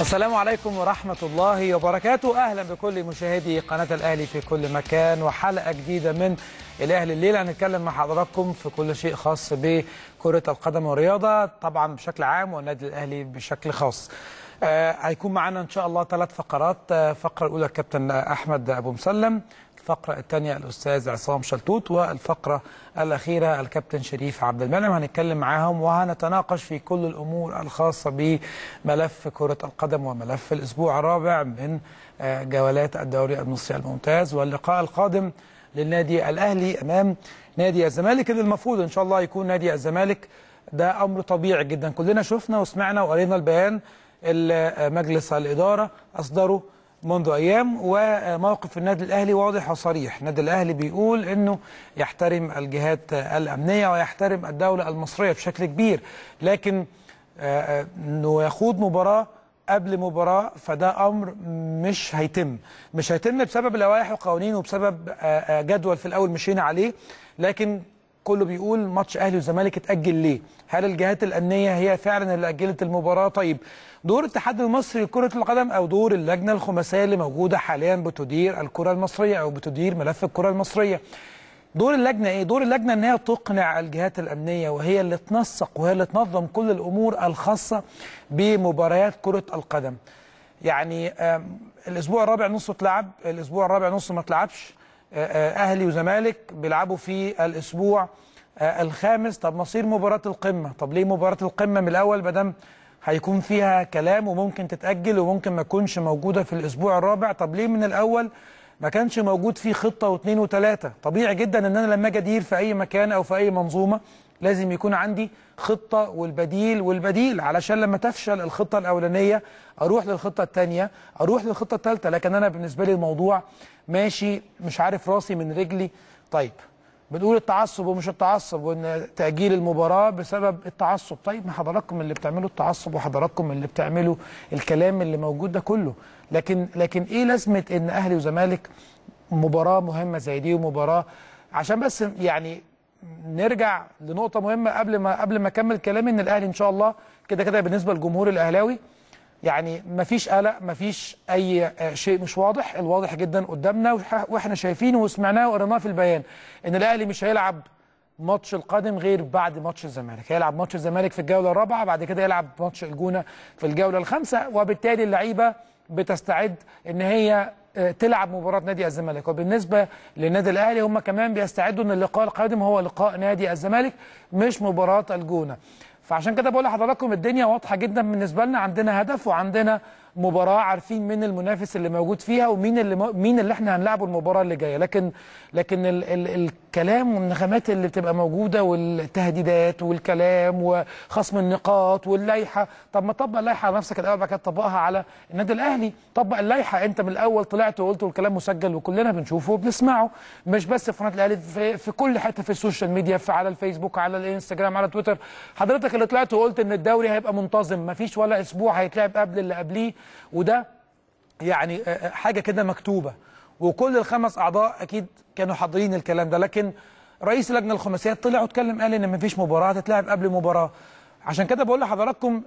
السلام عليكم ورحمة الله وبركاته. أهلا بكل مشاهدي قناة الأهلي في كل مكان وحلقة جديدة من الأهلي الليلة. هنتكلم مع حضراتكم في كل شيء خاص بكرة القدم والرياضة طبعا بشكل عام والنادي الأهلي بشكل خاص. آه هيكون معنا إن شاء الله ثلاث فقرات. آه الفقرة الأولى الكابتن أحمد أبو مسلم الفقرة الثانية الأستاذ عصام شلتوت والفقرة الأخيرة الكابتن شريف عبد المنعم. هنتكلم معاهم وهنتناقش في كل الأمور الخاصة بملف كرة القدم وملف الأسبوع الرابع من جولات الدوري المصري الممتاز واللقاء القادم للنادي الأهلي أمام نادي الزمالك اللي المفروض إن شاء الله يكون نادي الزمالك. ده أمر طبيعي جدا. كلنا شفنا وسمعنا وقرينا البيان اللي مجلس الإدارة أصدره منذ أيام وموقف النادي الأهلي واضح وصريح، النادي الأهلي بيقول إنه يحترم الجهات الأمنية ويحترم الدولة المصرية بشكل كبير، لكن إنه يخوض مباراة قبل مباراة فده أمر مش هيتم، مش هيتم بسبب اللوائح والقوانين وبسبب جدول في الأول مشينا عليه، لكن كله بيقول ماتش أهلي وزمالك اتأجل ليه؟ هل الجهات الأمنية هي فعلا اللي أجلت المباراة؟ طيب دور الاتحاد المصري لكرة القدم أو دور اللجنة الخماسية اللي موجودة حاليا بتدير الكرة المصرية أو بتدير ملف الكرة المصرية. دور اللجنة إيه؟ دور اللجنة إن هي تقنع الجهات الأمنية وهي اللي تنسق وهي اللي تنظم كل الأمور الخاصة بمباريات كرة القدم. يعني الأسبوع الرابع نصه اتلعب، الأسبوع الرابع نصه ما اتلعبش. أهلي وزمالك بيلعبوا في الأسبوع الخامس طب مصير مباراة القمة طب ليه مباراة القمة من الأول ما دام هيكون فيها كلام وممكن تتأجل وممكن ما تكونش موجودة في الأسبوع الرابع. طب ليه من الأول ما كانش موجود فيه خطة واثنين وثلاثة؟ طبيعي جدا إن أنا لما أجي أدير في أي مكان أو في أي منظومة لازم يكون عندي خطة والبديل والبديل علشان لما تفشل الخطة الأولانية أروح للخطة الثانية أروح للخطة الثالثة لكن أنا بالنسبة لي الموضوع ماشي مش عارف راسي من رجلي. طيب بنقول التعصب ومش التعصب وإن تأجيل المباراة بسبب التعصب. طيب ما حضراتكم اللي بتعملوا التعصب وحضراتكم اللي بتعملوا الكلام اللي موجود ده كله. لكن لكن إيه لازمة إن أهلي وزمالك مباراة مهمة زي دي ومباراة؟ عشان بس يعني نرجع لنقطة مهمة قبل ما قبل ما أكمل كلامي إن الأهلي إن شاء الله كده كده بالنسبة للجمهور الأهلاوي يعني مفيش قلق مفيش أي شيء مش واضح. الواضح جدا قدامنا وإحنا شايفينه وسمعناه وقريناه في البيان. إن الأهلي مش هيلعب ماتش القادم غير بعد ماتش الزمالك. هيلعب ماتش الزمالك في الجولة الرابعة بعد كده يلعب ماتش الجونة في الجولة الخامسة وبالتالي اللعيبة بتستعد إن هي تلعب مباراة نادي الزمالك. وبالنسبة للنادي الأهلي هم كمان بيستعدوا إن اللقاء القادم هو لقاء نادي الزمالك مش مباراة الجونة. فعشان كده بقول لحضراتكم الدنيا واضحة جدا بالنسبة لنا. عندنا هدف وعندنا مباراة عارفين مين المنافس اللي موجود فيها ومين اللي مين اللي إحنا هنلعبه المباراة اللي جاية. لكن لكن ال ال الكلام والنغمات اللي بتبقى موجودة والتهديدات والكلام وخصم النقاط واللائحة. طب ما طبق اللائحة على نفسك الأول بعد كده تطبقها على النادي الأهلي. طبق اللائحة أنت من الأول طلعت وقلت والكلام مسجل وكلنا بنشوفه وبنسمعه. مش بس في قناة الأهلي في, في كل حتة في ال social media في على الفيسبوك على الإنستجرام على تويتر. حضرتك اللي طلعت وقلت إن الدوري هيبقى منتظم ما فيش ولا أسبوع هيتلعب قبل اللي قبليه. وده يعني حاجة كده مكتوبة. وكل الخمس أعضاء أكيد كانوا حاضرين الكلام ده. لكن رئيس اللجنه الخماسيه طلع واتكلم قال إن مفيش مباراة هتتلعب قبل مباراة. عشان كده بقول لحضراتكم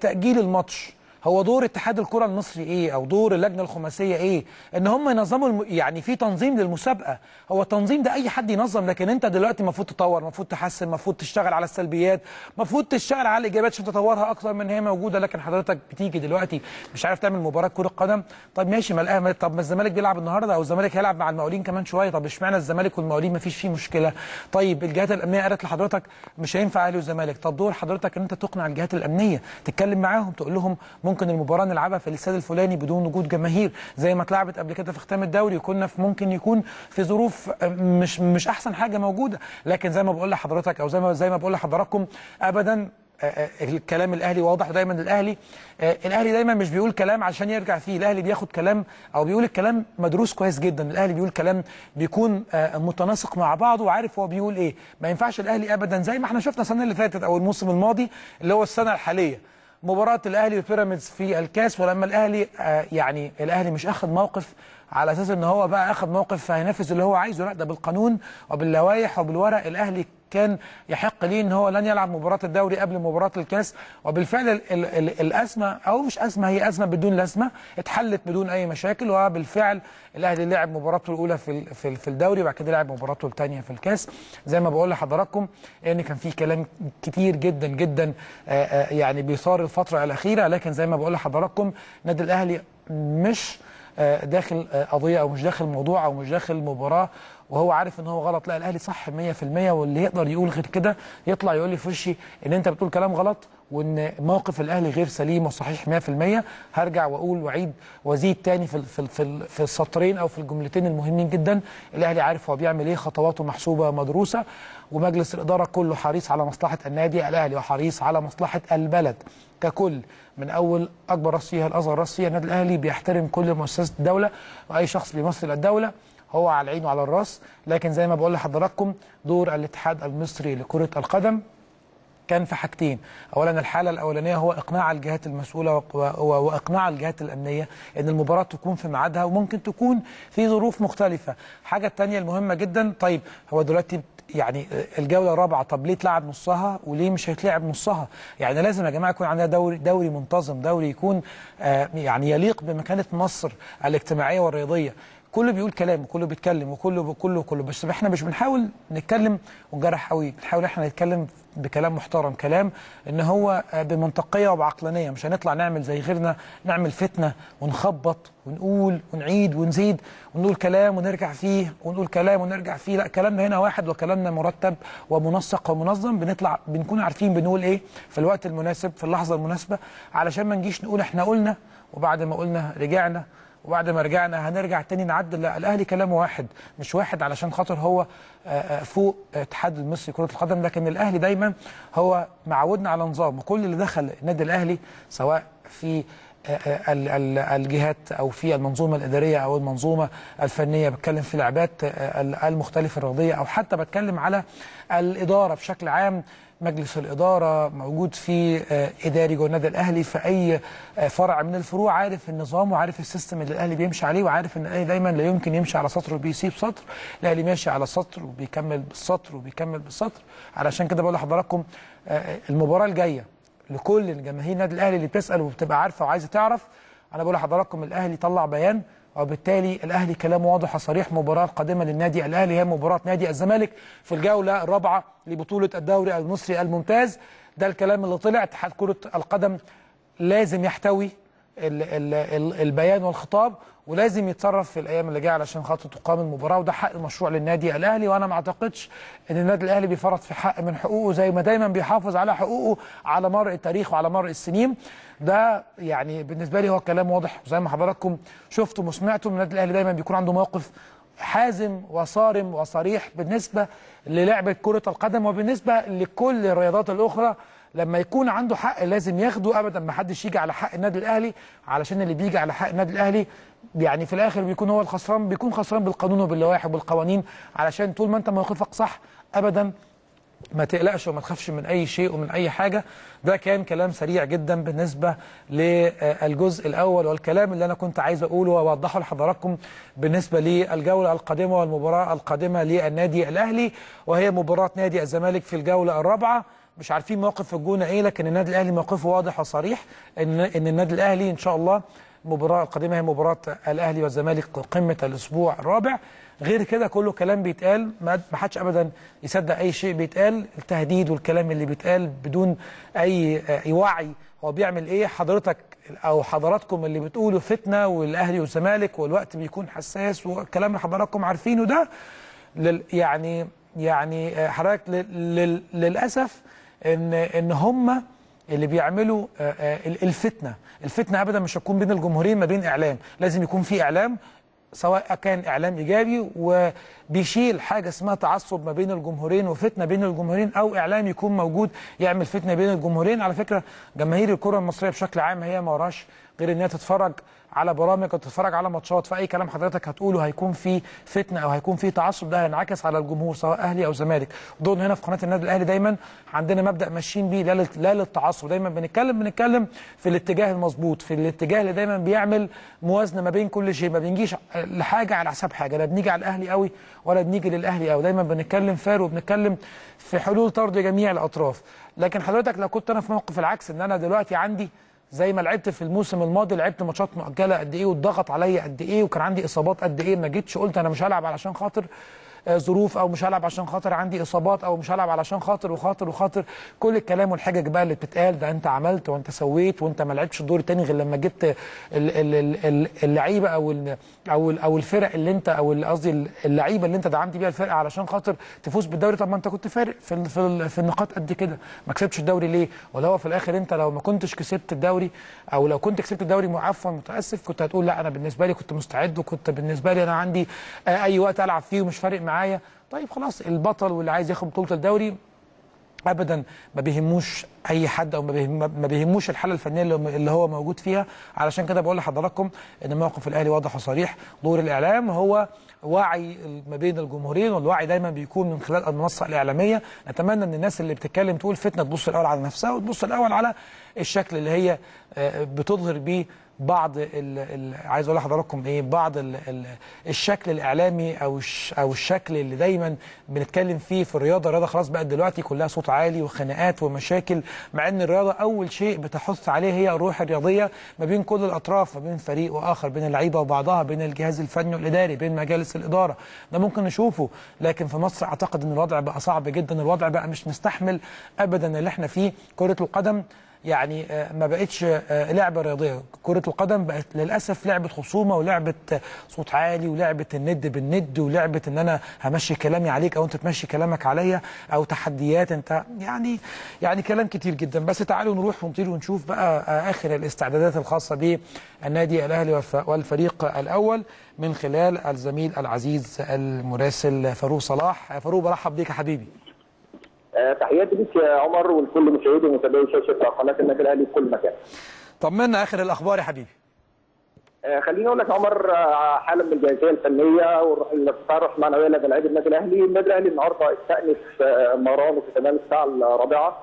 تأجيل الماتش. هو دور اتحاد الكرة المصري إيه؟ أو دور اللجنة الخماسية إيه؟ إن هم ينظموا الم... يعني في تنظيم للمسابقة. هو التنظيم ده أي حد ينظم لكن أنت دلوقتي المفروض تطور المفروض تحسن المفروض تشتغل على السلبيات المفروض تشتغل على الإيجابيات عشان تطورها أكثر من هي موجودة. لكن حضرتك بتيجي دلوقتي مش عارف تعمل مباراة كرة قدم. طب ماشي ما الأهلي طب ما الزمالك بيلعب النهارده أو الزمالك هيلعب مع المقاولين كمان شوية. طب اشمعنى الزمالك والمقاولين ما فيش فيه مشكلة؟ طيب الجهات الأمنية قالت لحضرتك مش هينفع أهلي وزمالك. طب دور حضرتك إن أنت تقنع الجهات الأمنية تتكلم معاهم تقول لهم ممكن المباراة نلعبها في الاستاد الفلاني بدون وجود جماهير زي ما اتلعبت قبل كده في ختام الدوري وكنا في ممكن يكون في ظروف مش مش أحسن حاجة موجودة. لكن زي ما بقول لحضرتك أو زي ما زي ما بقول لحضراتكم ابدا الكلام الأهلي واضح دايما الاهلي الأهلي دايما مش بيقول كلام عشان يرجع فيه. الأهلي بياخد كلام أو بيقول الكلام مدروس كويس جدا. الأهلي بيقول كلام بيكون متناسق مع بعضه وعارف هو بيقول إيه. ما ينفعش الأهلي ابدا زي ما إحنا شفنا السنة اللي فاتت أو الموسم الماضي اللي هو السنة الحالية. مباراة الأهلي وبيراميدز في الكاس ولما الأهلي آه يعني الأهلي مش أخذ موقف على أساس إن هو بقى أخذ موقف فهينفذ اللي هو عايزه. لا ده بالقانون وباللوائح وبالورق الأهلي كان يحق ليه إن هو لن يلعب مباراة الدوري قبل مباراة الكاس. وبالفعل ال ال ال الأزمة أو مش أزمة هي أزمة بدون لازمة اتحلت بدون أي مشاكل. وبالفعل الأهلي لعب مباراته الأولى في في في الدوري وبعد كده لعب مباراته الثانية في الكاس. زي ما بقول لحضراتكم إن كان في كلام كتير جدا جدا يعني بيثار الفترة الأخيرة. لكن زي ما بقول لحضراتكم النادي الأهلي مش داخل آه، قضية أو مش داخل موضوع أو مش داخل مباراة وهو عارف إن هو غلط. لا الأهلي صح 100% واللي يقدر يقول غير كده يطلع يقول لي في وشي إن أنت بتقول كلام غلط وإن موقف الأهلي غير سليم وصحيح 100% هرجع وأقول وأعيد وأزيد تاني في في في, في السطرين أو في الجملتين المهمين جدا. الأهلي عارف هو بيعمل إيه خطواته محسوبة مدروسة ومجلس الإدارة كله حريص على مصلحة النادي الأهلي وحريص على مصلحة البلد. ككل. من أول أكبر راس فيها الاصغر راس فيها النادي الأهلي بيحترم كل مؤسسات الدولة وأي شخص بيمثل الدولة هو على العين وعلى الرأس. لكن زي ما بقول لحضراتكم دور الاتحاد المصري لكرة القدم كان في حاجتين. اولا الحالة الأولانية هو إقناع الجهات المسؤولة وإقناع الجهات الأمنية إن المباراة تكون في ميعادها وممكن تكون في ظروف مختلفة. الحاجة الثانية المهمة جدا طيب هو دلوقتي يعني الجولة الرابعة طب ليه تلعب نصها وليه مش هيتلعب نصها؟ يعني لازم يا جماعة يكون عندنا دوري دوري منتظم دوري يكون آه، يعني يليق بمكانة مصر الاجتماعية والرياضية. كله بيقول كلام وكله بيتكلم وكله كله كله. بس إحنا مش بنحاول نتكلم ونجرح قوي. بنحاول إحنا نتكلم بكلام محترم كلام إن هو آه، بمنطقية وبعقلانية. مش هنطلع نعمل زي غيرنا نعمل فتنة ونخبط ونقول ونعيد ونزيد ونقول كلام ونرجع فيه ونقول كلام ونرجع فيه. لا كلامنا هنا واحد وكلامنا مرتب ومنسق ومنظم. بنطلع بنكون عارفين بنقول إيه في الوقت المناسب في اللحظة المناسبة علشان ما نجيش نقول إحنا قلنا وبعد ما قلنا رجعنا وبعد ما رجعنا هنرجع تاني نعدل لا الأهلي كلامه واحد مش واحد علشان خاطر هو آه، آه، فوق الاتحاد المصري لكره القدم لكن الأهلي دايما هو معودنا على نظام. وكل اللي دخل النادي الأهلي سواء في آه، آه، ال- ال- الجهات أو في المنظومة الإدارية أو المنظومة الفنية بتكلم في لعبات آه، ال- المختلفة الرياضية أو حتى بتكلم على الإدارة بشكل عام مجلس الإدارة موجود في آه، إداري جوه النادي الأهلي في أي آه، فرع من الفروع عارف النظام وعارف السيستم اللي الأهلي بيمشي عليه وعارف إن الأهلي دايما لا يمكن يمشي على سطر وبيسيب سطر الأهلي ماشي على سطر وبيكمل بالسطر وبيكمل بالسطر. علشان كده بقول لحضراتكم آه، المباراة الجاية لكل الجماهير النادي الأهلي اللي بتسأل وبتبقى عارفة وعايزة تعرف أنا بقول لحضراتكم الأهلي طلع بيان وبالتالي الأهلي كلامه واضح وصريح المباراه القادمه للنادي الأهلي هي مباراة نادي الزمالك في الجولة الرابعة لبطولة الدوري المصري الممتاز. ده الكلام اللي طلع اتحاد كرة القدم لازم يحتوي ال ال ال البيان والخطاب. ولازم يتصرف في الأيام اللي جاية علشان خاطر تقام المباراة وده حق مشروع للنادي الأهلي وأنا ما أعتقدش إن النادي الأهلي بيفرط في حق من حقوقه زي ما دايما بيحافظ على حقوقه على مر التاريخ وعلى مر السنين. ده يعني بالنسبة لي هو كلام واضح زي ما حضراتكم شفتم وسمعتم. النادي الأهلي دايما بيكون عنده موقف حازم وصارم وصريح بالنسبة للعبه كرة القدم وبالنسبة لكل الرياضات الأخرى. لما يكون عنده حق لازم ياخده ابدا ما حدش يجي على حق النادي الأهلي علشان اللي بيجي على حق النادي الأهلي يعني في الآخر بيكون هو الخسران بيكون خسران بالقانون وباللوائح وبالقوانين علشان طول ما أنت موقفك صح ابدا ما تقلقش وما تخافش من أي شيء ومن أي حاجة. ده كان كلام سريع جدا بالنسبة للجزء الأول والكلام اللي أنا كنت عايز أقوله وأوضحه لحضراتكم بالنسبة للجولة القادمة والمباراة القادمة للنادي الأهلي وهي مباراة نادي الزمالك في الجولة الرابعة. مش عارفين موقف الجونة إيه لكن النادي الأهلي موقفه واضح وصريح إن إن النادي الأهلي إن شاء الله المباراه القادمه هي مباراة الأهلي والزمالك قمة الأسبوع الرابع. غير كده كله كلام بيتقال ما حدش ابدا يصدق أي شيء بيتقال. التهديد والكلام اللي بيتقال بدون أي وعي هو بيعمل إيه؟ حضرتك أو حضراتكم اللي بتقولوا فتنة والأهلي والزمالك والوقت بيكون حساس والكلام اللي حضراتكم عارفينه ده لل يعني يعني آه، حضرتك لل- للأسف إن إن هم اللي بيعملوا آه، آه، الفتنة. الفتنة ابدا مش هتكون بين الجمهورين ما بين إعلام. لازم يكون في إعلام سواء كان إعلام إيجابي وبيشيل حاجة اسمها تعصب ما بين الجمهورين وفتنة بين الجمهورين أو إعلام يكون موجود يعمل فتنة بين الجمهورين على فكرة جماهير الكرة المصرية بشكل عام هي ما وراش غير ان هي تتفرج على برامج أو تتفرج على ماتشات فأي كلام حضرتك هتقوله هيكون فيه فتنة أو هيكون فيه تعصب ده هينعكس على الجمهور سواء أهلي أو زمالك. دول هنا في قناة النادي الأهلي دايما عندنا مبدأ ماشيين بيه لا لا للتعصب. دايما بنتكلم بنتكلم في الاتجاه المظبوط في الاتجاه اللي دايما بيعمل موازنة ما بين كل شيء. ما بنجيش لحاجة على حساب حاجة لا بنيجي على الأهلي قوي ولا بنيجي للأهلي قوي. دايما بنتكلم فار وبنتكلم في حلول طرد جميع الأطراف. لكن حضرتك لو كنت أنا في موقف العكس إن أنا دلوقتي عندي زي ما لعبت في الموسم الماضي لعبت ماتشات مؤجلة قد إيه واتضغط عليا قد إيه وكان عندي إصابات قد إيه. ما جيتش قلت أنا مش هلعب علشان خاطر ظروف أو مش هلعب عشان خاطر عندي إصابات أو مش هلعب علشان خاطر وخاطر وخاطر. كل الكلام والحاجج بقى اللي بتتقال ده أنت عملت وأنت سويت وأنت ما لعبتش الدور الثاني غير لما جبت ال- ال- ال- ال- اللعيبة أو أو أو الفرق اللي أنت أو قصدي اللعيبة اللي أنت دعمت بيها الفرقة علشان خاطر تفوز بالدوري. طب ما أنت كنت فارق في في, في النقاط قد كده. ما كسبتش الدوري ليه؟ ولا هو في الآخر أنت لو ما كنتش كسبت الدوري أو لو كنت كسبت الدوري عفوا متأسف كنت هتقول لا أنا بالنسبة لي كنت مستعد وكنت بالنسبة لي أنا عندي آه، أي وقت ألعب فيه ومش فارق معايا. طيب خلاص البطل واللي عايز ياخد بطولة الدوري ابدا ما بيهموش أي حد أو ما بيهم ما بيهموش الحالة الفنية اللي اللي هو موجود فيها. علشان كده بقول لحضراتكم إن موقف الأهلي واضح وصريح. دور الإعلام هو وعي ما بين الجمهورين والوعي دايما بيكون من خلال المنصة الإعلامية. نتمنى إن الناس اللي بتتكلم تقول فتنة تبص الأول على نفسها وتبص الأول على الشكل اللي هي آه، بتظهر بيه بعض ال ال عايز أقول لحضراتكم إيه بعض ال ال الشكل الإعلامي أو أو الشكل اللي دايما بنتكلم فيه في الرياضة الرياضة خلاص بقت دلوقتي كلها صوت عالي وخناقات ومشاكل مع إن الرياضة أول شيء بتحث عليه هي الروح الرياضية ما بين كل الأطراف ما بين فريق وآخر بين اللعيبة وبعضها بين الجهاز الفني والإداري بين مجالس الإدارة. ده ممكن نشوفه لكن في مصر أعتقد إن الوضع بقى صعب جدا الوضع بقى مش مستحمل ابدا اللي إحنا فيه. كرة القدم يعني آه، ما بقتش آه، لعبة رياضية. كرة القدم بقت للأسف لعبة خصومة ولعبة آه، صوت عالي ولعبة الند بالند ولعبة إن أنا همشي كلامي عليك أو أنت تمشي كلامك عليا أو تحديات أنت. يعني يعني كلام كتير جدا. بس تعالوا نروح ونطير ونشوف بقى آخر الاستعدادات الخاصة بالنادي الأهلي والف- والفريق الأول من خلال الزميل العزيز المراسل فاروق صلاح. فاروق برحب بيك يا حبيبي. تحياتي ليك يا عمر ولكل مشاهدي ومتابعي شاشة قناة النادي الأهلي في كل مكان. طمنا آخر الأخبار يا حبيبي. آه، خليني أقول لك عمر آه، حاله من الجاهزيه الفنية والروح التفرح المعنويه لدى لاعبي النادي الأهلي، النادي الأهلي النهارده استأنف آه، مرانه في تمام الساعة الرابعة.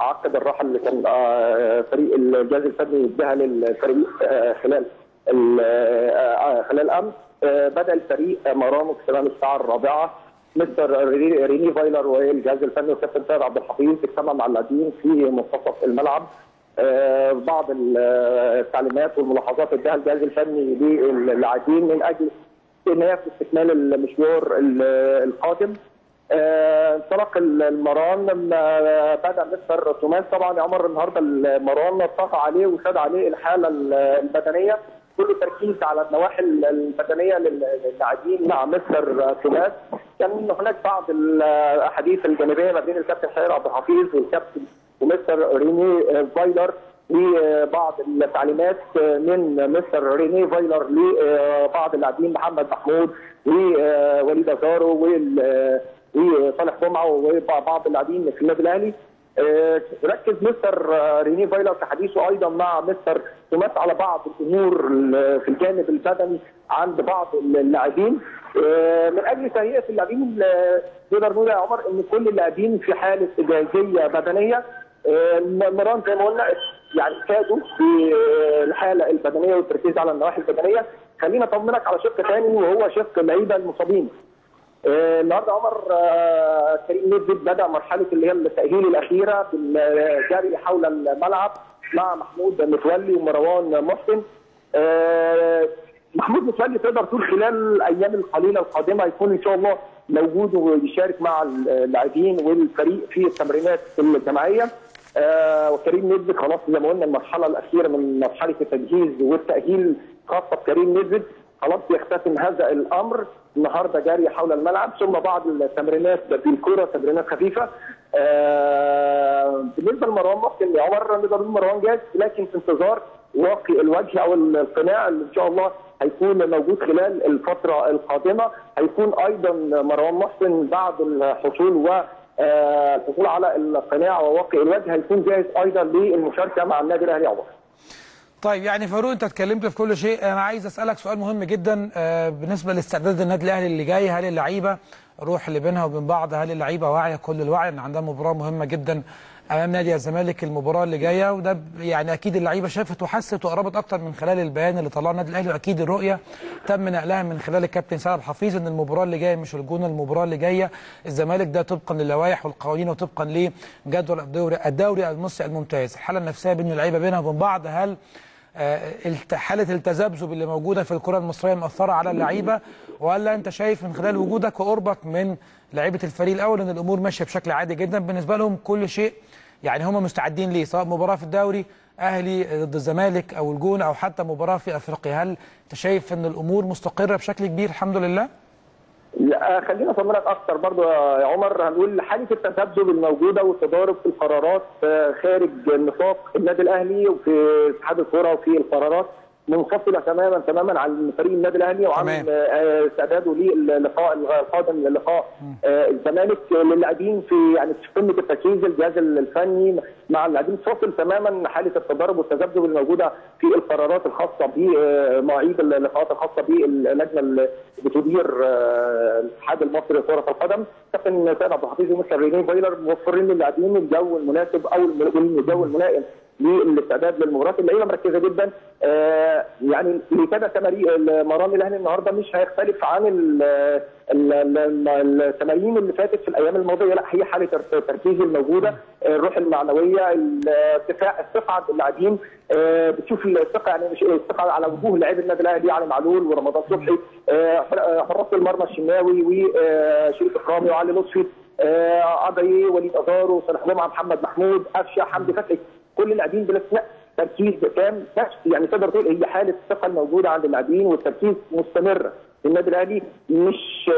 عقد الراحة اللي كان آه، فريق الجهاز الفني اداها للفريق آه، خلال ال- آه، آه، خلال امس آه، بدأ الفريق مرانه في تمام الساعة الرابعة. مستر ريني فايلر والجهاز الفني والكابتن سيد عبد الحفيظ اجتمع مع اللاعبين في منتصف الملعب. آه، بعض آه، التعليمات والملاحظات اداها الجهاز الفني للاعبين من أجل استئناف استكمال المشوار ال- القادم. آه، انطلاق المران لما بدا مستر توماس طبعا يا عمر النهارده المران طغى عليه وشاد عليه الحالة البدنية. كل تركيز على النواحي البدنية للاعبين مع مستر توماس كان هناك بعض الأحاديث الجانبية ما بين الكابتن خير عبد الحفيظ والكابتن ومستر ريني فايلر وبعض التعليمات من مستر ريني فايلر لبعض اللاعبين محمد محمود ووليد أزارو وصالح جمعة وبعض اللاعبين في النادي الأهلي. آه، ركز مستر آه، ريني فايلر في حديثه أيضا مع مستر توماس على بعض الأمور ال- في الجانب البدني عند بعض اللاعبين. آه، من أجل تهيئة اللاعبين ال- نقدر نقول يا عمر إن كل اللاعبين في حالة جاهزيه بدنية آه، مران زي ما قلنا يعني آه، الحالة البدنية والتركيز على النواحي البدنية. خلينا أطمنك على شق ثاني وهو شق اللعيبة المصابين. آه، النهارده عمر آه، كريم نزل بدأ مرحلة اللي هي التأهيل الأخيرة بالجري حول الملعب مع محمود متولي ومروان محسن. آه، محمود متولي تقدر تقول خلال الأيام القليلة القادمة يكون إن شاء الله موجود ويشارك مع اللاعبين والفريق في التمرينات الجماعية. آه وكريم نزل خلاص زي ما قلنا المرحلة الأخيرة من مرحلة التجهيز والتأهيل خاصة بكريم نزل خلاص يختتم هذا الأمر. النهارده جاري حول الملعب ثم بعض التمرينات بالكره تمرينات خفيفة. آه بالنسبة لمروان محسن يا عمر نقدر نقول مروان جاهز لكن في انتظار واقي الوجه أو القناع اللي إن شاء الله هيكون موجود خلال الفترة القادمة. هيكون أيضا مروان محسن بعد الحصول و آه، الحصول على القناع وواقي الوجه هيكون جاهز أيضا للمشاركة مع النادي الأهلي عمر. طيب يعني فاروق انت اتكلمت في كل شيء. أنا عايز اسالك سؤال مهم جدا آه، بالنسبة لاستعداد النادي الأهلي اللي جاي. هل اللعيبة الروح اللي بينها وبين بعض هل اللعيبة واعية كل الوعي؟ ان عندها مباراة مهمة جدا أمام نادي الزمالك المباراة اللي جاية وده يعني أكيد اللعيبة شافت وحست وقربت أكتر من خلال البيان اللي طلعه النادي الأهلي وأكيد الرؤية تم نقلها من خلال الكابتن سعد حفيظ إن المباراة اللي جاية مش الجونه المباراة اللي جاية الزمالك ده طبقا للوائح والقوانين وطبقا لجدول الدوري الدوري المصري الممتاز. الحالة النفسية بين اللعيبة بينها وبين بعض هل حالة التذبذب اللي موجودة في الكرة المصرية مأثرة على اللعيبة ولا أنت شايف من خلال وجودك وقربك من لعيبة الفريق الأول إن الأمور ماشية بشكل عادي جدا. بالنسبة لهم كل شيء يعني هم مستعدين ليه سواء مباراة في الدوري أهلي ضد الزمالك أو الجون أو حتى مباراة في أفريقيا. هل أنت شايف إن الأمور مستقرة بشكل كبير؟ الحمد لله. لا خلينا اطمنك أكتر. برضو يا عمر هنقول حالة التذبذب الموجودة والتضارب في القرارات آه، خارج نطاق النادي الأهلي وفي اتحاد الكره وفي القرارات منفصلة تماما تماما عن فريق النادي الأهلي وعن. آه، استعداده للقاء القادم للقاء. آه، الزمالك للاعبين في يعني في قمة التركيز الجهاز الفني مع اللاعبين فاصل تماما حالة التضارب والتذبذب الموجوده في القرارات الخاصة بمواعيد اللقاءات الخاصة باللجنة اللي بتدير آه، الاتحاد المصري لكرة القدم. كابتن سيد عبد الحفيظ ومستر ريني فايلر موفرين للاعبين الجو المناسب أو الجو الملائم للاستعداد للمباراة. اللعيبة مركزة جدا آه، يعني اللي كان مران الأهلي النهارده مش هيختلف عن ال- ال- ال- التمارين اللي فاتت في الأيام الماضية. لا هي حالة التركيز الموجودة الروح المعنوية الارتفاع الثقه عند اللاعبين. آه، بتشوف الثقة يعني مش الثقة على وجوه لاعبي النادي الأهلي علي معلول ورمضان صبحي. آه، حر- حراس المرمى الشناوي وشريف إكرامي وعلي لطفي. آه، ادعي وليد ازارو صالح جمعه محمد محمود قفشة حمدي فتحي. كل اللاعبين بلا استثناء تركيز تام يعني تقدر تقول هي حالة الثقة الموجودة عند اللاعبين والتركيز مستمره في النادي الأهلي مش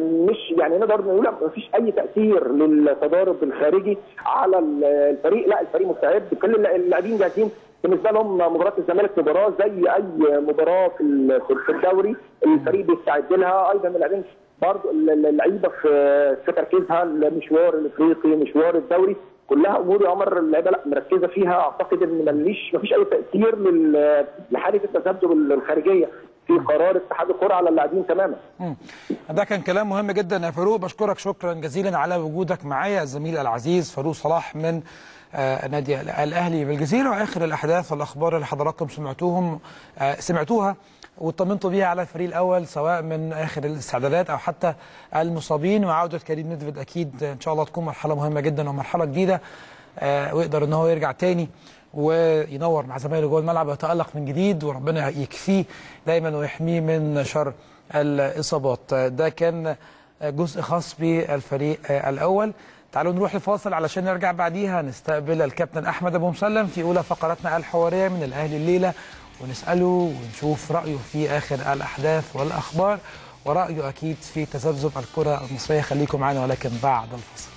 مش يعني نقدر نقول ما فيش أي تأثير للتضارب الخارجي على الفريق. لا الفريق مستعد. كل اللاعبين جاهزين. بالنسبة لهم مباراة الزمالك مباراة زي أي مباراة في ال- في الدوري. الفريق بيستعد لها. أيضا اللاعبين برضه اللعيبة في في تركيزها المشوار الإفريقي مشوار الدوري. كلها امور يا عمر اللعيبة لا مركزة فيها. أعتقد إن ماليش مفيش أي تأثير لحالة التذبذب الخارجية. في قرار اتحاد الكرة على اللاعبين تماما. ده كان كلام مهم جدا يا فاروق. بشكرك شكرا جزيلا على وجودك معايا الزميل العزيز فاروق صلاح من آه، نادي الأهلي بالجزيرة. واخر الأحداث والأخبار اللي حضراتكم سمعتوهم آه، سمعتوها واطمنتوا بيها على الفريق الأول سواء من آخر الاستعدادات أو حتى المصابين. وعودة كريم ندفد أكيد إن شاء الله تكون مرحلة مهمة جدا ومرحلة جديدة آه، ويقدر إن هو يرجع تاني وينور مع زمايله جوه الملعب ويتالق من جديد وربنا يكفيه دايما ويحميه من شر الإصابات. ده كان جزء خاص بالفريق الأول. تعالوا نروح لفاصل علشان نرجع بعديها. نستقبل الكابتن أحمد أبو مسلم في أولى فقراتنا الحوارية من الأهلي الليلة ونسأله ونشوف رأيه في آخر الأحداث والأخبار ورأيه أكيد في تذبذب الكرة المصرية. خليكم معنا ولكن بعد الفاصل.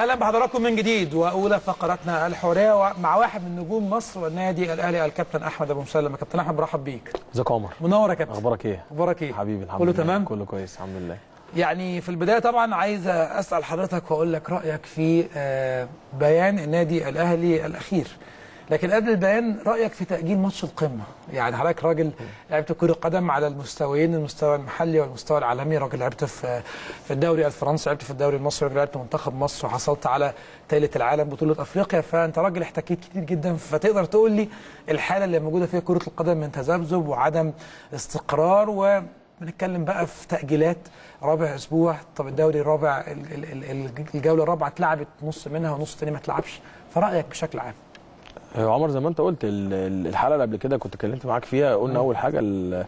أهلا بحضراتكم من جديد. وأولى فقراتنا الحوارية مع واحد من نجوم مصر والنادي الأهلي الكابتن أحمد أبو مسلم. كابتن أحمد برحب بيك. ازيك يا عمر؟ منور يا كابتن. أخبارك إيه؟ أخبارك إيه؟ حبيبي الحمد كله لله. تمام؟ كله كويس الحمد لله. يعني في البداية طبعا عايز أسأل حضرتك وأقول لك رأيك في آه، بيان النادي الأهلي الأخير. لكن قبل البيان رأيك في تأجيل ماتش القمة. يعني حضرتك راجل لعبت كرة قدم على المستويين المستوى المحلي والمستوى العالمي. راجل لعبت في في الدوري الفرنسي لعبت في الدوري المصري لعبت منتخب مصر وحصلت على ثالث العالم بطولة أفريقيا. فأنت راجل احتكيت كتير جدا. فتقدر تقول لي الحالة اللي موجودة فيها كرة القدم من تذبذب وعدم استقرار؟ و بنتكلم بقى في تأجيلات رابع أسبوع. طب الدوري الرابع ال- ال- ال- الجولة الرابعة اتلعبت نص منها ونص تاني ما اتلعبش. فرأيك بشكل عام؟ عمر زي ما انت قلت ال- ال- الحلقة اللي قبل كده كنت اتكلمت معاك فيها قلنا أول حاجة ال-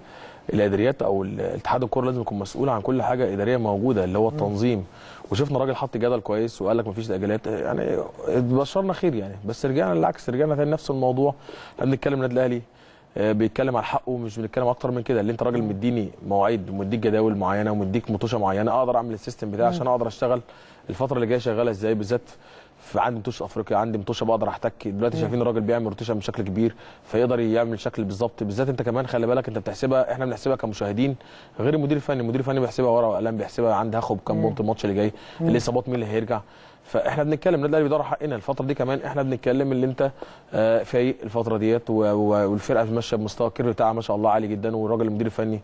الإداريات أو ال- اتحاد الكورة لازم يكون مسؤول عن كل حاجة إدارية موجودة اللي هو التنظيم. وشفنا راجل حط جدول كويس وقال لك مفيش تأجيلات. يعني بشرنا خير يعني بس رجعنا للعكس رجعنا تاني نفس الموضوع. إحنا بنتكلم النادي الأهلي آه، بيتكلم على حقه مش بنتكلم أكتر من كده. اللي أنت راجل مديني مواعيد ومديك جداول معينة ومديك مطوشه معينة أقدر أعمل ال system بتاعي عشان أقدر أشتغل. الفترة اللي جاية شغالة إزاي؟ بالذات في عندي مطوشه أفريقيا عندي مطوشه بقدر أحتك. دلوقتي شايفين الراجل بيعمل rotation بشكل كبير فيقدر يعمل شكل بالظبط. بالذات أنت كمان خلي بالك أنت بتحسبها إحنا بنحسبها كمشاهدين. غير المدير الفني المدير الفني بيحسبها ورقة وقلم بيحسبها عندي هاخد كام بونت الماتش اللي جاي. الاصابات مين اللي هيرجع؟ فاحنا بنتكلم النادي الاهلي بيدور حقنا الفترة دي كمان إحنا بنتكلم اللي انت آه، فايق الفترة ديت والفرقة ماشيه بمستوى الكير بتاعها ما شاء الله عالي جدا والراجل المدير الفني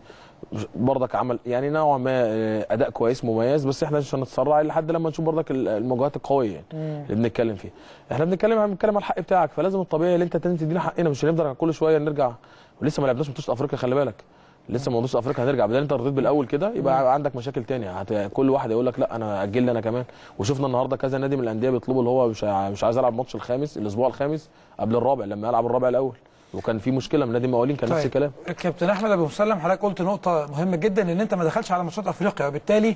برضك عمل يعني نوعا ما آه، أداء كويس مميز بس إحنا مش هنتسرع لحد لما نشوف برضك ال- المواجهات القوية يعني اللي بنتكلم فيها. إحنا بنتكلم بنتكلم على الحق بتاعك فلازم الطبيعي اللي انت تدينا حقنا مش هنفضل كل شوية نرجع ولسه ما لعبناش ماتش أفريقيا خلي بالك. لسه موضوع أفريقيا هنرجع بدل أنت رضيت بالأول كده يبقى عندك مشاكل تانية. هت... كل واحد يقول لك لا أنا أجل لي أنا كمان. وشفنا النهارده كذا نادي من الأندية بيطلبوا اللي هو مش مش عايز العب ماتش الخامس الأسبوع الخامس قبل الرابع لما يلعب الرابع الأول. وكان في مشكلة من نادي المقاولين كان نفس الكلام. كابتن أحمد أبو مسلم حضرتك قلت نقطة مهمة جدا إن أنت ما دخلش على ماتشات أفريقيا وبالتالي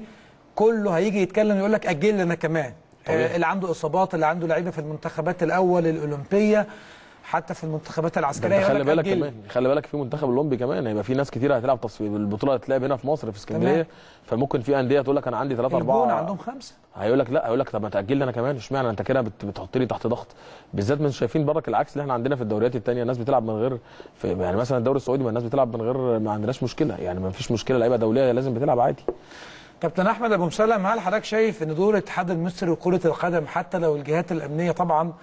كله هيجي يتكلم يقول لك أجل لنا كمان. طبيعي. آه اللي عنده إصابات اللي عنده لعيبة في المنتخبات الأول الأولمبية. حتى في المنتخبات العسكرية خلي لك بالك. كمان خلي بالك في منتخب الاولمبي كمان هيبقى في ناس كتير هتلعب تصفيق البطولة هتتلعب هنا في مصر في اسكندرية. فممكن في أندية تقول لك أنا عندي ثلاثة الجونه أربعة. عندهم خمسة. هيقول لك لا هيقول لك طب ما تاجل لي أنا كمان اشمعنى؟ أنت كده بت- بتحطني تحت ضغط. بالذات من شايفين برك العكس اللي إحنا عندنا في الدوريات الثانية الناس بتلعب من غير يعني مثلا الدوري السعودي ما الناس بتلعب من غير ما عندناش مشكلة. يعني ما فيش مشكلة لعيبة دولية لازم بتلعب عادي. كابتن أحمد أبو مسلم هل حضرتك شايف إن دور الاتحاد المصري لكره القدم حتى لو الجهات الأمنية طبعا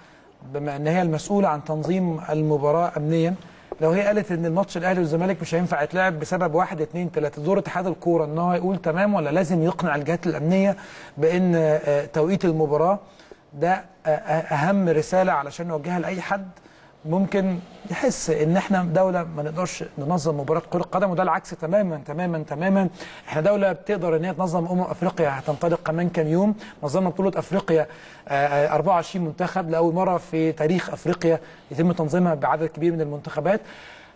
بما إن هي المسؤولة عن تنظيم المباراة امنيا لو هي قالت إن الماتش الأهلي والزمالك مش هينفع يتلعب بسبب واحد اتنين تلاتة دور اتحاد الكورة إن هو يقول تمام ولا لازم يقنع الجهات الأمنية بإن آه، توقيت المباراة ده آه، آه، أهم رسالة علشان نوجهها لأي حد؟ ممكن يحس إن إحنا دولة ما نقدرش ننظم مباراة كرة قدم وده العكس تماما تماما تماما. إحنا دولة بتقدر إن هي تنظم أمم أفريقيا هتنطلق كمان كام يوم. نظمنا بطولة أفريقيا آه، آه، 24 منتخب لأول مرة في تاريخ أفريقيا يتم تنظيمها بعدد كبير من المنتخبات.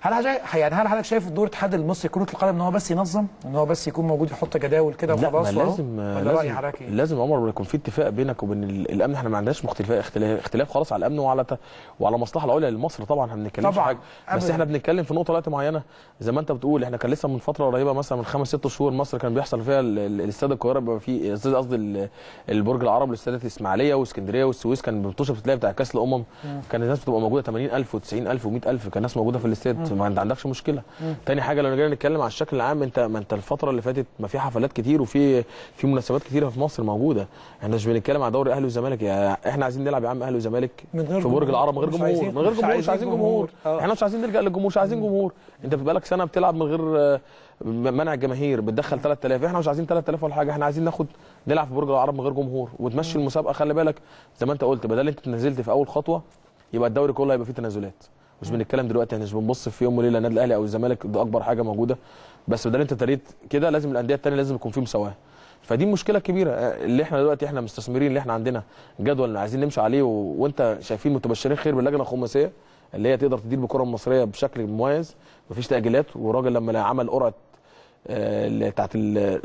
هل حضرتك يعني هل حضرتك شايف دور الاتحاد المصري لكره القدم إن هو بس ينظم؟ إن هو بس يكون موجود يحط جداول كده لا وخلاص وأهو؟ لازم ولا رأي لازم إيه؟ لازم عمر يكون في اتفاق بينك وبين ال- الأمن. إحنا ما عندناش اختلاف اختلاف خالص على الأمن وعلى ت... وعلى المصلحه العليا لمصر. طبعا إحنا ما بنتكلمش حاجة. بس أبداً. إحنا بنتكلم في نقطة وقت معينة. زي ما أنت بتقول إحنا كان لسه من فترة قريبة مثلا من خمس ست شهور مصر كان بيحصل فيها ال- ال- الاستاد القاهرة بيبقى فيه استاد قصدي ال- البرج العرب والاستادات الإسماعيلية وإسكندرية والسويس. كان بتوشه بتتلعب بتاع كأس الأمم. كان الناس بتبقى موجودة 80000 و90000 و100000 كان الناس موجودة في الاستاد. ما انت عندكش مشكلة. تاني حاجة لو جينا نتكلم على الشكل العام انت ما انت الفترة اللي فاتت ما في حفلات كتير وفي في مناسبات كتيرة في مصر موجودة. إحنا مش بنتكلم على دوري أهلي وزمالك. يا إحنا عايزين نلعب يا عم أهلي وزمالك من غير في برج. العرب من غير جمهور من غير جمهور مش عايزين جمهور. آه. إحنا مش عايزين نلجا للجمهور مش عايزين جمهور. انت في بالك سنة بتلعب من غير منع الجماهير بتدخل 3000 إحنا مش عايزين 3000 ولا حاجة. إحنا عايزين ناخد نلعب في برج العرب من غير جمهور. وتمشي المسابقة خلي بالك زي ما انت قلت بدل انت نزلت في أول خطوة يبقى الدوري كله هيبقى فيه تنازلات. مش بنتكلم دلوقتي إحنا مش بنبص في يوم وليلة النادي الأهلي أو الزمالك ده أكبر حاجة موجودة. بس بدل انت تريت كده لازم الأندية الثانية لازم يكون فيه مساواة. فدي المشكلة الكبيره آه، اللي إحنا دلوقتي إحنا مستثمرين اللي إحنا عندنا جدول عايزين نمشي عليه و... وانت شايفين متبشرين خير باللجنة الخماسية اللي هي تقدر تدير بالكره المصرية بشكل مميز. مفيش تأجيلات وراجل لما عمل قرعة آه، بتاعت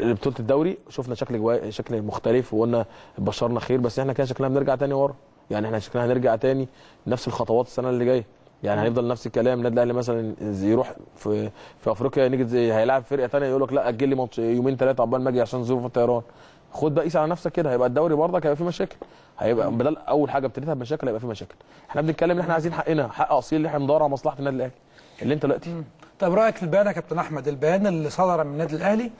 بطولة الدوري شفنا شكل جوا... شكل مختلف وقلنا بشرنا خير بس إحنا كده شكلنا بنرجع تاني ورا. يعني إحنا شكلنا هنرجع تاني نفس الخطوات السنة اللي جاية. يعني هنفضل نفس الكلام النادي الأهلي مثلا يروح في في أفريقيا نيجي زي هيلاعب فرقة ثانية يقول لك لا أجل لي ماتش يومين ثلاثة عقبال ما أجي عشان ظروف الطيران. خد بقى قيس على نفسك كده هيبقى الدوري برضك هيبقى فيه مشاكل. هيبقى بدل أول حاجة ابتديتها بمشاكل هيبقى فيه مشاكل. إحنا بنتكلم إن إحنا عايزين حقنا حق أصيل اللي إحنا بندور على مصلحة النادي الأهلي. اللي أنت دلوقتي. طيب رأيك في البيان يا كابتن أحمد؟ البيان اللي صدر من النادي الأهلي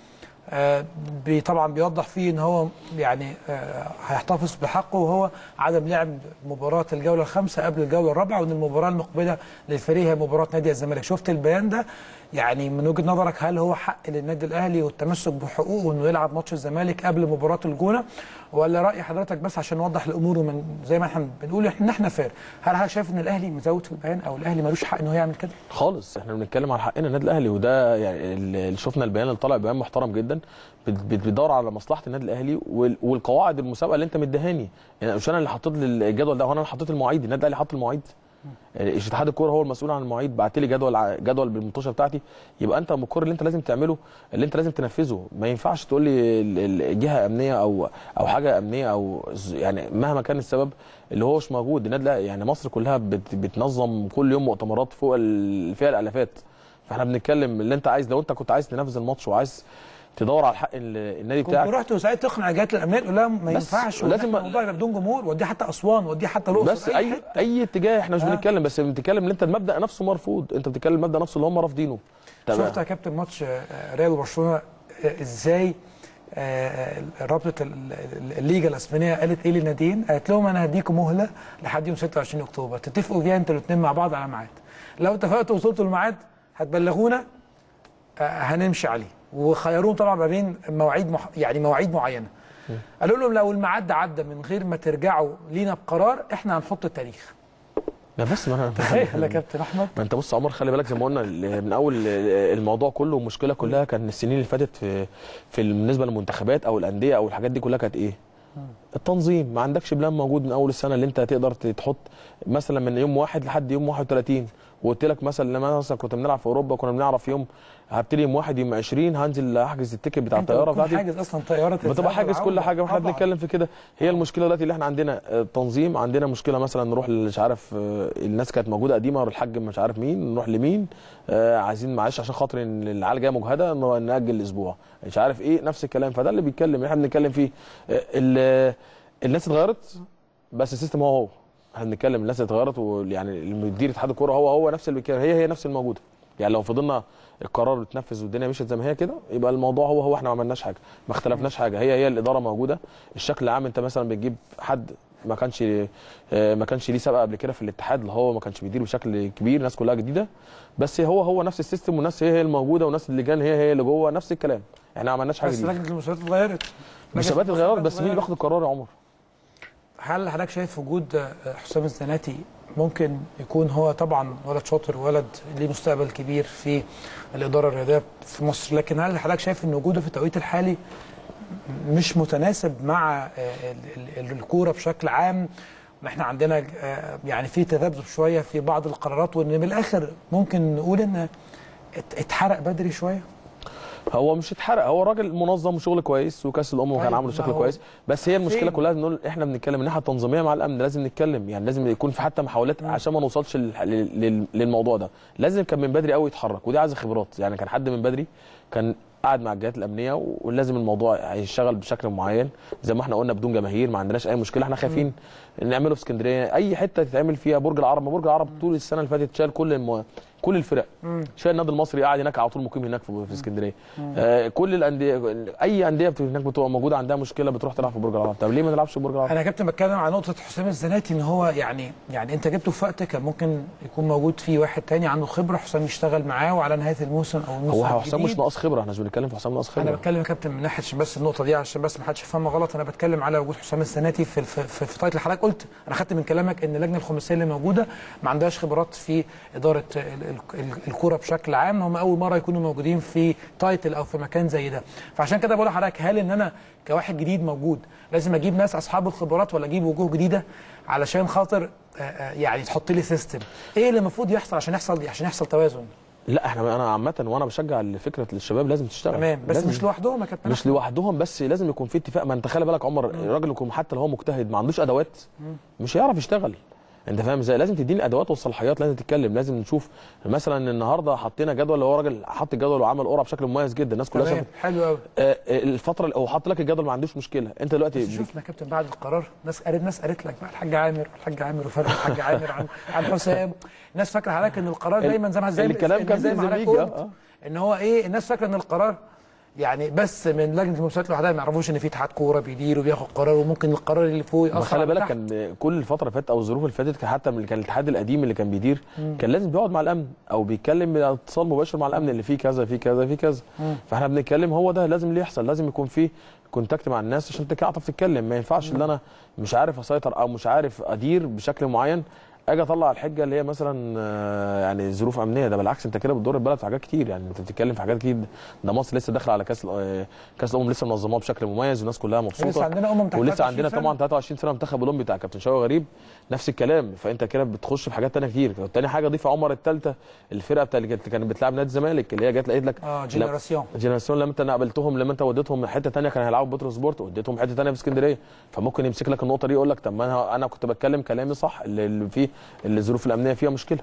بي- طبعا بيوضح فيه إن هو يعني آه هيحتفظ بحقه وهو عدم لعب مباراة الجولة الخامسة قبل الجولة الرابعة وإن المباراة المقبلة للفريق هي مباراة نادي الزمالك. شفت البيان ده؟ يعني من وجهة نظرك هل هو حق للنادي الأهلي والتمسك بحقوقه إنه يلعب ماتش الزمالك قبل مباراة الجونة؟ ولا رأي حضرتك بس عشان نوضح الأمور ومن زي ما إحنا بنقول إن إحنا فير هل حضرتك شايف إن الأهلي مزود في البيان أو الأهلي ملوش حق إنه يعمل كده؟ خالص إحنا بنتكلم على حقنا النادي الأهلي وده يعني اللي شفنا البيان اللي طالع بيان محترم جدا بت- بت- بتدور على مصلحة النادي الأهلي وال- والقواعد المسابقة اللي أنت مديهاني يعني مش أنا اللي حطيت الجدول ده هو أنا اللي حطيت المواعيد النادي الأهلي حط المواعيد. اتحاد الكوره هو المسؤول عن المواعيد بعت لي جدول جدول بالمنتوشه بتاعتي. يبقى انت المقر اللي انت لازم تعمله اللي انت لازم تنفذه. ما ينفعش تقول لي الجهه أمنية أو أو حاجة أمنية أو يعني مهما كان السبب اللي هو مش موجود. النادي يعني مصر كلها بت- بتنظم كل يوم مؤتمرات فوق فيها الألافات. فإحنا بنتكلم اللي انت عايز. لو انت كنت عايز تنفذ الماتش وعايز تدور على ال- النادي كنت بتاعك رحت وساعتها تقنع الجهات الامنيه تقول لها ما ينفعش لازم- لازم الموضوع يبقى بدون جمهور ودي حتى أسوان ودي حتى الأقصر بس أي حتة. أي اتجاه إحنا مش آه. بنتكلم بس بنتكلم إن أنت المبدأ نفسه مرفوض أنت بتتكلم المبدأ نفسه اللي هم رافضينه شفت يا كابتن ماتش آه، ريال وبرشلونة آه، إزاي آه، رابطة ال- ال- الليجا الأسبانية قالت إيه للناديين؟ قالت لهم أنا هديكم مهلة لحد يوم 26 أكتوبر تتفقوا فيها أنتوا الاثنين مع بعض على ميعاد. لو اتفقتوا وصلتوا للميعاد هتبلغونا هنمشي عليه وخيروهم طبعا ما بين مواعيد مح... يعني مواعيد معينة. قالوا لهم لو الميعاد عدى من غير ما ترجعوا لينا بقرار إحنا هنحط التاريخ. لا بس ما أنا تخيل يا كابتن أحمد ما أنت بص عمر خلي بالك زي ما قلنا من أول الموضوع كله والمشكلة كلها كان السنين اللي فاتت في في بالنسبة للمنتخبات أو الأندية أو الحاجات دي كلها كانت إيه؟ التنظيم ما عندكش plan موجود من أول السنة اللي أنت تقدر تحط مثلا من يوم واحد لحد يوم 31 وقلت لك مثلا لما مثلا كنت بنلعب في أوروبا كنا بنعرف يوم هبتدي يوم واحد يوم 20 هنزل أحجز ال ticket بتاع الطيارة بتاعتي. حاجز أصلا طيارة بتبقى حاجز كل. حاجة. وإحنا طبعاً. بنتكلم في كده. هي المشكلة دلوقتي اللي إحنا عندنا آه، تنظيم. عندنا مشكلة مثلا نروح مش عارف آه، الناس كانت موجودة قديمة الحاج مش عارف مين نروح لمين آه، عايزين معلش عشان خاطر إن العيال جاية مجهدة نأجل الأسبوع. مش عارف إيه نفس الكلام. فده اللي بيتكلم اللي إحنا بنتكلم فيه. ال- الناس اتغيرت بس السيستم هو هو. إحنا بنتكلم الناس اتغيرت ويعني المدير اتحاد الكورة هو هو نفس اللي هي هي نفس الموجودة. يعني لو فضلنا القرار اتنفذ والدنيا مشيت زي ما هي كده يبقى الموضوع هو هو إحنا ما عملناش حاجة ما اختلفناش حاجة هي هي الإدارة موجودة الشكل العام انت مثلا بتجيب حد ما كانش آه، ما كانش ليه سابقة قبل كده في الاتحاد اللي هو ما كانش بيدير بشكل كبير الناس كلها جديدة بس هو هو نفس السيستم والناس هي هي الموجودة ونفس اللجان هي هي اللي جوه نفس الكلام إحنا ما عملناش حاجة بس لجنة المسابقات اتغيرت مسابقات لجنة اتغيرت بس مين اللي. بياخد القرار يا عمر؟ هل حضرتك شايف وجود آه، حسام الزناتي ممكن يكون هو طبعا ولد شاطر ولد ليه مستقبل كبير في الإدارة الرياضية في مصر. لكن هل حضرتك شايف إن وجوده في التوقيت الحالي مش متناسب مع ال- ال- الكورة بشكل عام؟ إحنا عندنا آه، يعني في تذبذب شوية في بعض القرارات وإن بالاخر ممكن نقول إن ات- اتحرق بدري شوية. هو مش اتحرق. هو راجل منظم وشغل كويس وكأس الأمم كان طيب، عامله بشكل كويس. بس هي المشكلة؟ كلها نقول إحنا بنتكلم من ناحيه تنظيمية مع الأمن لازم نتكلم. يعني لازم يكون في حتى محاولات عشان ما نوصلش لل- لل- للموضوع ده. لازم كان من بدري قوي يتحرك ودي عايزة خبرات. يعني كان حد من بدري كان قاعد مع الجهات الأمنية ولازم الموضوع هيشتغل بشكل معين. زي ما إحنا قلنا بدون جماهير ما عندناش أي مشكلة. إحنا خايفين نعمله في اسكندرية. أي حتة تتعمل فيها برج العرب برج العرب طول السنة اللي فاتت شال كل الم... كل الفرق. شال النادي المصري قاعد هناك على طول مقيم هناك في, في اسكندرية. آه كل الأندية أي أندية هناك بتبقى موجودة عندها مشكلة بتروح تلعب في برج العرب. طب ليه ما نلعبش في برج العرب؟ أنا يا كابتن بتكلم عن نقطة حسام الزناتي إن هو يعني يعني أنت جبته في وقت كان ممكن يكون موجود فيه واحد تاني عنده خبرة حسام يشتغل معاه وعلى نهاية الموسم أو الموسم هو حسام مش. ناقص خبرة إحنا مش بنتكلم في حسام ناقص أنا خبرة. بتكلم يا كابتن من ناحية بس النقطة دي عشان بس ما حدش يفهمها غلط. أنا بتكلم على وجود حسام الزناتي في في, في, في title حضرتك قلت أنا خدت من كلامك إن اللجنة الخماسية اللي موجودة ما عندهاش خبرات في إدارة ال- ال- ال- الكورة بشكل عام هم أول مرة يكونوا موجودين في title أو في مكان زي ده. فعشان كده بقول لحضرتك هل إن أنا كواحد جديد موجود لازم أجيب ناس أصحاب الخبرات ولا أجيب وجوه جديدة؟ علشان خاطر يعني تحط لي سيستم إيه اللي المفروض يحصل عشان يحصل عشان يحصل توازن. لا إحنا أنا عامة وأنا بشجع فكرة الشباب لازم تشتغل. تمام بس لازم مش لوحدهم يا كابتن مش لوحدهم بس لازم يكون في اتفاق. ما انت خلي بالك عمر الراجل يكون حتى لو هو مجتهد ما عندوش أدوات مش هيعرف يشتغل. أنت فاهم إزاي؟ لازم تديني الأدوات والصلاحيات لازم تتكلم لازم نشوف. مثلا النهارده حطينا جدول اللي هو راجل حط الجدول وعمل قرعة بشكل مميز جدا الناس كلها شافت. حلو قوي آه، الفترة اللي هو حط لك الجدول ما عندوش مشكلة. أنت دلوقتي شفنا كابتن بعد القرار ناس قالت ناس قالت لك بقى الحاج عامر والحاج عامر وفرق الحاج عامر عن عن حسام. الناس فاكرة حضرتك إن القرار ال- دايما زي ما زي الكلام كان زي ما حضرتك آه. إن هو إيه الناس فاكرة إن القرار يعني بس من لجنة المسابقات لوحدها ما يعرفوش إن في اتحاد كورة بيدير وبياخد قرار وممكن القرار اللي فوق يأثر خلي بالك. كان كل الفترة اللي فاتت أو الظروف اللي فاتت حتى من كان الاتحاد القديم اللي كان بيدير كان لازم بيقعد مع الأمن أو بيتكلم باتصال مباشر مع الأمن اللي فيه كذا فيه كذا فيه كذا. فإحنا بنتكلم هو ده لازم اللي يحصل لازم يكون فيه كونتاكت مع الناس عشان تعرف تتكلم. ما ينفعش إن أنا مش عارف أسيطر أو مش عارف أدير بشكل معين. أجي اطلع الحجه اللي هي مثلا آه، يعني ظروف امنيه. ده بالعكس انت كده بتضر البلد في حاجات كتير. يعني انت بتتكلم في حاجات كتير. ده مصر لسه داخله على كاس آه، كاس الامم لسه منظماه بشكل مميز والناس كلها مبسوطة. ولسه عندنا أمم ولسه 23 عندنا. طبعا 23 سنة منتخب أولمبي بتاع كابتن شوقي غريب. نفس الكلام. فأنت كده بتخش في حاجات تانية كتير. تاني حاجة ضيف عمر الثالثه الفرقة بتاع اللي كانت بتلعب نادي الزمالك اللي هي جت لقيت لك آه جنراسيون جنراسيون لما انت قابلتهم لما انت وديتهم حتة ثانية كانوا هيلعبوا بترو سبورت وديتهم حتة ثانية في اسكندرية. فممكن يمسك لك النقطة دي يقول لك طب ما أنا أنا كنت بتكلم كلامي صح اللي فيه الظروف الأمنية فيها مشكلة.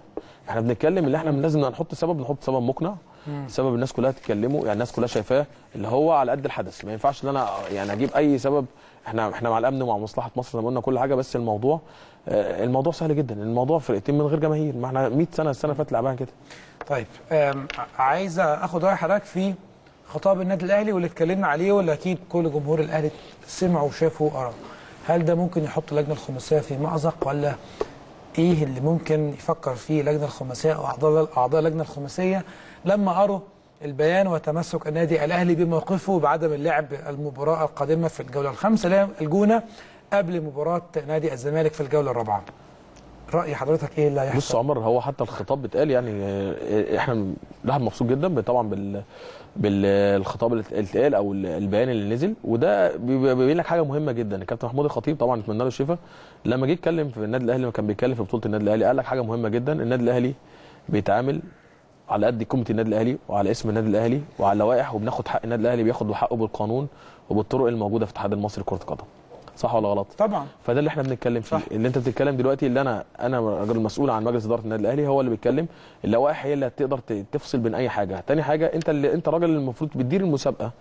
إحنا بنتكلم اللي إحنا لازم نحط سبب نحط سبب مقنع سبب الناس كلها تتكلموا يعني الناس كلها شايفاه اللي هو على قد الحدث. ما ينفعش إن أنا يعني أجيب أي سبب. إحنا إحنا مع الأمن ومع مصلحة مصر زي ما قلنا كل حاجة بس الموضوع الموضوع سهل جدا. الموضوع فرقتين من غير جماهير. ما إحنا 100 سنة السنة اللي فاتت لعبها كده. طيب عايز آخد رأي حضرتك في خطاب النادي الأهلي واللي اتكلمنا عليه واللي أكيد كل جمهور الأهلي سمعوا وشافوا وقرا هل ده ممكن يحط اللجنه الخماسية في مأزق ولا إيه اللي ممكن يفكر فيه اللجنه الخماسية أو أعضاء أعضاء اللجنه الخماسية لما قروا البيان وتمسك النادي الأهلي بموقفه بعدم اللعب المباراة القادمة في الجولة الخامسة الجونة قبل مباراة نادي الزمالك في الجولة الرابعة. رأي حضرتك إيه اللي هيحصل؟ بص عمر هو حتى الخطاب بيتقال يعني آه، إحنا الواحد مبسوط جدا طبعا بال بالخطاب اللي اتقال أو البيان اللي نزل وده بيبين لك حاجة مهمة جدا الكابتن محمود الخطيب طبعا نتمنى له الشفاء لما جه يتكلم في النادي الأهلي كان بيتكلم في بطولة النادي الأهلي قال لك حاجة مهمة جدا النادي الأهلي بيتعامل على قد قيمة النادي الأهلي وعلى اسم النادي الأهلي وعلى اللوائح وبناخد حق النادي الأهلي بياخد حقه بالقانون وبالطرق الموجودة في الاتحاد المصري لكرة القدم صح ولا غلط؟ طبعا. فده اللي إحنا بنتكلم فيه. صح. اللي انت بتتكلم دلوقتي اللي أنا أنا راجل مسؤول عن مجلس إدارة النادي الأهلي هو اللي بيتكلم. اللوائح هي اللي هتقدر تفصل بين أي حاجة. تاني حاجة انت اللي انت اللي المفروض بتدير المسابقة.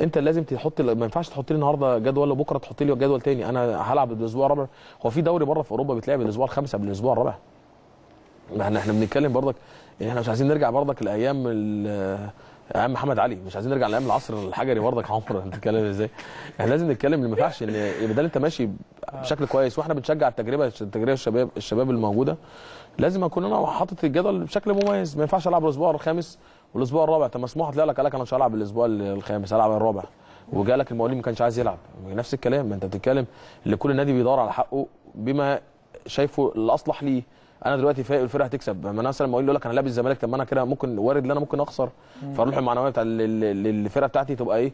انت لازم تحط ما ينفعش تحط لي النهارده جدول وبكرة تحط لي جدول تاني. أنا هلعب الأسبوع الرابع. هو في دوري بره في أوروبا بيتلعب الأسبوع الخامس قبل الأسبوع الرابع. ما إحنا إحنا بنتكلم برضك يعني إحنا مش عايزين نرجع برضك لأيام ال- أيام محمد علي مش عايزين نرجع لأيام العصر الحجري برضك يا عمر. أنت بتتكلم إزاي؟ إحنا لازم نتكلم اللي ما ينفعش إن يبقى ده أنت ماشي بشكل كويس وإحنا بنشجع التجربة التجربة الشباب الشباب الموجودة. لازم أكون أنا حاطط الجدول بشكل مميز. ما ينفعش ألعب الأسبوع الخامس والأسبوع الرابع. طب مسموح تلاقي لك قال لك أنا مش هلعب الأسبوع الخامس هلعب الرابع. وجالك المقاولين ما كانش عايز يلعب. نفس الكلام. ما أنت بتتكلم اللي كل نادي بيدور على حقه بما شايفه الأصلح ليه. أنا دلوقتي فايق الفرقه هتكسب. ما مثلا المقاولين يقول لك أنا لابس الزمالك طب ما أنا كده ممكن وارد ان أنا ممكن اخسر. فاروح المعنويه بتاع ال- ال- ال- الفرقه بتاعتي تبقى إيه؟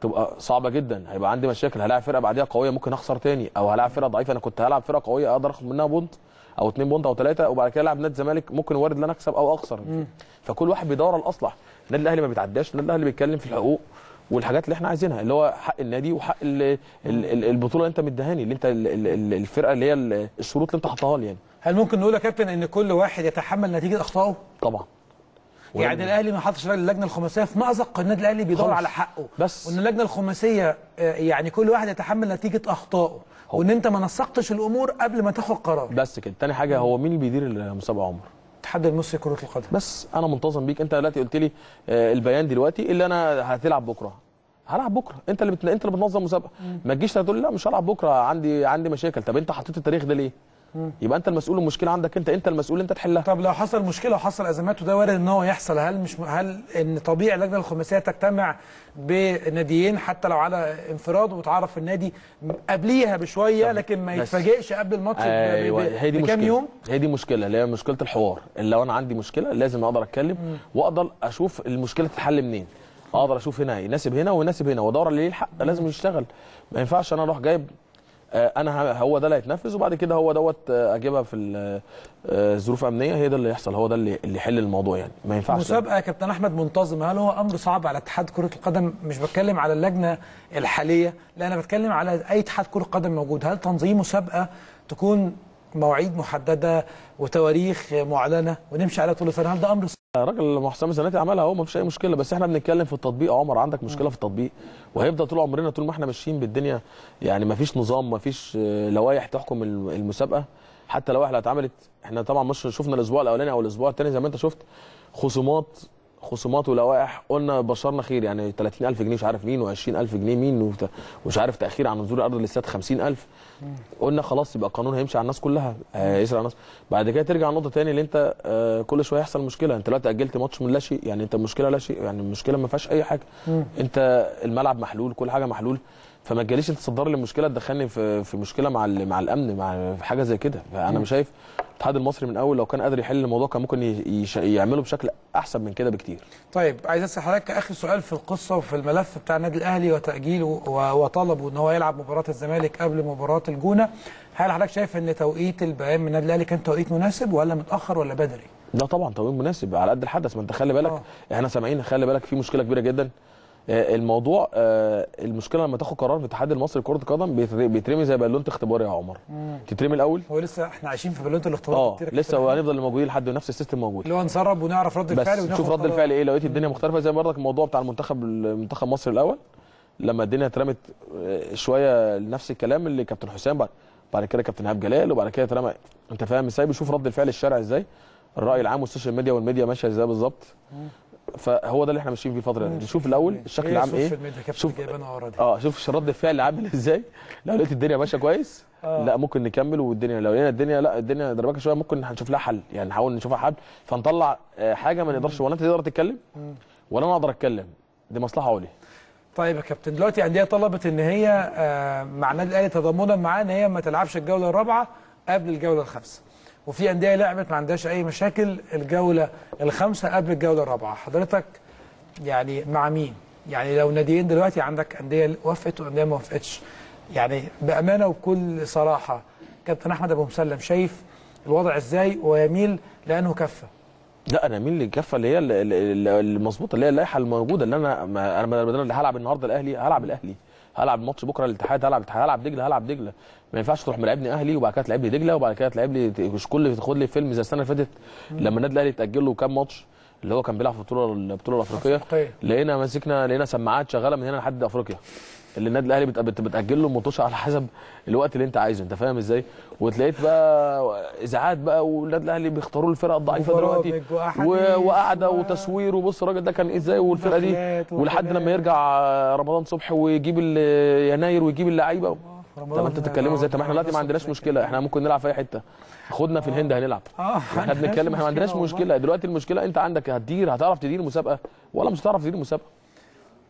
تبقى صعبه جدا. هيبقى عندي مشاكل. هلاعب فرقه بعديها قويه ممكن اخسر تاني. أو هلاعب فرقه ضعيفه. أنا كنت هلعب فرقه قويه أقدر اخد منها بونت أو اتنين بونت أو ثلاثة وبعد كده العب نادي الزمالك ممكن وارد ان أنا اكسب أو اخسر. فكل واحد بيدور على الاصلح. النادي الاهلي ما بيتعداش. النادي الاهلي بيتكلم في الحقوق. والحاجات اللي إحنا عايزينها اللي هو حق النادي وحق ال ال ال البطولة اللي انت مديهاني اللي انت ال- ال- ال- الفرقة اللي هي ال- الشروط اللي انت حاطها لي يعني هل ممكن نقول يا كابتن إن كل واحد يتحمل نتيجة إخطائه؟ طبعا يعني الأهلي ما حطش اللجنة الخماسية في مأزق النادي الأهلي بيدور. على حقه بس. وإن اللجنة الخماسية آه، يعني كل واحد يتحمل نتيجة إخطائه وإن أنت ما نسقتش الأمور قبل ما تاخد قرار بس كده تاني حاجة هو مين اللي بيدير المسابقة عمر الاتحاد المصري لكره القدم. بس أنا منتظم بيك. أنت دلوقتي قلت لي آه، البيان دلوقتي اللي أنا هتلعب بكرة. هلعب بكرة. أنت اللي. أنت اللي بتنظم مسابقة. ما تجيش تقول لا مش هلعب بكرة. عندي عندي مشاكل. طب أنت حطيت التاريخ ده ليه؟ يبقى انت المسؤول المشكلة عندك انت انت المسؤول انت تحلها. طب لو حصل مشكلة وحصل أزمات وده وارد إن هو يحصل هل مش هل إن طبيعي اللجنة الخماسية تجتمع بناديين حتى لو على انفراد وتعرف النادي قبليها بشوية لكن ما. يتفاجئش قبل الماتش أيوه هي دي بكام مشكلة. يوم؟ هي دي مشكلة اللي هي مشكلة الحوار. اللي لو أنا عندي مشكلة لازم أقدر أتكلم وأقدر أشوف المشكلة تتحل منين. أقدر أشوف هنا يناسب هنا ويناسب هنا وأدور اللي ليه الحق لازم يشتغل. ما ينفعش أنا أروح جايب أنا ه- هو ده اللي هيتنفذ وبعد كده هو دوت آه، أجيبها في ال- آه، أمنية هي ده اللي يحصل هو ده اللي اللي يحل الموضوع يعني. ما ينفعش مسابقة يا كابتن أحمد منتظمه هل هو أمر صعب على اتحاد كرة القدم؟ مش بتكلم على اللجنة الحالية لا أنا بتكلم على أي اتحاد كرة قدم موجود. هل تنظيم مسابقة تكون مواعيد محددة وتواريخ معلنة ونمشي عليها طول. السنة هل ده أمر صعب؟ الراجل حسام الزناتي عملها اهو ما فيش أي مشكلة. بس إحنا بنتكلم في التطبيق. عمر عندك مشكلة في التطبيق؟ وهيفضل طول عمرنا طول ما إحنا ماشيين بالدنيا يعني ما فيش نظام ما فيش آه، لوائح تحكم الم- المسابقة. حتى اللوائح اللي اتعملت إحنا طبعا مش شفنا الأسبوع الأولاني أو الأسبوع الثاني زي ما أنت شفت. خصومات خصومات ولوائح قلنا بشرنا خير يعني 30000 جنيه مش عارف مين و20000 جنيه مين ومش عارف تأخير عن نزول ارض الاستاد 50000 قلنا خلاص يبقى القانون هيمشي على الناس كلها هيسرع على الناس. بعد كده ترجع نقطه تاني اللي انت آه، كل شوية يحصل مشكلة. انت دلوقتي أجلت ماتش من لا شيء يعني انت المشكلة لا شيء يعني المشكلة ما فيهاش أي حاجة. انت الملعب محلول كل حاجة محلول. فما تجاليش تصدر لي المشكلة تدخلني في في مشكلة مع مع الأمن مع في حاجة زي كده. فأنا مش شايف الاتحاد المصري من أول لو كان قادر يحل الموضوع كان ممكن يعمله بشكل أحسن من كده بكتير. طيب عايز أسأل حضرتك آخر سؤال في القصة وفي الملف بتاع النادي الأهلي وتأجيله وطلبه إن هو يلعب مباراة الزمالك قبل مباراة الجونة. هل حضرتك شايف إن توقيت البيان من النادي الأهلي كان توقيت مناسب ولا متأخر ولا بدري؟ ده طبعا توقيت مناسب على قد الحدث. ما أنت خلي بالك آه. إحنا سامعين خلي بالك في مشكلة كبيرة جدا. الموضوع آه، المشكلة لما تاخد قرار في الاتحاد المصري لكرة القدم بيتر- بيترمي زي بالونه اختبار يا عمر. تترمي الأول؟ هو لسه إحنا عايشين في بالونه الاختبار آه لسه. وهنفضل موجودين لحد نفس ال system موجود. اللي هو نسرب ونعرف رد بس الفعل وناخد شوف رد. الفعل إيه لو لقيت الدنيا مختلفة. زي برضك الموضوع بتاع المنتخب المنتخب مصر الأول لما الدنيا اترمت آه، شوية نفس الكلام اللي كابتن حسام بعد بعد كده كابتن إيهاب جلال وبعد كده اترمى. أنت فاهم إزاي؟ بيشوف رد الفعل الشارع إزاي؟ الرأي العام وال social media والميديا ماشية إزاي بالظبط؟ فهو ده اللي إحنا ماشيين فيه الفترة دي. نشوف الأول الشكل العام إيه. شوف آه شوف رد الفعل عامل إزاي. لو لقيت الدنيا ماشية كويس آه. لا ممكن نكمل والدنيا لو لقينا الدنيا لا الدنيا دربكه شوية ممكن هنشوف لها حل. يعني نحاول نشوفها حل. فنطلع آه، حاجة ما نقدرش ولا أنت تقدر تتكلم؟ ولا أنا أقدر أتكلم. دي مصلحة عليا. طيب يا كابتن دلوقتي انديه طلبت إن هي آه، مع النادي الأهلي تضامنا معاه إن هي ما تلعبش الجولة الرابعة قبل الجولة الخامسة. وفي أندية لعبت ما عندهاش أي مشاكل الجولة الخامسة قبل الجولة الرابعة. حضرتك يعني مع مين؟ يعني لو ناديين دلوقتي عندك أندية وافقت وأندية ما وافقتش يعني بأمانة وبكل صراحة كابتن أحمد أبو مسلم شايف الوضع إزاي ويميل لأنه كفة؟ لا أنا مين اللي الكفه اللي هي ال- ال- ال- المظبوطة اللي هي اللائحة الموجودة اللي أنا أنا بدل هلعب النهارده الأهلي هلعب الأهلي هلعب ماتش بكرة الاتحاد هلعب الاتحاد هلعب دجلة هلعب دجلة. ما ينفعش تروح ملعبني أهلي وبعد كده تلعب لي دجلة وبعد كده تلعب لي مش كل تاخد لي فيلم زي السنة اللي فاتت لما النادي الأهلي اتأجل له كام ماتش اللي هو كان بيلعب في البطوله البطوله الأفريقية. لقينا مسكنا لقينا سماعات شغالة من هنا لحد أفريقيا. اللي النادي الأهلي بت- بت- بتأجل له المطوشه على حسب الوقت اللي انت عايزه انت فاهم إزاي؟ وتلاقيت بقى اذاعات بقى والنادي الأهلي بيختاروا الفرق الضعيفة دلوقتي. وقعده و- وتصوير وبص الراجل ده كان إزاي والفرقة دي ولحد. لما يرجع رمضان صبحي ويجيب يناير ويجيب اللعيبة. طب انت بتتكلموا إزاي؟ طب إحنا دلوقتي ما عندناش مشكلة. إحنا ممكن نلعب في أي حتة. خدنا في الهند هنلعب. آه إحنا بنتكلم إحنا ما عندناش مشكلة. دلوقتي المشكلة انت عندك هتدير هتعرف تدير مسابقه ولا مش هتعرف تدير مسابقه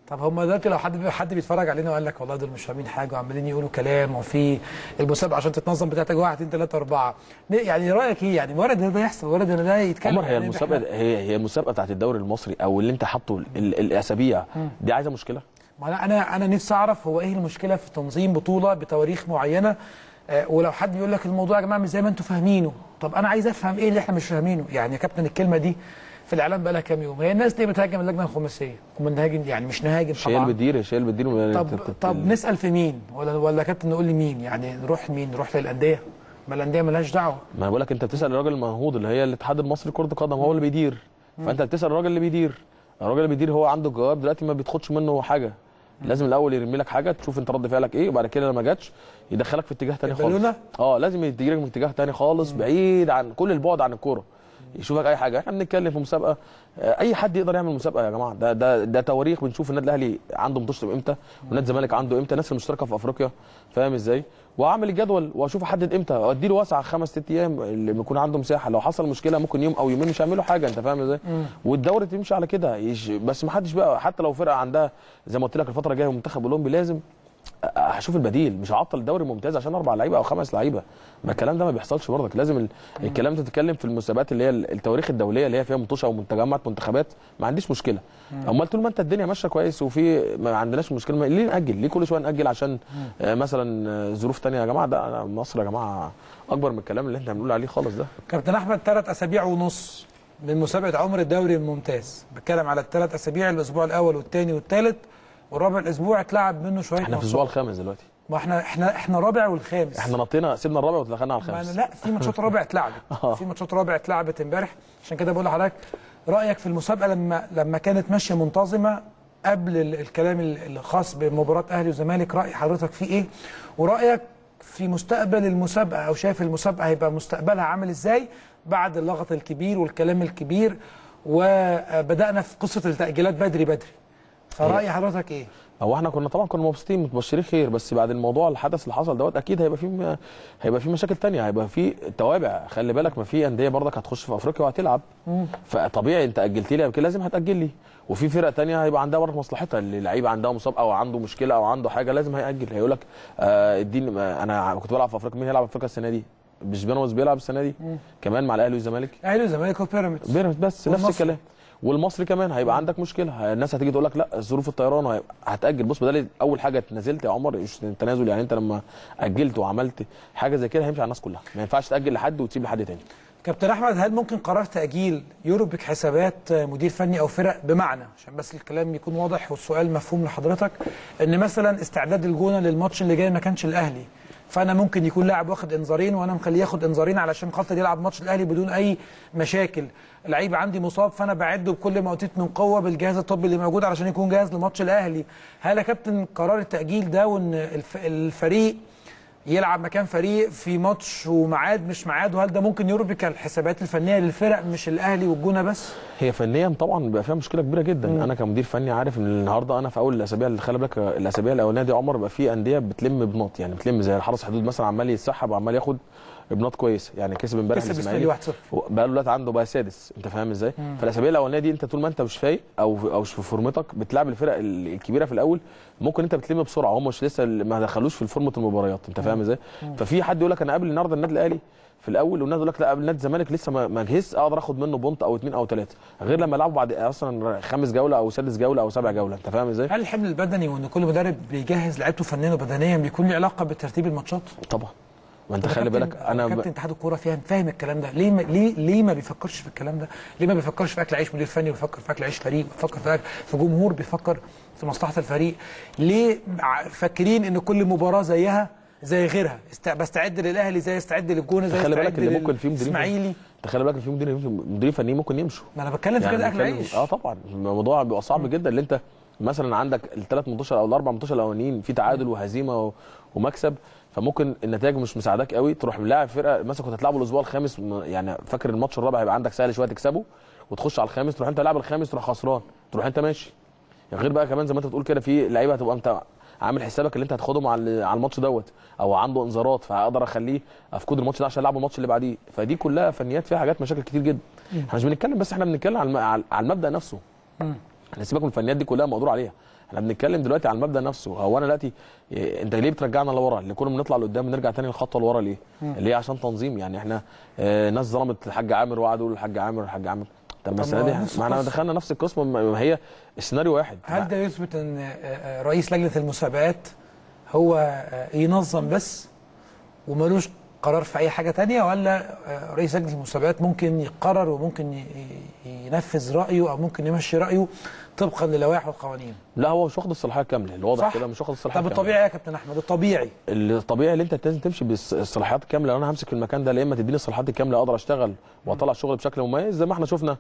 طب هم دلوقتي لو حد حد بيتفرج علينا وقال لك والله دول مش فاهمين حاجة وعمالين يقولوا كلام وفي المسابقة عشان تتنظم بتاعتك. 1 2 3 4 يعني رأيك إيه؟ يعني وارد ان ده يحصل وارد ان ده يتكلم عمر هي يعني المسابقة هي هي المسابقة بتاعت الدوري المصري أو اللي أنت حاطه ال- ال- الأسابيع. دي عايزة مشكلة؟ ما أنا أنا نفسي أعرف هو إيه المشكلة في تنظيم بطولة بتواريخ معينة آه، ولو حد بيقول لك الموضوع يا جماعة مش زي ما أنتم فاهمينه. طب أنا عايز أفهم إيه اللي إحنا مش فاهمينه؟ يعني يا كابتن الكلمة دي في الإعلام بقى لها كام يوم؟ هي الناس ليه بتهاجم اللجنة الخماسية ومن نهاجم يعني مش نهاجم طبعا. بتدير مش هي اللي بتدير طب طب نسأل في مين؟ ولا ولا كابتن نقول لمين يعني نروح مين؟ نروح للأندية؟ ما الأندية مالهاش دعوة. ما أنا بقول لك أنت بتسأل الراجل المنهوض اللي هي الاتحاد المصري لكره القدم هو اللي بيدير. فأنت بتسأل الراجل اللي بيدير. الراجل اللي بيدير هو عنده جواب دلوقتي ما بيتاخدش منه حاجة. لازم الأول يرمي لك حاجة تشوف أنت رد فعلك إيه وبعد كده لما جاتش يدخلك في اتجاه تاني خالص؟ آه لازم يديرك من اتجاه تاني خالص بعيد عن كل البعد عن الكورة. يشوفك أي حاجة. إحنا بنتكلم في مسابقة آه، أي حد يقدر يعمل مسابقة يا جماعة. ده ده ده تواريخ بنشوف النادي الأهلي عنده مطوشه إمتى ونادي الزمالك عنده إمتى الناس المشتركة في أفريقيا. فاهم إزاي؟ واعمل الجدول واشوف احدد إمتى. وادي له واسع خمس ست أيام اللي بيكون عنده مساحه لو حصل مشكلة ممكن يوم أو يومين مش هيعملوا حاجة انت فاهم إزاي؟ والدوري تمشي على كده. بس ما حدش بقى حتى لو فرقة عندها زي ما قلت لك الفترة الجاية منتخب أولمبي لازم هشوف البديل مش هعطل الدوري الممتاز عشان أربع لعيبة أو خمس لعيبة. ما الكلام ده ما بيحصلش برضك. لازم ال... الكلام ده تتكلم في المسابقات اللي هي التواريخ الدولية اللي هي فيها مطوشه ومنتجمات منتخبات. ما عنديش مشكلة. أمال طول ما أنت الدنيا ماشية كويس وفي ما عندناش مشكلة ما... ليه نأجل؟ ليه كل شوية نأجل عشان آه مثلا آه، ظروف تانية؟ يا جماعة ده مصر يا جماعة أكبر من الكلام اللي إحنا بنقول عليه خالص ده. كابتن أحمد ثلاث أسابيع ونص من مسابقة عمر الدوري الممتاز. بتكلم على الثلاث أسابيع الأسبوع الأول والثاني والثالث والرابع الأسبوع اتلعب منه شوية إحنا في الأسبوع الخامس دلوقتي. ما إحنا إحنا إحنا رابع والخامس. إحنا نطينا سيبنا الرابع ودخلنا على الخامس. لا في ماتشات رابع اتلعبت. آه. في ماتشات رابع اتلعبت امبارح. عشان كده بقول لحضرتك رأيك في المسابقة لما لما كانت ماشية منتظمة قبل ال- الكلام ال- الخاص بمباراة أهلي وزمالك رأي حضرتك فيه إيه؟ ورأيك في مستقبل المسابقة أو شايف المسابقة هيبقى مستقبلها عامل إزاي بعد اللغط الكبير والكلام الكبير؟ وبدأنا في قصة التأجيلات بدري بدري. فرأي حضرتك إيه؟ هو إحنا كنا طبعا كنا مبسوطين متبشرين خير بس بعد الموضوع الحدث اللي حصل دوت أكيد هيبقى في هيبقى في مشاكل تانية هيبقى في توابع. خلي بالك ما في أندية برضك هتخش في أفريقيا وهتلعب. فطبيعي أنت اجلت لي يمكن لازم هتأجل لي. وفي فرق تانية هيبقى عندها برضه مصلحتها اللي لعيب عندها مصاب أو عنده مشكلة أو عنده حاجة لازم هيأجل. هيقول لك آه اديني أنا كنت بلعب في أفريقيا. مين هيلعب في أفريقيا السنة دي؟ مش بيراميدز بيلعب السنة دي؟ كمان مع الأهلي والزمالك؟ أهلي وزمالك وبيراميدز. بيراميدز بس نفس. الكلام. والمصري كمان هيبقى عندك مشكلة. الناس هتيجي تقول لك لا ظروف الطيران هتأجل. بص بدل أول حاجة نزلت يا عمر مش تنازل يعني أنت لما أجلت وعملت حاجة زي كده هيمشي على الناس كلها. ما ينفعش تأجل لحد وتسيب لحد تاني. كابتن أحمد هل ممكن قرار تأجيل يربك حسابات مدير فني أو فرق بمعنى؟ عشان بس الكلام يكون واضح والسؤال مفهوم لحضرتك. إن مثلا استعداد الجونة للماتش اللي جاي ما كانش الاهلي فأنا ممكن يكون لاعب واخد إنذارين وأنا مخليه ياخد إنذارين علشان خاطر يلعب ماتش الأهلي بدون أي مشاكل. لعيب عندي مصاب فأنا بعده بكل ما اوتيت من قوة بالجهاز الطبي اللي موجود علشان يكون جاهز لماتش الأهلي. هل يا كابتن قرار التأجيل ده وإن الف- الفريق يلعب مكان فريق في ماتش وميعاد مش ميعاد وهل ده ممكن يربك الحسابات الفنية للفرق مش الأهلي والجونة بس؟ هي فنيا طبعا بيبقى فيها مشكلة كبيرة جدا. مم. أنا كمدير فني عارف إن النهارده أنا في أول الأسابيع اللي خلي بالك الأسابيع الأولانية دي عمر بيبقى في أندية بتلم بناط يعني بتلم زي الحرس حدود مثلا عمال يتسحب وعمال ياخد بناط كويس. يعني كسب امبارح كسب الإسماعيلي. الإسماعيلي 1-0 بقى له دلوقتي عنده بقى سادس. انت فاهم إزاي؟ فالأسابيع الأولانية دي انت طول ما انت مش فايق أو أو مش في فورمتك بتلعب الفرق ال- الكبيرة في الأول. ممكن انت بتلم بسرعة. هم مش لسه ما دخلوش في فورمه المباريات. انت فاهم إزاي؟ ففي حد يقول لك أنا قابل النهارده النادي الأهلي في الأول والناس يقول لك لا قابل نادي الزمالك لسه ما جهزش أقدر آخد منه بونت أو اثنين أو ثلاثة غير لما يلعبوا بعد أصلا خامس جولة أو سادس جولة أو سابع جولة. انت فاهم إزاي؟ هل الحمل البدني وإن كل مدرب بيجهز لعيبته فنيا وبدنيا بيكون له علاقة بترتيب الماتشات؟ طبعا. ما انت خلي بالك أنا. كابتن اتحاد الكورة فاهم فاهم الكلام ده. ليه ما ليه ليه ما بيفكرش في الكلام ده؟ ليه ما بيفكرش في أكل عيش مدير فني وبيفكر في أكل عيش فريق وبيفكر في في جمهور بيفكر في مصلحة الفريق؟ ليه فاكرين إن كل مباراة زيها زي غيرها؟ است- بستعد للأهلي زي استعد للجونة زي خلي بالك اللي ممكن مديرين اسماعيلي خلي بالك في مدير مديرين فنيين ممكن يمشوا. ما أنا بتكلم في كده أكل عيش. آه طبعا. الموضوع بيبقى صعب جدا. اللي أنت مثلا عندك الثلاث منتشر أو الأربع منتشر الأولانيين في تعادل وهزيمة ومكسب. فممكن النتائج مش مساعداك قوي تروح ملاعب فرقة مثلا كنت هتلعبه الأسبوع الخامس يعني فاكر الماتش الرابع هيبقى عندك سهل شوية تكسبه وتخش على الخامس تروح أنت لاعب الخامس تروح خسران تروح أنت ماشي. يعني غير بقى كمان زي ما أنت بتقول كده في لعيبة هتبقى أنت عامل حسابك اللي أنت هتاخدهم على على الماتش دوت أو عنده انذارات فهقدر أخليه افقد الماتش ده عشان العب الماتش اللي بعديه. فدي كلها فنيات فيها حاجات مشاكل كتير جدا. إحنا مش بنتكلم بس إحنا بنتكلم على الم- على على المبدأ نفسه. إحنا سيبك من الفنيات دي كلها مقدور عليها. إحنا بنتكلم دلوقتي على المبدأ نفسه. هو أنا دلوقتي إيه، أنت ليه بترجعنا لورا؟ اللي كنا بنطلع لقدام بنرجع تاني الخطوه لورا ليه؟ اللي هي عشان تنظيم. يعني إحنا آه ناس ظلمت الحاج عامر وقعدوا يقولوا الحاج عامر الحاج عامر. طب ما السنة دي ما إحنا. دخلنا نفس القسم ما هي السيناريو واحد. هل ده يثبت إن آه، آه، رئيس لجنة المسابقات هو آه، ينظم بس وملوش قرار في أي حاجة تانية ولا آه، رئيس لجنة المسابقات ممكن يقرر وممكن ينفذ رأيه أو ممكن يمشي رأيه؟ طبقا للوائح والقوانين. لا هو مش واخد الصلاحية الكامله الواضح. كده مش واخد الصلاحية طب الطبيعي يا كابتن أحمد؟ الطبيعي. الطبيعي اللي أنت لازم تمشي بالصلاحيات الكامله لو أنا همسك المكان ده يا إما تديني الصلاحيات الكاملة أقدر أشتغل وأطلع شغل بشكل مميز. زي ما إحنا شفنا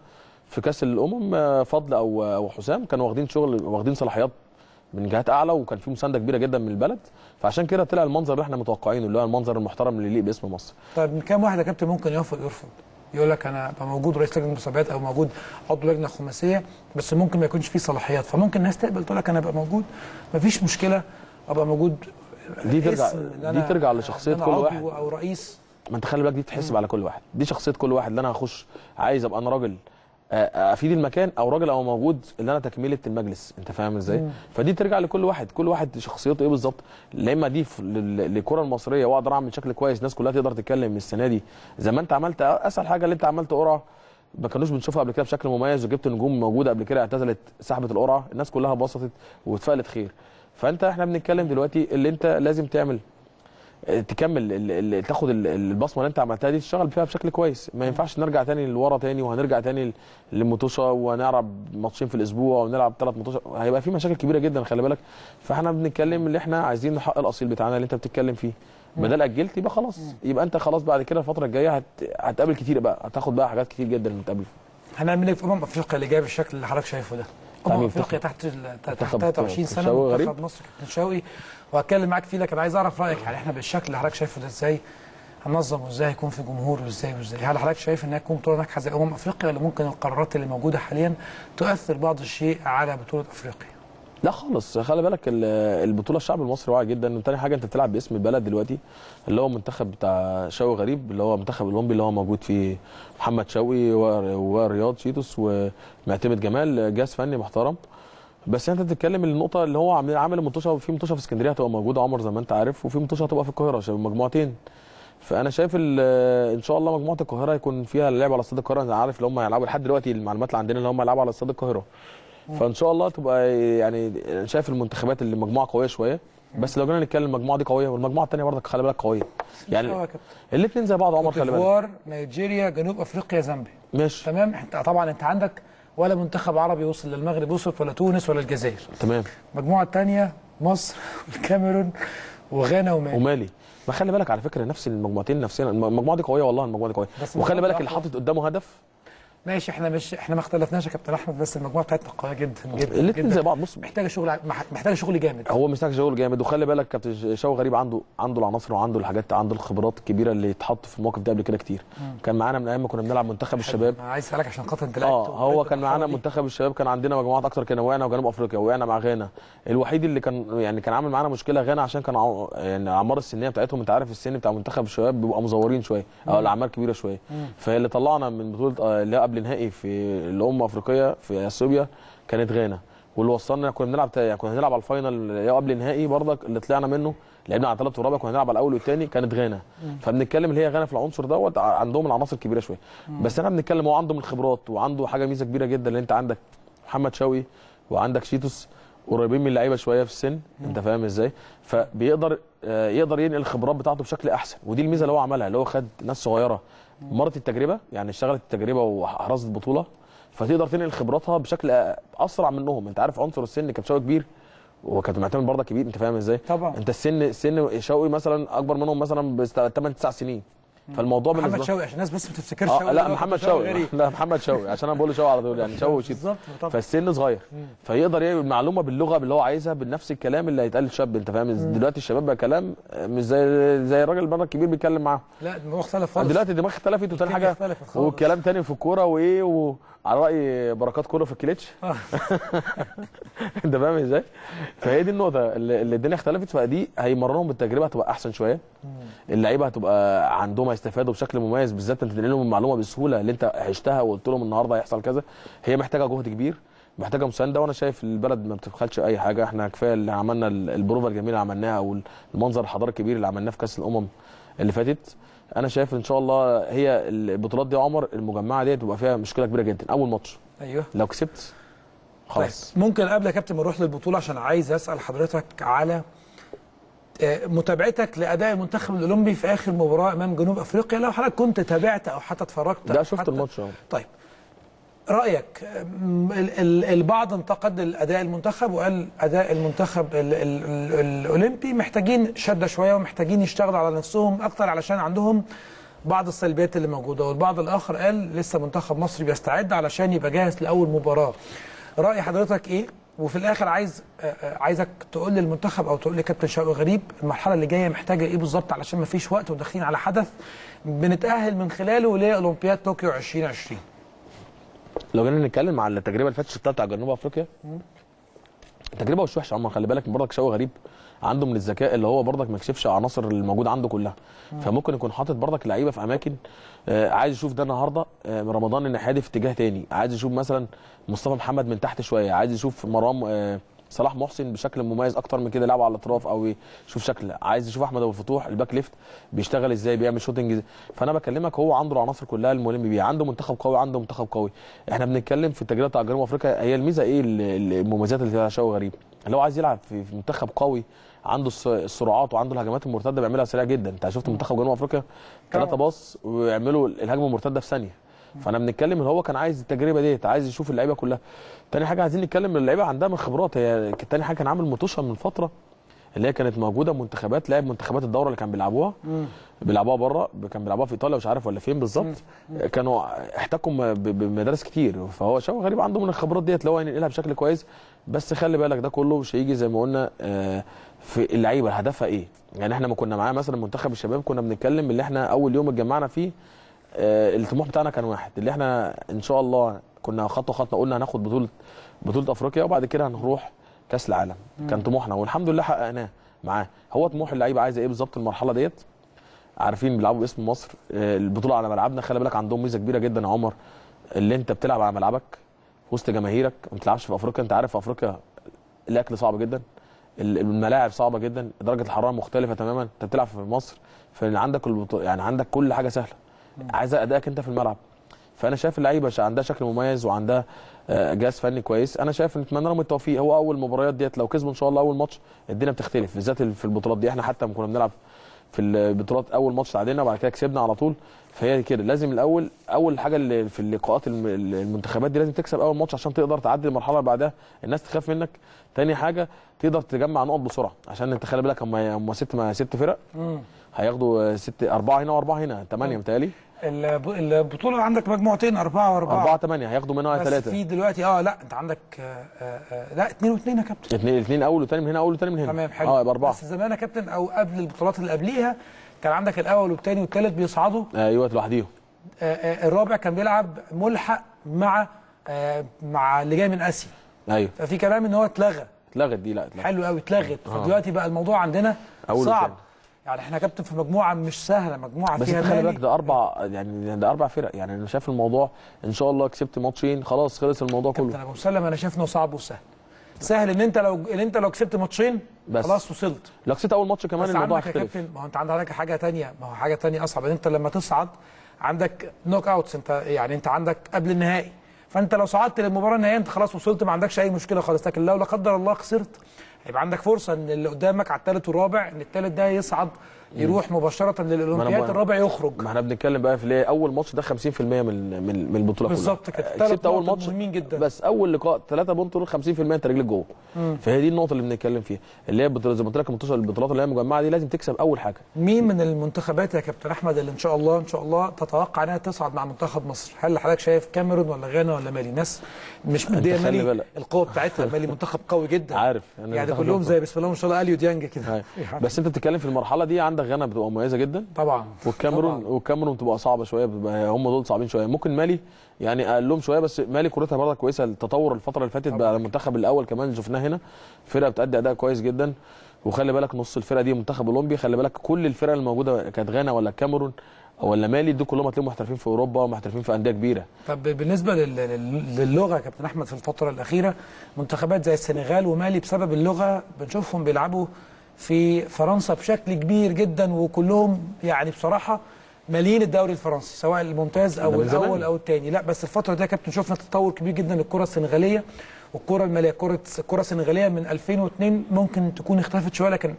في كأس الأمم فضل أو أو حسام كانوا واخدين شغل واخدين صلاحيات من جهات أعلى وكان في مساندة كبيرة جدا من البلد. فعشان كده طلع المنظر اللي إحنا متوقعينه اللي هو المنظر المحترم اللي يليق باسم مصر. طيب من كام واحد يا كابتن ممكن يوافق يرفض؟ يقول لك أنا ابقى موجود رئيس لجنة المسابقات أو موجود عضو لجنة خماسية بس ممكن ما يكونش فيه صلاحيات. فممكن الناس تقبل تقول لك أنا أبقى موجود. مفيش مشكلة أبقى موجود. دي ترجع دي ترجع لشخصية كل واحد. أو رئيس. ما أنت خلي بالك دي تحسب على كل واحد. دي شخصية كل واحد اللي أنا هخش عايز أبقى أنا راجل افيد المكان أو راجل أو موجود اللي أنا تكمله المجلس. انت فاهم إزاي؟ فدي ترجع لكل واحد. كل واحد شخصيته إيه بالظبط؟ لا اما دي للكرة المصرية واقدر اعمل شكل كويس الناس كلها تقدر تتكلم السنة دي. زي ما انت عملت اسهل حاجة اللي انت عملت قرعة ما كانوش بنشوفها قبل كده بشكل مميز وجبت نجوم موجودة قبل كده اعتزلت سحبة القرعة الناس كلها بسطت واتفائلت خير. فانت إحنا بنتكلم دلوقتي اللي انت لازم تعمل. تكمل تاخد ال- البصمة اللي انت عملتها دي تشتغل فيها بشكل كويس. ما ينفعش نرجع تاني لورا تاني وهنرجع تاني للمطوشه ونلعب ماتشين في الأسبوع ونلعب ثلاث ماتشات هيبقى في مشاكل كبيرة جدا خلي بالك. فاحنا بنتكلم اللي إحنا عايزين الحق الأصيل بتاعنا اللي انت بتتكلم فيه. بدل اجلت يبقى خلاص. يبقى انت خلاص بعد كده الفترة الجاية هت... هتقابل كتير بقى. هتاخد بقى حاجات كتير جدا نتقابل فيها هنعمل إيه في أمم أفريقيا اللي جاية بالشكل اللي حضرتك شايفه ده؟ أمم تعمل أفريقيا تحت ال- تحت منتخب 23 سنة منتخب. مصر كابتن شوقي وهتكلم معاك فيه لكن عايز اعرف رأيك يعني إحنا بالشكل اللي حضرتك شايفه ده إزاي؟ هننظم وازاي هيكون في جمهور وازاي وازاي؟ هل حضرتك شايف انها تكون بطولة ناجحة زي أمم أفريقيا ولا ممكن القرارات اللي موجودة حاليا تؤثر بعض الشيء على بطولة أفريقيا؟ لا خالص خلي بالك ال- البطولة الشعب المصري واعي جدا. وتاني حاجة انت بتلعب باسم البلد دلوقتي اللي هو المنتخب بتاع شوقي غريب اللي هو المنتخب الأولمبي اللي هو موجود فيه محمد شوقي ورياض شيتوس ومعتمد جمال جهاز فني محترم. بس انت بتتكلم النقطة اللي هو عامل عامل المنتوشة في منتوشة في اسكندرية هتبقى موجودة عمر زي ما انت عارف وفي منتوشة هتبقى في القاهرة عشان مجموعتين. فأنا شايف إن شاء الله مجموعة القاهرة يكون فيها اللعب على استاد القاهرة أنا عارف اللي هم هيلعبوا لحد دلوقتي المعلومات اللي عندنا اللي هم هيلعبوا على استاد القاهرة. فإن شاء الله تبقى يعني شايف المنتخبات اللي مجموعة قوية شوية. بس لو جينا نتكلم المجموعة دي قوية والمجموعة الثانية برضك خلي بالك قوية. يعني. الاثنين زي بعض عمر خلي بالك. نيجيريا جنوب أفريقيا زامبيا. ماشي. تمام؟ انت طبعا انت عندك ولا منتخب عربي وصل للمغرب وصل ولا تونس ولا الجزائر. تمام. المجموعه الثانية مصر والكاميرون وغانا ومالي. ومالي. ما خلي بالك على فكرة نفس المجموعتين نفسنا المجموعة دي قوية والله المجموعة دي قوية. وخلي بالك اللي. حاطط قدامه هدف ماشي إحنا مش إحنا ما اختلفناش يا كابتن أحمد بس المجموعة بتاعتنا قوية جدا جدا الاثنين زي بعض بص محتاجه شغل محتاجه شغل جامد. هو محتاج شغل جامد وخلي بالك كابتن شاو غريب عنده عنده العناصر وعنده الحاجات عنده الخبرات الكبيرة اللي اتحط في المواقف دي قبل كده كتير. كان معانا من أيام ما كنا بنلعب منتخب الشباب. عايز أسألك عشان خاطر أنت لعبت آه هو كان معانا. منتخب الشباب كان عندنا مجموعات أكتر كنا وقعنا وجنوب أفريقيا وقعنا مع غانا. الوحيد اللي كان يعني كان عامل معانا مشكلة غانا عشان كان يعني الاعمار السنية بتاعتهم أنت عارف السن بتاع منتخب الشباب بيبقى مزورين شوية أو الأعمار كبيرة شوية. فاللي طلعنا من بطولة آه، اللي هي قبل نهائي في الأمم افريقيا في أثيوبيا كانت غانا. واللي وصلنا كنا بنلعب يعني كنا بنلعب على الفاينل قبل النهائي برضك اللي طلعنا منه. لعبنا على ثلاث ورابع كنا بنلعب على الأول والثاني كانت غانا. فبنتكلم اللي هي غانا في العنصر دوت عندهم العناصر كبيره شوية. بس إحنا بنتكلم هو عنده من الخبرات وعنده حاجة ميزة كبيرة جدا اللي انت عندك محمد شوقي وعندك شيتوس قريبين من اللعيبة شوية في السن. انت فاهم إزاي؟ فبيقدر آه، يقدر ينقل الخبرات بتاعته بشكل أحسن. ودي الميزة اللي هو عملها اللي هو خد ناس صغيرة. مرت التجربة يعني اشتغلت التجربة وحرزت بطولة فتقدر تنقل خبراتها بشكل أسرع منهم. أنت عارف عنصر السن كان شوقي كبير وكانت معتمد برضه كبير أنت فاهم إزاي؟ طبعا. أنت السن سن شوقي مثلا أكبر منهم مثلا ب 8 9 سنين. فالموضوع محمد بالنسبة شوقي عشان الناس بس ما تفتكرش شوقي لا محمد شوقي. لا محمد شوقي عشان أنا بقول شوقي على طول يعني شوقي طبعا. فالسن صغير. فيقدر يعمل معلومة باللغة اللي هو عايزها بنفس الكلام اللي هيتقال للشاب أنت فاهم؟ دلوقتي الشباب بقى كلام مش زي زي الراجل بره الكبير بيتكلم معاه. لا الموضوع اختلف خالص. دلوقتي الدماغ اختلفت وتاني حاجة. والكلام تاني في الكورة وإيه وعلى رأي بركات كوره في الكليتش. انت فاهم إزاي؟ فهي دي النقطة. اللي الدنيا اختلفت فدي هيمرنهم بالتجربة هتبقى أحسن شوية. اللعيبة هتبقى عندهم هيستفادوا بشكل مميز بالذات انت تنقل لهم المعلومة بسهولة اللي انت عشتها وقلت لهم النهارده هيحصل كذا. هي محتاجة جهد كبير محتاجة مساندة وأنا شايف البلد ما بتبخلش أي حاجة. إحنا كفاية اللي عملنا ال- البروفه الجميلة اللي عملناها والمنظر الحضاري الكبير اللي عملناه في كأس الأمم اللي فاتت. أنا شايف ان شاء الله هي البطولات دي يا عمر المجمعة دي تبقى فيها مشكلة كبيرة جدا. أول ماتش. أيوه. لو كسبت خلاص. طيب ممكن قبل يا كابتن ما نروح للبطولة عشان عايز أسأل حضرتك على آه، متابعتك لأداء المنتخب الأولمبي في آخر مباراة أمام جنوب أفريقيا. لو حضرتك كنت تابعت أو حتى اتفرجت ده شفت الماتش آه. طيب رأيك البعض انتقد الأداء المنتخب وقال أداء المنتخب ال ال ال الأولمبي محتاجين شدة شوية ومحتاجين يشتغلوا على نفسهم أكتر علشان عندهم بعض السلبيات اللي موجودة. والبعض الآخر قال لسه منتخب مصر بيستعد علشان يبقى جاهز لأول مباراة. رأي حضرتك إيه؟ وفي الآخر عايز عايزك تقول للمنتخب أو تقول لكابتن شوقي غريب المرحلة اللي جاية محتاجة إيه بالظبط علشان ما فيش وقت وداخلين على حدث بنتأهل من خلاله لأولمبياد طوكيو 2020 لو جينا نتكلم على التجربة اللي فاتت شفتها بتاع جنوب أفريقيا؟ التجربة مش وحشة عمر خلي بالك برضك شوقي غريب عنده من الذكاء اللي هو برضك ما يكشفش العناصر اللي موجودة عنده كلها. فممكن يكون حاطط برضك لعيبة في أماكن آه، عايز يشوف ده النهارده آه، رمضان الناحية دي في اتجاه تاني. عايز يشوف مثلا مصطفى محمد من تحت شوية عايز يشوف مروان آه، صلاح محسن بشكل مميز أكتر من كده يلعب على الأطراف أو يشوف شكل. عايز يشوف أحمد أبو الفتوح ال back left بيشتغل إزاي بيعمل shooting فأنا بكلمك هو عنده العناصر كلها الملم بيها. عنده منتخب قوي عنده منتخب قوي. إحنا بنتكلم في التجربه بتاع جنوب أفريقيا. هي الميزة إيه؟ ال- ال- المميزات اللي فيها شوقي غريب. اللي هو عايز يلعب في منتخب قوي عنده الس- السرعات وعنده الهجمات المرتدة بيعملها سريع جدا. أنت شفت منتخب جنوب أفريقيا؟ ثلاثة pass ويعملوا الهجمة المرتدة في ثانية. فانا بنتكلم ان هو كان عايز التجربة ديت عايز يشوف اللعيبة كلها. تاني حاجة عايزين نتكلم إن اللعيبة عندها من خبرات هي تاني حاجة كان عامل ماتشه من فترة اللي هي كانت موجودة منتخبات لعب منتخبات الدوره اللي كان بيلعبوها. بيلعبوها بره كان بيلعبوها في إيطاليا مش عارف ولا فين بالظبط. كانوا احتكوا بمدارس كتير. فهو شوقي غريب عنده من الخبرات ديت اللي هو ينقلها بشكل كويس. بس خلي بالك ده كله مش هيجي زي ما قلنا آه، في اللعيبة. هدفها إيه؟ يعني إحنا ما كنا معاه مثلا منتخب الشباب كنا بنتكلم اللي إحنا أول يوم اتجمعنا فيه الطموح بتاعنا كان واحد. اللي إحنا إن شاء الله كنا خطوة خطوة قلنا هناخد بطوله بطولة أفريقيا وبعد كده هنروح كأس العالم. كان طموحنا والحمد لله حققناه معاه. هو طموح اللعيبة عايزة إيه بالظبط المرحلة ديت؟ عارفين بيلعبوا باسم مصر. آه، البطولة على ملعبنا خلي بالك عندهم ميزة كبيرة جدا يا عمر. اللي انت بتلعب على ملعبك وسط جماهيرك ما بتلعبش في أفريقيا. انت عارف في أفريقيا الأكل صعب جدا. ال- الملاعب صعبة جدا. درجة الحرارة مختلفة تماما. انت بتلعب في مصر فعندك البطو... يعني عندك كل حاجة سهلة. عايزه ادائك أنت في الملعب. فأنا شايف اللعيبة عندها شكل مميز وعندها آه، جهاز فني كويس. أنا شايف نتمنى لهم التوفيق. هو أول مباريات ديت لو كسبوا إن شاء الله أول ماتش الدنيا بتختلف بالذات في البطولات دي. إحنا حتى لما كنا بنلعب في البطولات أول ماتش تعادلنا وبعد كده كسبنا على طول. فهي كده. لازم الأول أول حاجة اللي في اللقاءات الم- المنتخبات دي لازم تكسب أول ماتش عشان تقدر تعدي المرحلة اللي بعدها. الناس تخاف منك. تاني حاجة تقدر تجمع نقط بسرعة. عشان أنت خلي بالك هم ست ما ست فرق. هياخدوا ست أربعة هنا وأربعة هنا. ثمانيه متهيألي. البطولة عندك مجموعتين أربعة وأربعة. 4 8 هياخدوا منها بس ثلاثة. في دلوقتي آه لا أنت عندك آه آه آه لا اثنين واثنين يا كابتن. اثنين اثنين أول وثاني من هنا أول وثاني من هنا. تمام حلو. آه يبقى أربعة. بس زمان يا كابتن أو قبل البطولات اللي قبليها كان عندك الأول والثاني والثالث بيصعدوا. أيوه لوحديهم. آه آه الرابع كان بيلعب ملحق مع آه مع اللي جاي من آسيا. أيوه. ففي كلام إن هو اتلغى. اتلغت دي لا اتلغت. حلو قوي اتلغت. فدلوقتي بقى الموضوع عندنا أول صعب. يعني إحنا كابتن في مجموعة مش سهلة مجموعة بس فيها أنت خلي بالك ده أربع يعني ده أربع فرق يعني أنا شايف الموضوع إن شاء الله كسبت ماتشين خلاص خلص الموضوع كابتن كله أبو مسلم أنا شايف إنه صعب وسهل. سهل إن أنت لو إن أنت لو كسبت ماتشين بس. خلاص وصلت. لو كسبت أول ماتش كمان بس الموضوع هيختلف. كابتن ما هو أنت عندك حاجة تانية ما هو حاجة تانية أصعب. إن أنت لما تصعد عندك knockouts أنت يعني أنت عندك قبل النهائي. فأنت لو صعدت للمباراة النهائية أنت خلاص وصلت ما عندكش أي مشكلة خالص. لكن لو لا قدر الله خسرت هيبقى عندك فرصة إن اللي قدامك على الثالث والرابع إن الثالث ده يصعد يروح مباشرة للأولمبياد الرابع يخرج ما إحنا بنتكلم بقى في ليه أول ماتش ده 50% من من من البطولة كلها بالظبط كده. آه، كسبت أول ماتش مهمين جدا. بس أول لقاء 3 بونت دول 50% أنت رجلك جوه فهي دي النقطة اللي بنتكلم فيها اللي هي زي ما قلت لك الماتشات البطولات اللي هي مجمعة دي لازم تكسب أول حاجة مين من المنتخبات يا كابتن أحمد اللي إن شاء الله إن شاء الله تتوقع إنها تصعد مع منتخب مصر؟ هل حضرتك شايف كاميرون ولا غانا ولا مالي؟ ناس مش مدية مالي. القوة بتاعتها مالي منتخب قوي جدا عارف يعني كلهم. زي بسم الله ما شاء الله أليو ديانج كده هاي. يعني بس أنت بتتكلم في المرحلة دي عندك غانا بتبقى مميزة جدا. طبعا. والكاميرون. والكاميرون بتبقى صعبة شوية بتبقى هم دول صعبين شوية. ممكن مالي يعني أقلهم شوية بس مالي كورتها برضه كويسة. التطور الفترة اللي فاتت بقى المنتخب الأول كمان شفناه هنا. فرقة بتأدي أداء كويس جدا. وخلي بالك نص الفرقة دي منتخب أولمبي. خلي بالك كل الفرق الموجودة كانت غانا ولا الكاميرون ولا مالي دول كلهم هتلاقيهم محترفين في أوروبا ومحترفين في أندية كبيرة. طب بالنسبة لل- لل- للغة يا كابتن أحمد في الفترة الأخيرة منتخبات زي السنغال ومالي بسبب اللغة بنشوفهم بيلعبوا في فرنسا بشكل كبير جدا وكلهم يعني بصراحة مالين الدوري الفرنسي سواء الممتاز أو. الأول أو الثاني لا بس الفترة دي يا كابتن شفنا تطور كبير جدا للكرة السنغالية والكرة المالية كرة الكره السنغاليه من 2002 ممكن تكون اختلفت شوية لكن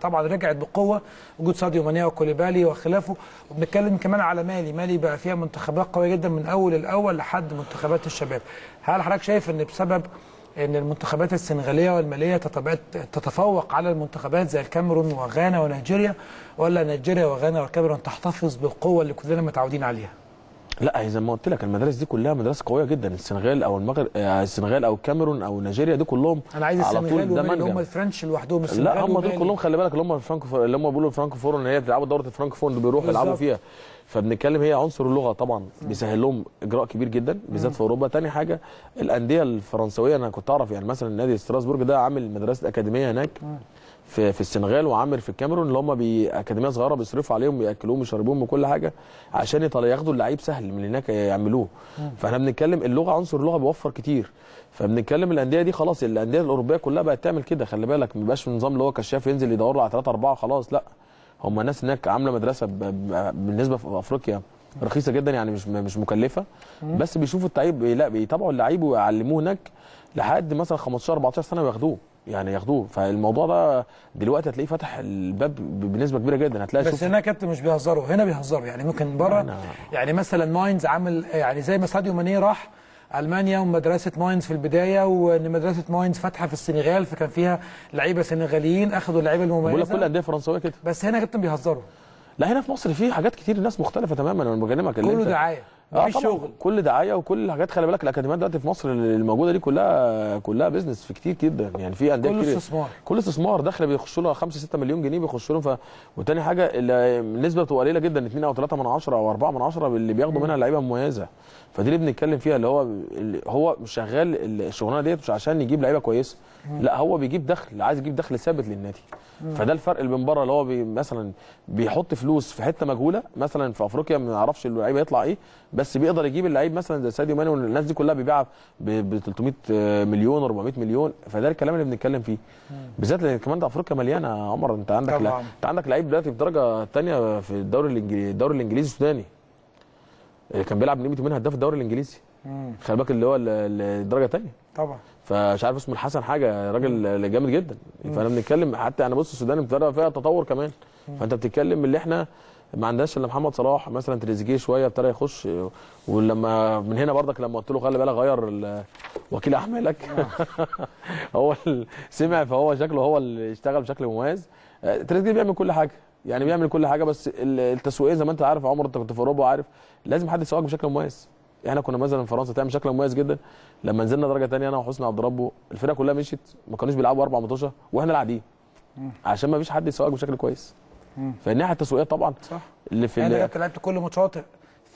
طبعا رجعت بقوة. وجود ساديو ماني وكوليبالي وخلافه. وبنتكلم كمان على مالي. مالي بقى فيها منتخبات قوية جدا من أول الأول لحد منتخبات الشباب. هل حضرتك شايف إن بسبب إن المنتخبات السنغالية والمالية تتفوق على المنتخبات زي الكاميرون وغانا ونيجيريا ولا نيجيريا وغانا والكاميرون تحتفظ بالقوة اللي كلنا متعودين عليها. لا زي ما قلت لك المدارس دي كلها مدارس قوية جدا. السنغال أو المغرب آه، السنغال أو الكاميرون أو نيجيريا دي كلهم أنا عايز على طول السنغال اللي هم. الفرنش لوحدهم السنغال لا هم دول. كلهم خلي بالك اللي هم ال franco اللي هم بيقولوا الفرانكفون ان هي بتلعبوا دورة الفرانكفون اللي بيروحوا يلعبوا. فيها. فبنتكلم هي عنصر اللغة طبعا بيسهل لهم إجراء كبير جدا بالذات في أوروبا. تاني حاجة الأندية الفرنسوية أنا كنت أعرف يعني مثلا نادي ستراسبورج ده عامل مدرسة أكاديمية هناك. في في السنغال وعامل في الكاميرون اللي هم بي أكاديمية صغيرة بيصرفوا عليهم بيأكلوهم ويشربوهم وكل حاجة عشان ياخدوا اللعيب سهل من هناك يعملوه. فاحنا بنتكلم اللغة عنصر اللغة بيوفر كتير. فبنتكلم الأندية دي خلاص الأندية الأوروبية كلها بقت تعمل كده. خلي بالك ما بيبقاش في نظام اللي هو كشاف ينزل يدور له على 3 4 خلاص لا. هم ناس هناك عاملة مدرسة. بالنسبة في أفريقيا رخيصة جدا يعني مش مش مكلفة. بس بيشوفوا اللعيب لا بيتابعوا اللعيب ويعلموه هناك لحد مثلا 15 14 سنة وياخدوه. يعني ياخدوه. فالموضوع ده دلوقتي هتلاقيه فتح الباب بنسبة كبيرة جدا. هتلاقي بس هنا كابتن مش بيهزروا هنا بيهزروا. يعني ممكن بره أنا- يعني مثلا ماينز عامل يعني زي ما ساديو ماني راح ألمانيا ومدرسة ميتز في البداية وإن مدرسة ميتز فاتحه في السنغال فكان فيها لعيبة سنغاليين أخذوا اللعيبة بقول لك كل المميزه الأندية الفرنسويه كده. بس هنا يا كابتن بيهزروا. لا هنا في مصر في حاجات كتير الناس مختلفة تماما. أنا بكلمك كله دعاية. مفيش طبعا. شغل. كل دعاية وكل الحاجات خلي بالك الأكاديميات دلوقتي في مصر الموجوده دي كلها كلها business في كتير جدا. يعني في أندية كتير. استثمار. كل استثمار. داخل بيخشوا له 5 6 مليون جنيه بيخشوا لهم. ف... وتاني حاجة ال- النسبة بتبقى قليلة جدا. 2 أو 3 من 10 أو 4 من 10 اللي بياخدوا منها لعيبة مميزة. فدي اللي بنتكلم فيها اللي هو اللي هو مش شغال الشغلانة ديت مش عشان يجيب لعيبة كويسة لا هو بيجيب دخل عايز يجيب دخل ثابت للنادي. فده الفرق اللي من بره اللي هو بي مثلا بيحط فلوس في حتة مجهولة مثلا في أفريقيا ما يعرفش اللعيب هيطلع إيه بس بيقدر يجيب اللعيب مثلا زي ساديو ماني والناس دي كلها بيبيعها ب 300 مليون 400 مليون. فده الكلام اللي بنتكلم فيه. بالذات لأن كمان ده أفريقيا مليانة يا عمر. أنت عندك. أنت عندك لعيب دلوقتي في درجه ثانية في الدوري الإنجليزي الدوري الإنجليزي السوداني. كان بيلعب من قيمه يومين هداف الدوري الإنجليزي. خلي بالك اللي هو ال- ال- الدرجة الثانية طبعا. فمش عارف اسمه الحسن حاجة راجل جامد جدا. فأنا بنتكلم حتى أنا بص السودان ابتدى فيها تطور كمان. فأنت بتتكلم اللي إحنا ما عندناش إلا محمد صلاح مثلا تريزيجيه شوية ابتدى يخش. ولما من هنا برضك لما قلت له خلي بالك غير وكيل احمالك هو ال- سمع فهو شكله هو اللي اشتغل بشكل مميز. آه، تريزيجيه بيعمل كل حاجة. يعني بيعمل كل حاجة بس ال- التسويقية زي ما انت عارف يا عمر انت كنت في أوروبا وعارف لازم حد يسوقك بشكل مميز. إحنا كنا مثلا في فرنسا تعمل شكل مميز جدا. لما نزلنا درجة ثانية أنا وحسني عبد ربه الفرقة كلها مشيت ما كانوش بيلعبوا أربع ماتشات وإحنا اللي قاعدين عشان ما فيش حد يسوقك بشكل كويس. فالناحية التسويقية طبعا صح. اللي في يعني لعبت لعبت كل ماتشات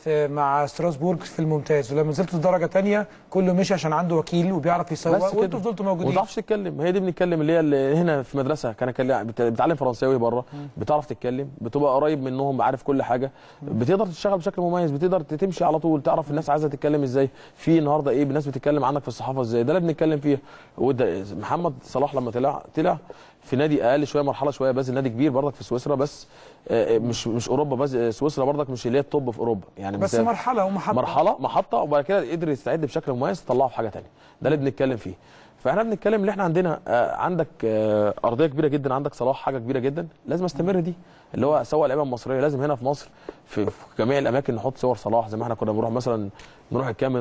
في مع ستراسبورج في الممتاز. ولما نزلت درجه ثانية كله مشي عشان عنده وكيل وبيعرف يسوق وانتوا فضلتوا موجودين. تعرفش تتكلم. هي دي بنتكلم اللي هي اللي هنا في مدرسة. كان بت- بتعلم فرنساوي بره. بتعرف تتكلم بتبقى قريب منهم عارف كل حاجة. بتقدر تشتغل بشكل مميز بتقدر تمشي على طول تعرف الناس عايزة تتكلم إزاي في النهارده إيه الناس بتتكلم عنك في الصحافة إزاي. ده اللي بنتكلم فيه. وده محمد صلاح لما طلع طلع في نادي أقل شوية مرحلة شوية بس نادي كبير برضك في سويسرا بس مش مش أوروبا بس آه، سويسرا برضك مش اللي هي التوب في أوروبا. يعني بس مرحلة ومحطة. مرحلة محطة وبعد كده قدر يستعد بشكل مميز تطلعه في حاجة ثانية ده اللي بنتكلم فيه. فإحنا بنتكلم اللي إحنا عندنا آه، عندك آه، أرضية كبيرة جدا عندك صلاح حاجة كبيرة جدا. لازم أستمر دي. اللي هو سواء اللعيبه المصريه لازم هنا في مصر في, في جميع الأماكن نحط صور صلاح. زي ما إحنا كنا بنروح مثلا نروح الكاميرون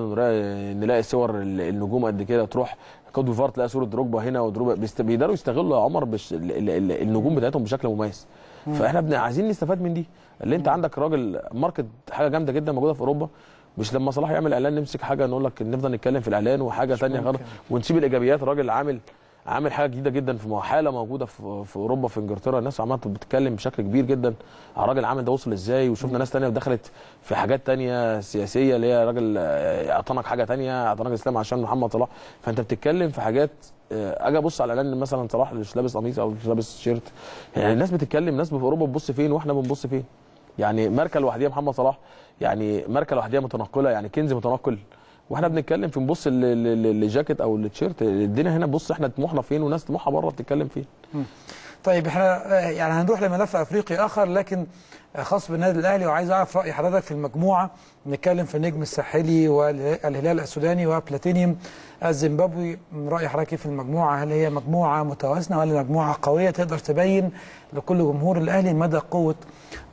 نلاقي صور ال- النجوم قد كده. تروح كوت ديفوار تلاقي صورة دروجبا هنا ودروجبا. بيقدروا يستغلوا يا عمر بش ال- ال- ال- النجوم بتاعتهم بشكل مميز. فاحنا بن- عايزين نستفاد من دي. اللي انت عندك راجل market حاجة جامدة جدا موجودة في أوروبا مش لما صلاح يعمل إعلان نمسك حاجة نقول لك نفضل نتكلم في الإعلان وحاجة ثانية غلط. ونسيب الإيجابيات راجل عامل عامل حاجة جديدة جدا في حاله موجودة في, في أوروبا في إنجلترا. الناس عمالة بتتكلم بشكل كبير جدا. على الراجل عامل ده وصل إزاي؟ وشفنا ناس تانية دخلت في حاجات تانية سياسية اللي هي راجل آه، اعطانك حاجة تانية اعطانك الاسلام عشان محمد صلاح. فأنت بتتكلم في حاجات أجي ابص على اعلان مثلا صلاح مش لابس قميص أو مش لابس شيرت. يعني الناس بتتكلم ناس في أوروبا بتبص فين وإحنا بنبص فين؟ يعني ماركه لوحديها محمد صلاح يعني ماركه لوحديها متنقلة يعني كنز متنقل. وإحنا بنتكلم في نبص للجاكيت أو التيشيرت. الدنيا هنا بص إحنا طموحنا فين وناس طموحها بره بتتكلم فين. طيب إحنا آه، يعني هنروح لملف أفريقي آخر لكن آه، خاص بالنادي الأهلي وعايز أعرف رأي حضرتك في المجموعة. نتكلم في النجم الساحلي والهلال السوداني وبلاتينيوم الزيمبابوي. رأي حضرتك إيه في المجموعة؟ هل هي مجموعة متوازنة ولا مجموعة قوية تقدر تبين لكل جمهور الأهلي مدى قوة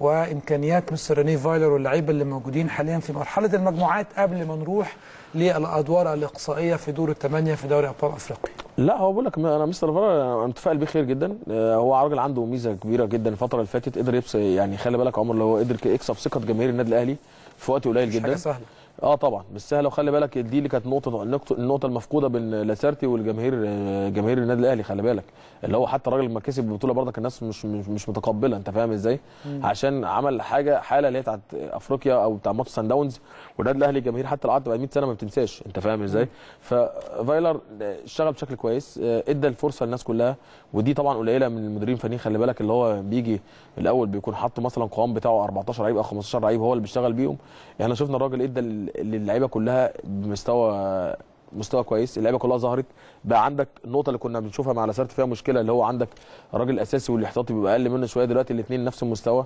وإمكانيات مستر ريني فايلر واللعيبة اللي موجودين حاليا في مرحلة المجموعات قبل ما نروح للادوار الإقصائية في دور الثمانية في دوري أبطال أفريقيا. لا هو بقول لك أنا مستر فار أنا متفائل بيه خير جدا. آه، هو راجل عنده ميزة كبيرة جدا. الفترة اللي فاتت قدر يبس يعني خلي بالك عمر لو قدر يكسب ثقة جماهير النادي الأهلي في وقت قليل جدا حاجة سهلة. آه طبعا. بس سهلة وخلي بالك دي اللي كانت نقطة النقطة المفقودة بين لاسارتي والجماهير آه، جماهير النادي الأهلي خلي بالك. اللي هو حتى الراجل لما كسب البطوله برضك الناس مش مش, مش متقبلة. أنت فاهم إزاي؟ عشان عمل حاجة حالة اللي هي بتاعت أفريقيا أو بتاع ماتش سان داونز. والنادي الأهلي جماهير حتى العقد بعد 100 سنة ما بتنساش. أنت فاهم إزاي؟ ففايلر اشتغل بشكل كويس آه، إدى الفرصة للناس كلها ودي طبعا قليلة من المديرين. الفنيين خلي بالك اللي هو بيجي الأول بيكون حاطه مثلا قوام بتاعه 14 لعيب أو 15 لعيب هو اللي بيشتغل بيهم. إحنا شفنا الراجل إدى لل- للعيبة كلها بمستوى مستوى كويس. اللعيبة كلها ظهرت. بقى عندك النقطة اللي كنا بنشوفها مع لاسارت فيها مشكلة اللي هو عندك الراجل الاساسي والإحتياطي بيبقى أقل منه شوية دلوقتي الاثنين نفس المستوى.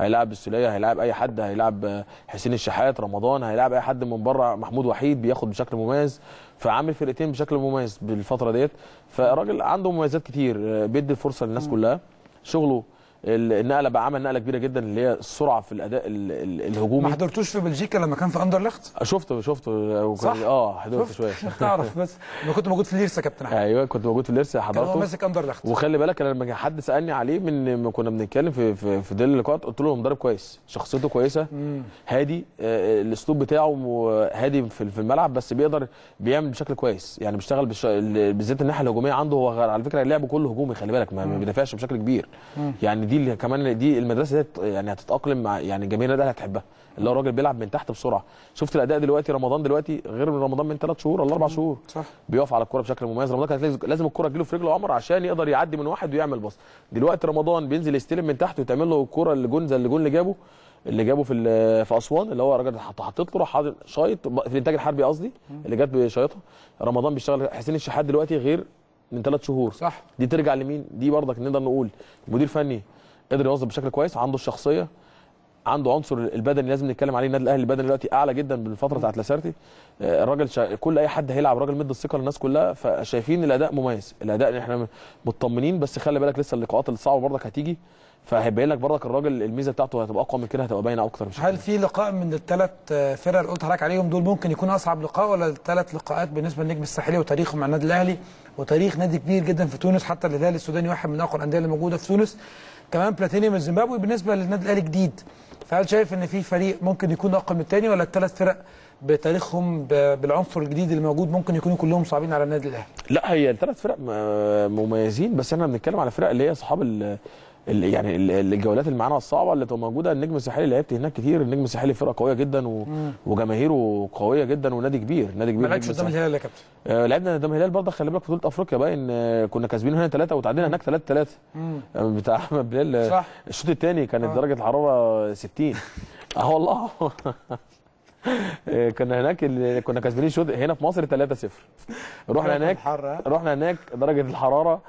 هيلاعب السولية هيلاعب أي حد هيلاعب آه، حسين الشحات رمضان هيلاعب أي حد من بره محمود وحيد بياخد بشكل مميز فعامل فرقتين بشكل مميز بالفترة ديت. فالراجل عنده مميزات كتير آه، بيدي الفرصة للناس كلها. شغله النقلة بقى عمل نقلة كبيرة جدا اللي هي السرعة في الأداء ال- ال- الهجومي. ما حضرتوش في بلجيكا لما كان في أندرلخت؟ شفته شفته. صح؟ آه حضرت شفت؟ شوية. تعرف بس. أنا كنت موجود في ليرسا يا كابتن أحمد. أيوه كنت موجود في الارسا كان هو حضرته. ماسك أندرلخت. وخلي بالك أنا لما حد سألني عليه من ما كنا بنتكلم في في, في ديل اللقاءات قلت له مدرب كويس شخصيته كويسة هادي آه، الأسلوب بتاعه هادي في الملعب بس بيقدر بيعمل بشكل كويس. يعني بيشتغل بش... بالذات الناحية الهجومية. عنده هو على فكرة اللعب كله هجومي خلي بالك ما ما بيدافعش بشكل كبير. يعني دي اللي كمان دي المدرسة دي يعني هتتأقلم مع يعني جماهير النادي هتحبها. اللي هو الراجل بيلعب من تحت بسرعة. شفت الأداء دلوقتي رمضان دلوقتي غير من رمضان من ثلاث شهور ولا أربع شهور. صح. بيقف على الكورة بشكل مميز. رمضان كان لازم- الكورة تجيله في رجله عمر عشان يقدر يعدي من واحد ويعمل باص. دلوقتي رمضان بينزل يستلم من تحت ويتعمل له الكورة اللي جون زي اللي جون اللي جابه اللي جابه في في أسوان اللي هو الراجل حطيت له راح حاطط- شايط في الإنتاج الحربي قصدي اللي جت بشايطها. رمضان بيشتغل حسين الشحات دلوقتي غير من ثلاث شهور. صح. دي ترجع لمين؟ دي برضك نقدر نقول مدير فني. قدر يوظف بشكل كويس عنده الشخصية عنده عنصر البدني لازم نتكلم عليه النادي الأهلي البدني دلوقتي أعلى جدا بالفترة بتاعت لاسارتي آه، الراجل شا... كل أي حد هيلعب راجل مد الثقة للناس كلها فشايفين الأداء مميز. الأداء إحنا مطمنين بس خلي بالك لسه اللقاءات الصعبة برضك هتيجي فهيبين لك برضك الراجل الميزة بتاعته هتبقى أقوى من كده هتبقى باينة أكتر بشكل هل في لقاء من الثلاث فرق اللي قلت حضرتك عليهم دول ممكن يكون أصعب لقاء ولا الثلاث لقاءات بالنسبة للنجم الساحلي وتاريخه مع النادي الأهلي؟ وتاريخ نادي كبير جدا في تونس حتى الهلال السوداني واحد من أقوى الأندية اللي موجودة في تونس. كمان بلاتيني من زيمبابوي بالنسبة للنادي الأهلي جديد. فهل شايف إن في فريق ممكن يكون أقوى من الثاني ولا الثلاث فرق بتاريخهم بالعنصر الجديد اللي موجود ممكن يكونوا كلهم صعبين على النادي الأهلي؟ لا هي الثلاث فرق م- مميزين بس إحنا بنتكلم على فرق اللي هي اصحاب يعني ال- الجولات اللي معانا الصعبة اللي تبقى موجودة النجم الساحلي لعبت هناك كتير النجم الساحلي فرقة قوية جدا و... وجماهيره قوية جدا ونادي كبير نادي كبير ما النجم قدام. الهلال يا كابتن آه، لعبنا قدام الهلال برضه خلي بالك بطولة أفريقيا باين آه، كنا كاسبين هنا ثلاثة وتعادلنا هناك ثلاثة ثلاثة بتاع أحمد بلال آه، صح. الشوط الثاني كانت آه. درجة الحرارة 60 آه والله آه، كنا هناك كنا كاسبين الشوط هنا في مصر 3-0 رحنا هناك؟ رحنا هناك درجة الحرارة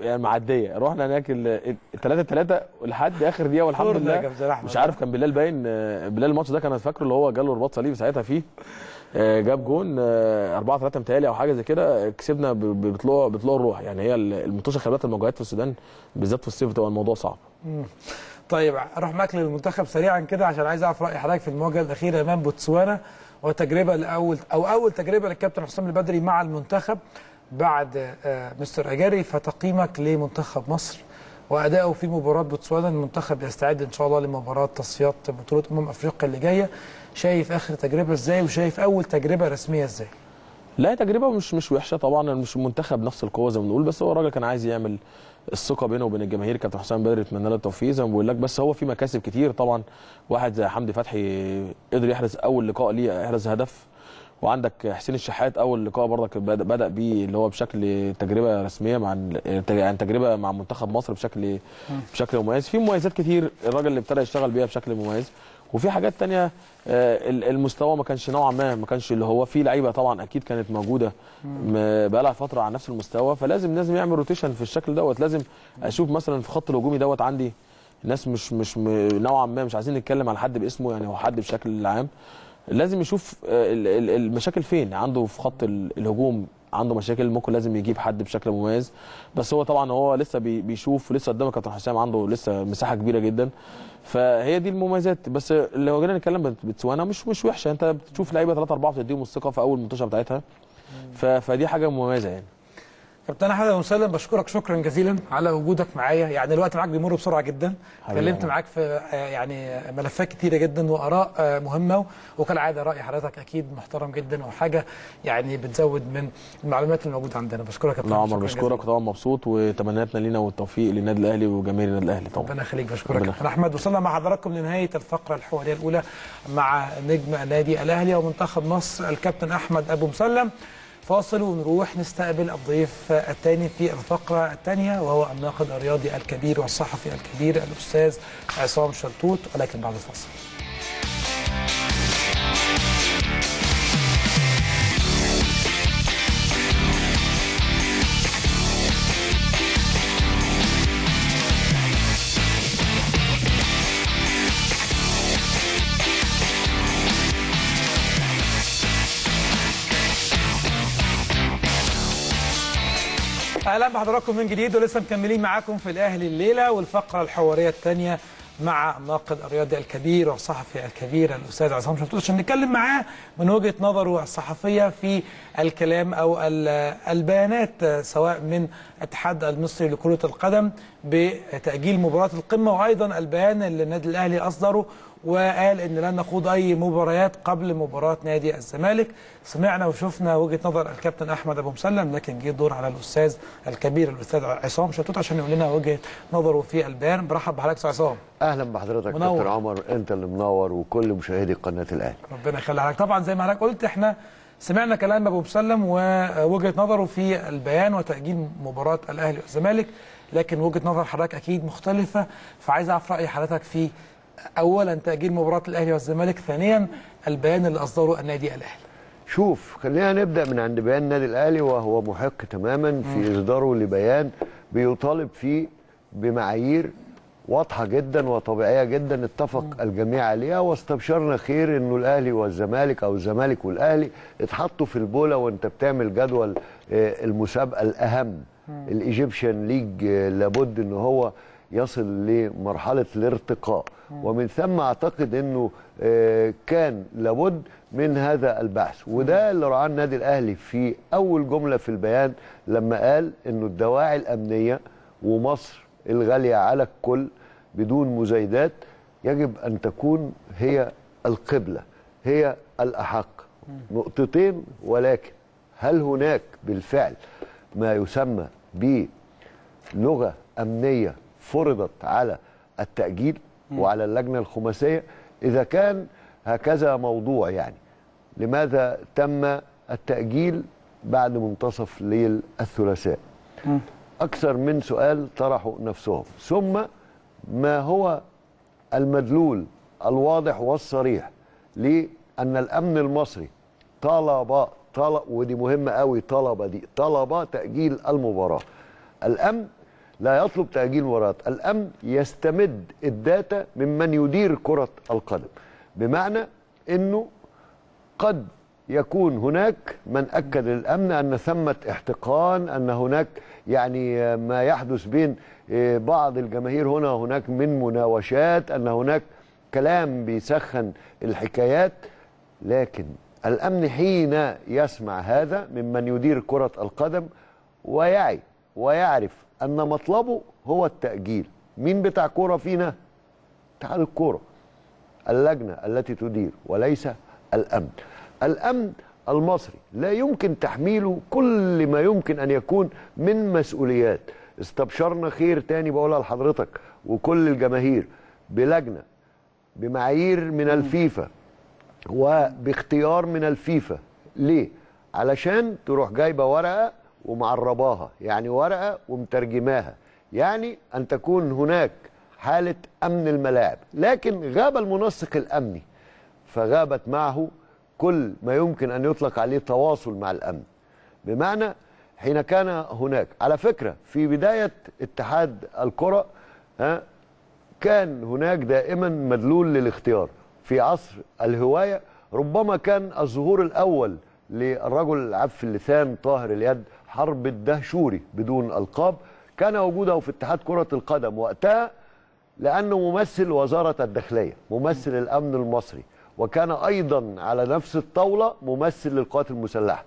يعني معدية. رحنا هناك ال 3 3 لحد آخر دقيقة والحمد لله. مش عارف كان بلال باين آه، بلال الماتش ده كان فاكره اللي هو جاله رباط صليبي ساعتها فيه. آه، جاب جون 4 3 متهيألي أو حاجة زي كده. كسبنا بطلوع بطلوع الروح. يعني هي ال- المنتشر خلي بالك في السودان بالذات في الصيف بتبقى الموضوع صعب. طيب أروح معاك للمنتخب سريعا كده عشان عايز أعرف رأي حضرتك في المواجهة الأخيرة أمام بوتسوانا وتجربه لاول أو أول تجربة للكابتن حسام البدري مع المنتخب. بعد آه، مستر أجاري فتقييمك لمنتخب مصر وادائه في مباراة بوتسوانا. المنتخب يستعد إن شاء الله لمباراة تصفيات بطولة أمم أفريقيا اللي جاية. شايف آخر تجربة إزاي؟ وشايف أول تجربة رسمية إزاي؟ لا هي تجربة مش مش وحشة طبعا. مش منتخب نفس القوة زي ما بنقول بس هو الراجل كان عايز يعمل الثقة بينه وبين الجماهير. كابتن حسام بدري اتمنى له التوفيق زي ما بقول لك. بس هو في مكاسب كتير طبعا. واحد زي حمدي فتحي قدر يحرز أول لقاء ليه يحرز هدف. وعندك حسين الشحات أول لقاء برضك بدأ بيه اللي هو بشكل تجربة رسمية مع يعني تجربة مع منتخب مصر بشكل بشكل مميز. في مميزات كتير الراجل اللي ابتدى يشتغل بيها بشكل مميز. وفي حاجات تانية آه، ال- المستوى ما كانش نوعا ما ما كانش اللي هو في لعيبة طبعا أكيد كانت موجودة. م- بقالها فترة على نفس المستوى. فلازم لازم يعمل rotation في الشكل دوت. لازم أشوف مثلا في خط الهجومي دوت عندي ناس مش مش نوعا ما مش عايزين نتكلم على حد باسمه يعني هو حد بشكل عام. لازم يشوف آه، ال- ال- المشاكل فين. عنده في خط ال- الهجوم عنده مشاكل ممكن لازم يجيب حد بشكل مميز. بس هو طبعا هو لسه بي- بيشوف لسه قدامك كابتن حسام عنده لسه مساحة كبيرة جدا. فهي دي المميزات. بس لو جينا نتكلم بت- بتسوانا مش مش وحشة. انت بتشوف لعيبة ثلاثة أربعة بتديهم الثقة في أول منتشر بتاعتها. فدي حاجة مميزة يعني. كابتن أحمد أبو مسلم بشكرك شكرا جزيلا على وجودك معايا. يعني الوقت معاك بيمر بسرعة جدا. اتكلمت معاك في آه، يعني ملفات كتيرة جدا وآراء آه، مهمة وكالعادة رأي حضرتك أكيد محترم جدا وحاجة يعني بتزود من المعلومات الموجوده عندنا. بشكرك يا كابتن. عمر بشكرك. وطبعا مبسوط وتمنياتنا لينا والتوفيق للنادي الأهلي وجماهير النادي الأهلي طبعا. ربنا يخليك بشكرك. كابتن أحمد وصلنا مع حضراتكم لنهاية الفقرة الحوارية الأولى مع نجم النادي الأهلي ومنتخب مصر الكابتن أحمد أبو مسلم. فاصل ونروح نستقبل الضيف الثاني في الفقرة الثانية وهو الناقد الرياضي الكبير والصحفي الكبير الأستاذ عصام شلتوت ولكن بعد الفاصل. أهلا بحضراتكم من جديد ولسه مكملين معاكم في الأهلي الليلة والفقرة الحوارية الثانية مع الناقد الرياضي الكبير والصحفي الكبير الأستاذ عصام شطوط عشان نتكلم معاه من وجهة نظره الصحفية في الكلام أو ال- البيانات سواء من الاتحاد المصري لكرة القدم بتأجيل مباراة القمة وأيضا البيان اللي النادي الأهلي أصدره وقال إن لن نخوض أي مباريات قبل مباراة نادي الزمالك. سمعنا وشفنا وجهة نظر الكابتن أحمد أبو مسلم لكن جه الدور على الأستاذ الكبير الأستاذ عصام شتوت عشان يقول لنا وجهة نظره في البيان. برحب بحضرتك يا عصام. أهلا بحضرتك منور. كابتن عمر أنت اللي منور وكل مشاهدي قناة الأهلي. ربنا يخلي حضرتك. طبعا زي ما حضرتك قلت إحنا سمعنا كلام أبو مسلم ووجهة نظره في البيان وتأجيل مباراة الأهلي والزمالك لكن وجهة نظر حضرتك أكيد مختلفة. فعايز أعرف رأي حضرتك في اولا تأجيل مباراة الأهلي والزمالك ثانيا البيان اللي أصدره النادي الأهلي. شوف خلينا نبدأ من عند بيان النادي الأهلي وهو محق تماما في إصداره لبيان بيطالب فيه بمعايير واضحة جدا وطبيعية جدا اتفق الجميع عليها واستبشرنا خير إنه الأهلي والزمالك أو الزمالك والأهلي اتحطوا في البولة وأنت بتعمل جدول آه، المسابقة الأهم. ال Egyptian league آه، لابد ان هو يصل لمرحلة الارتقاء. ومن ثم أعتقد إنه آه، كان لابد من هذا البحث. وده اللي رعاه النادي الأهلي في أول جملة في البيان لما قال إنه الدواعي الأمنية ومصر الغالية على الكل بدون مزايدات يجب أن تكون هي القبلة هي الأحق. نقطتين ولكن هل هناك بالفعل ما يسمى بلغة أمنية فرضت على التأجيل وعلى اللجنة الخماسية؟ إذا كان هكذا موضوع يعني لماذا تم التأجيل بعد منتصف ليل الثلاثاء؟ أكثر من سؤال طرحوا نفسهم. ثم ما هو المدلول الواضح والصريح لأن الأمن المصري طلب طلب ودي مهمة قوي طلب دي طلب تأجيل المباراة. الأمن لا يطلب تأجيل مباراة. الأمن يستمد الداتا ممن يدير كرة القدم. بمعنى إنه قد يكون هناك من أكد للأمن أن ثمة احتقان أن هناك يعني ما يحدث بين بعض الجماهير هنا وهناك من مناوشات أن هناك كلام بيسخن الحكايات. لكن الأمن حين يسمع هذا ممن يدير كرة القدم ويعي ويعرف أن مطلبه هو التأجيل. مين بتاع كورة فينا؟ اتحاد الكورة اللجنة التي تدير وليس الأمن. الأمن المصري لا يمكن تحميله كل ما يمكن أن يكون من مسؤوليات. استبشرنا خير تاني بقولها لحضرتك وكل الجماهير بلجنة بمعايير من الفيفا وباختيار من الفيفا. ليه؟ علشان تروح جايبة ورقة ومعرباها يعني ورقة ومترجماها يعني أن تكون هناك حالة أمن الملاعب. لكن غاب المنسق الأمني فغابت معه كل ما يمكن أن يطلق عليه تواصل مع الأمن. بمعنى حين كان هناك على فكرة في بداية اتحاد الكره ها كان هناك دائما مدلول للاختيار. في عصر الهواية ربما كان الظهور الأول للرجل عف اللسان طاهر اليد حرب الدهشوري بدون ألقاب. كان وجوده في اتحاد كرة القدم وقتها لأنه ممثل وزارة الداخلية ممثل الأمن المصري. وكان أيضا على نفس الطاولة ممثل للقوات المسلحة.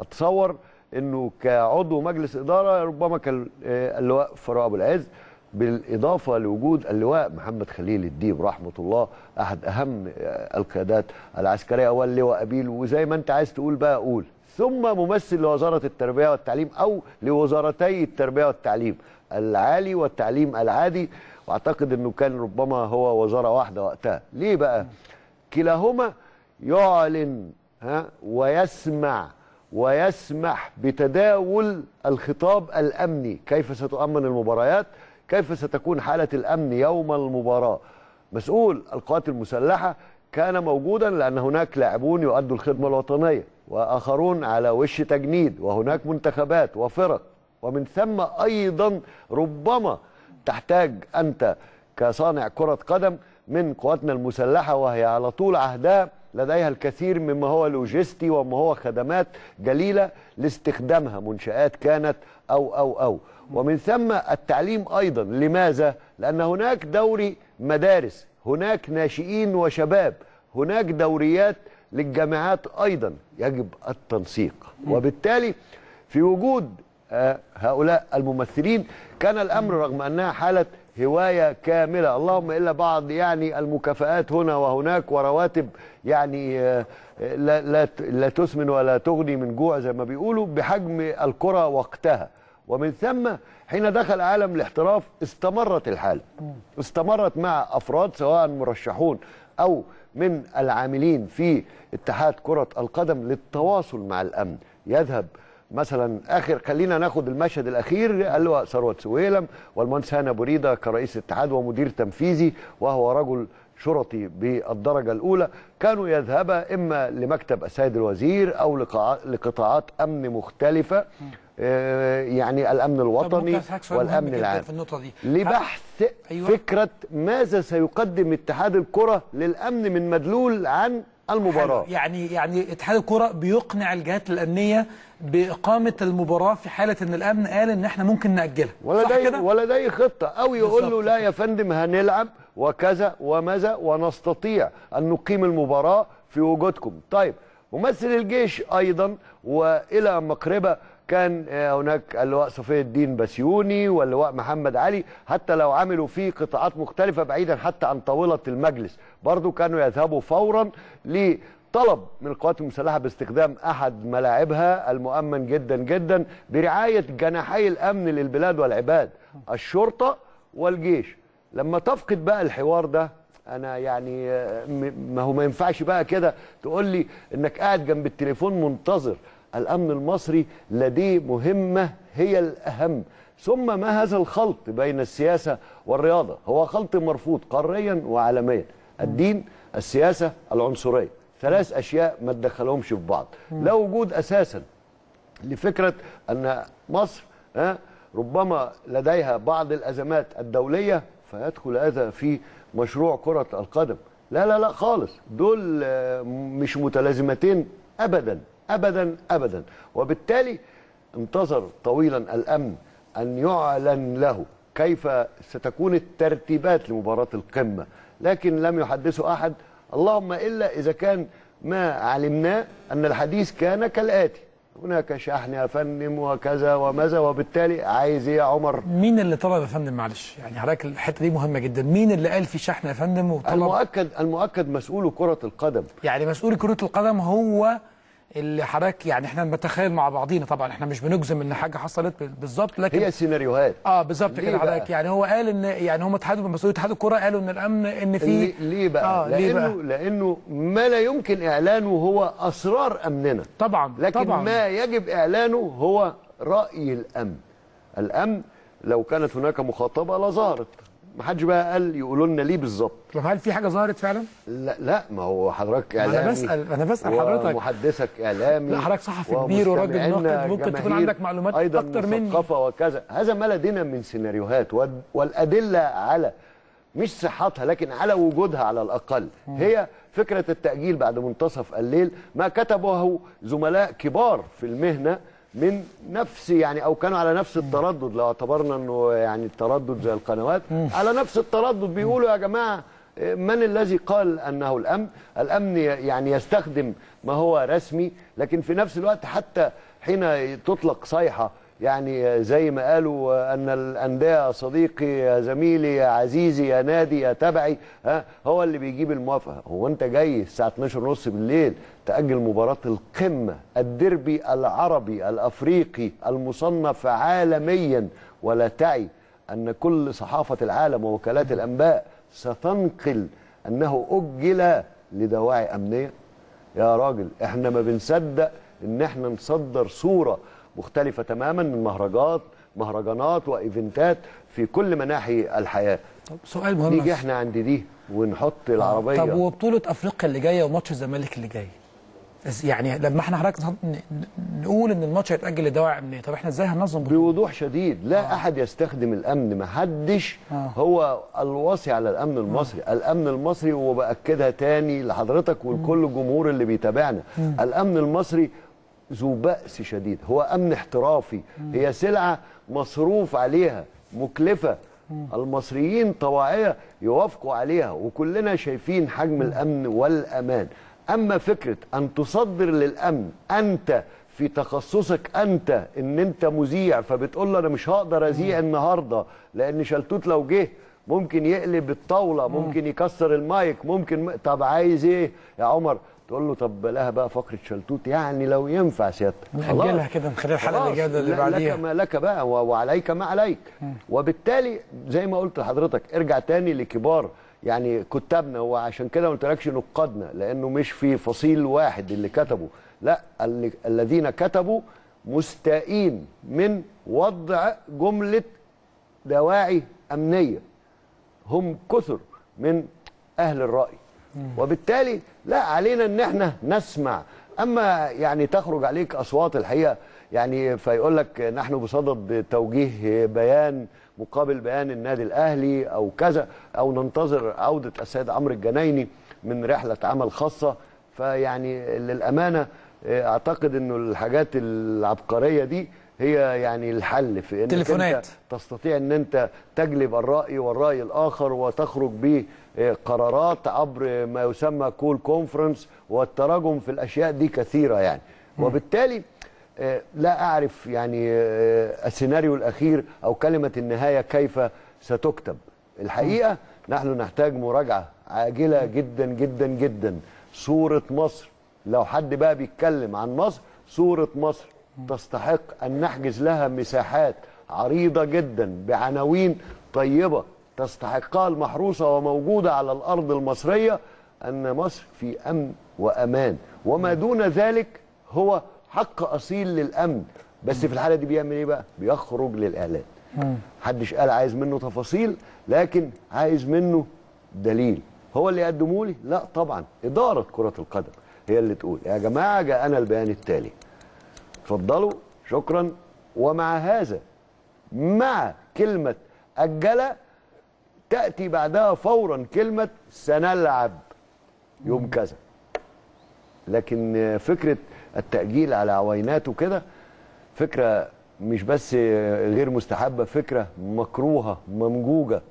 أتصور إنه كعضو مجلس إدارة ربما كان اللواء فاروق أبو العز بالإضافة لوجود اللواء محمد خليل الديب رحمة الله أحد أهم القيادات العسكرية واللواء أبيل. وزي ما أنت عايز تقول بقى قول. ثم ممثل لوزارة التربية والتعليم أو لوزارتي التربية والتعليم العالي والتعليم العادي. وأعتقد إنه كان ربما هو وزارة واحدة وقتها. ليه بقى؟ كلاهما يعلن ها ويسمع ويسمح بتداول الخطاب الأمني. كيف ستؤمن المباريات؟ كيف ستكون حالة الأمن يوم المباراة؟ مسؤول القوات المسلحة كان موجودا لأن هناك لاعبون يؤدوا الخدمة الوطنية وآخرون على وش تجنيد وهناك منتخبات وفرق. ومن ثم أيضا ربما تحتاج أنت كصانع كرة قدم من قواتنا المسلحة وهي على طول عهدها لديها الكثير مما هو لوجستي وما هو خدمات جليلة لاستخدامها منشآت كانت أو أو أو. ومن ثم التعليم أيضا. لماذا؟ لأن هناك دوري مدارس هناك ناشئين وشباب هناك دوريات للجامعات أيضا. يجب التنسيق. وبالتالي في وجود هؤلاء الممثلين كان الأمر رغم أنها حالة هواية كاملة. اللهم إلا بعض يعني المكافآت هنا وهناك ورواتب يعني لا لا لا تسمن ولا تغني من جوع زي ما بيقولوا بحجم الكرة وقتها. ومن ثم حين دخل عالم الاحتراف استمرت الحالة. استمرت مع أفراد سواء مرشحون أو من العاملين في اتحاد كرة القدم للتواصل مع الأمن. يذهب مثلا آخر خلينا ناخد المشهد الأخير اللواء ثروت سويلم والمهندس هاني ابو ريده كرئيس اتحاد ومدير تنفيذي وهو رجل شرطي بالدرجة الأولى كانوا يذهبا إما لمكتب السيد الوزير أو لقطاعات أمن مختلفة يعني الأمن الوطني والأمن العام في النقطة دي لبحث أيوة. فكرة ماذا سيقدم اتحاد الكرة للأمن من مدلول عن المباراة. حلو. يعني يعني اتحاد الكرة بيقنع الجهات الأمنية بإقامة المباراة في حالة إن الأمن قال إن إحنا ممكن نأجلها. ولا صح كده؟ ولا دي خطة. أو يقول له لا يا فندم هنلعب وكذا وماذا ونستطيع أن نقيم المباراة في وجودكم. طيب ممثل الجيش أيضا وإلى مقربة كان آه، هناك اللواء صفي الدين بسيوني واللواء محمد علي. حتى لو عملوا في قطاعات مختلفة بعيدا حتى عن طاولة المجلس. برضو كانوا يذهبوا فورا لطلب من القوات المسلحة باستخدام أحد ملاعبها المؤمن جدا جدا برعاية جناحي الأمن للبلاد والعباد الشرطة والجيش. لما تفقد بقى الحوار ده أنا يعني ما هو ما ينفعش بقى كده تقول لي إنك قاعد جنب التليفون منتظر. الأمن المصري لديه مهمة هي الأهم. ثم ما هذا الخلط بين السياسة والرياضة؟ هو خلط مرفوض قاريا وعالميا. الدين السياسة العنصرية. ثلاث أشياء ما تدخلهمش في بعض. لا وجود أساسا لفكرة أن مصر ربما لديها بعض الأزمات الدولية فيدخل هذا في مشروع كرة القدم. لا لا لا خالص. دول آه، مش متلازمتين ابدا ابدا ابدا. وبالتالي انتظر طويلا الأمن أن يعلن له كيف ستكون الترتيبات لمباراة القمة. لكن لم يحدثه أحد. اللهم إلا إذا كان ما علمناه أن الحديث كان كالآتي. هناك شحن يا فندم وكذا وماذا وبالتالي عايز إيه يا عمر. مين اللي طلب يا فندم معلش يعني حضرتك الحتة دي مهمة جدا. مين اللي قال في شحن يا فندم وطلب؟ المؤكد المؤكد مسؤول كرة القدم. يعني مسؤول كرة القدم هو اللي حضرتك يعني إحنا بنتخيل مع بعضينا طبعا. إحنا مش بنجزم إن حاجة حصلت بالظبط لكن هي سيناريوهات آه بالظبط ليه كده؟ حضرتك. يعني هو قال إن يعني هم اتحاد مسؤول اتحاد الكورة قالوا إن الأمن إن في ليه, ليه بقى؟ ليه لأنه بقى؟ لأنه ما لا يمكن إعلانه هو أسرار أمننا. طبعا لكن طبعا. ما يجب إعلانه هو رأي الأمن. الأمن لو كانت هناك مخاطبة لظهرت. ما حدش بقى قال يقولوا لنا ليه بالظبط طب هل في حاجة ظهرت فعلا؟ لا لا ما هو حضرتك إعلامي بسأل- أنا بسأل حضرتك. ومحدثك إعلامي لا، حضرتك صحفي كبير وراجل ناقد، ممكن تكون عندك معلومات أيضا أكتر مني. مثقفة وكذا هذا ما لدينا من سيناريوهات وال- والأدلة على مش صحتها لكن على وجودها على الأقل هي فكرة التأجيل بعد منتصف الليل ما كتبه زملاء كبار في المهنة من نفس يعني أو كانوا على نفس التردد لو اعتبرنا إنه يعني التردد زي القنوات على نفس التردد بيقولوا يا جماعة من الذي قال أنه الأمن؟ الأمن يعني يستخدم ما هو رسمي لكن في نفس الوقت حتى حين تطلق صيحة يعني زي ما قالوا أن الأندية يا صديقي يا زميلي يا عزيزي يا نادي يا تبعي ها هو اللي بيجيب الموافقة. هو أنت جاي الساعة 12 ونص بالليل تأجل مباراة القمة الديربي العربي الأفريقي المصنف عالميا ولا تعي أن كل صحافة العالم ووكالات الأنباء ستنقل أنه أجل لدواعي أمنية. يا راجل إحنا ما بنصدق إن إحنا نصدر صورة مختلفة تماما من مهرجانات مهرجانات وإيفنتات في كل مناحي الحياة طب سؤال مهم نيجي إحنا عند دي ونحط العربية طب وبطولة أفريقيا اللي جاية وماتش الزمالك اللي جاي يعني لما إحنا حضرتك نقول إن الماتش هيتأجل لدواعي أمنية طب إحنا إزاي هننظم بطولة؟ بوضوح شديد لا آه. أحد يستخدم الأمن ما حدش آه. آه. هو الوصي على الأمن المصري آه. الأمن المصري وبأكدها تاني لحضرتك ولكل الجمهور اللي بيتابعنا الأمن المصري ذو بأس شديد. هو أمن احترافي. هي سلعة مصروف عليها مكلفة. المصريين طواعية يوافقوا عليها وكلنا شايفين حجم الأمن والأمان. أما فكرة أن تصدر للأمن أنت في تخصصك أنت إن أنت مذيع فبتقول له أنا مش هقدر أذيع النهاردة لأن شلتوت لو جه ممكن يقلب الطاولة ممكن يكسر المايك ممكن. طب عايز إيه يا عمر؟ تقول له طب بلاها بقى فقرة شلتوت يعني لو ينفع سيادتك. نأجلها كده نخليها الحلقة اللي جاية اللي بعديها لك ما لك بقى وعليك ما عليك. وبالتالي زي ما قلت لحضرتك ارجع تاني لكبار يعني كتابنا. وعشان كده ما قلتلكش نقادنا لأنه مش في فصيل واحد اللي كتبوا لا اللي الذين كتبوا مستائين من وضع جملة دواعي أمنية. هم كثر من أهل الرأي. وبالتالي لا علينا إن إحنا نسمع. أما يعني تخرج عليك أصوات الحقيقة يعني فيقول لك نحن بصدد توجيه بيان مقابل بيان النادي الأهلي أو كذا أو ننتظر عودة السيد عمرو الجنايني من رحلة عمل خاصة. فيعني للأمانة أعتقد إنه الحاجات العبقرية دي هي يعني الحل في إنك تليفونات. انت تستطيع إن أنت تجلب الرأي والرأي الآخر وتخرج بقرارات عبر ما يسمى call conference والبرامج في الأشياء دي كثيرة يعني. وبالتالي آه، لا أعرف يعني آه، السيناريو الأخير أو كلمة النهاية كيف ستكتب. الحقيقة نحن نحتاج مراجعة عاجلة جدا جدا جدا. صورة مصر لو حد بقى بيتكلم عن مصر صورة مصر. تستحق أن نحجز لها مساحات عريضة جدا بعناوين طيبة تستحقها المحروسة وموجودة على الأرض المصرية أن مصر في أمن وأمان. وما دون ذلك هو حق أصيل للأمن. بس في الحالة دي بيعمل إيه بقى؟ بيخرج للإعلان. محدش قال عايز منه تفاصيل لكن عايز منه دليل. هو اللي يقدمه لي؟ لا طبعا. إدارة كرة القدم هي اللي تقول. يا جماعة جاءنا البيان التالي. اتفضلوا شكرا. ومع هذا مع كلمة أجل تأتي بعدها فورا كلمة سنلعب. يوم كذا. لكن فكرة التأجيل على عوينات وكده فكرة مش بس غير مستحبة فكرة مكروهة ممجوجة.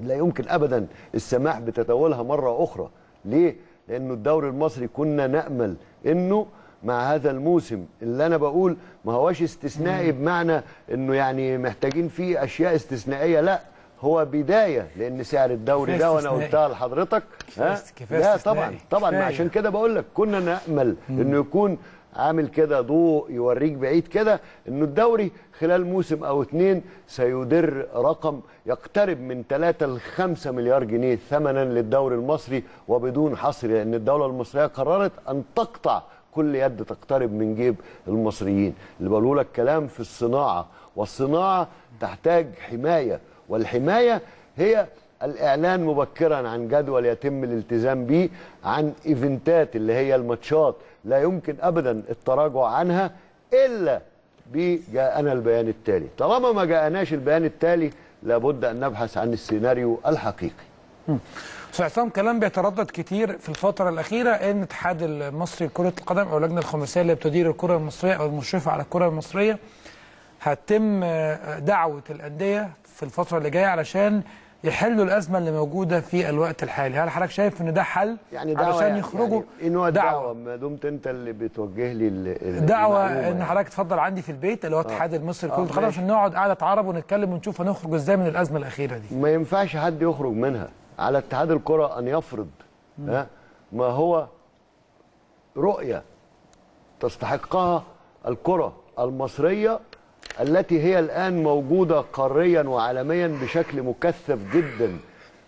لا يمكن ابدا السماح بتداولها مرة أخرى. ليه؟ لأنه الدوري المصري كنا نأمل إنه مع هذا الموسم اللي أنا بقول ما هواش استثنائي بمعنى إنه يعني محتاجين فيه أشياء استثنائية لا هو بداية لأن سعر الدوري ده وأنا. قلتها لحضرتك ها؟ لا. طبعا طبعا. عشان كده بقول لك كنا نأمل إنه يكون عامل كده ضوء يوريك بعيد كده إنه الدوري خلال موسم أو اتنين سيدر رقم يقترب من 3 ل 5 مليار جنيه ثمنا للدوري المصري وبدون حصر لأن الدولة المصرية قررت أن تقطع كل يد تقترب من جيب المصريين. اللي بقوله لك كلام في الصناعة والصناعة تحتاج حماية والحماية هي الإعلان مبكرا عن جدول يتم الالتزام به عن إيفنتات اللي هي الماتشات. لا يمكن ابدا التراجع عنها إلا بجاءنا البيان التالي. طالما ما جاءناش البيان التالي لابد أن نبحث عن السيناريو الحقيقي. أستاذ عصام كلام بيتردد كتير في الفترة الأخيرة إن الاتحاد المصري لكرة القدم أو اللجنة الخماسية اللي بتدير الكرة المصرية أو المشرفة على الكرة المصرية هتم آه، دعوة الأندية في الفترة اللي جاية علشان يحلوا الأزمة اللي موجودة في الوقت الحالي، هل حضرتك شايف إن ده حل يعني دعوة علشان يعني يخرجوا يعني دعوة الدعوه ما دمت أنت اللي بتوجه لي دعوة المعلومة إن يعني. حضرتك تفضل عندي في البيت اللي هو الاتحاد المصري لكرة آه، القدم. عشان نقعد قعدة عرب ونتكلم ونشوف هنخرج إزاي من الأزمة الأخيرة دي. ما ينفعش حد يخرج منها على اتحاد الكرة أن يفرض ما هو رؤية تستحقها الكرة المصرية التي هي الآن موجودة قاريا وعالميا بشكل مكثف جدا.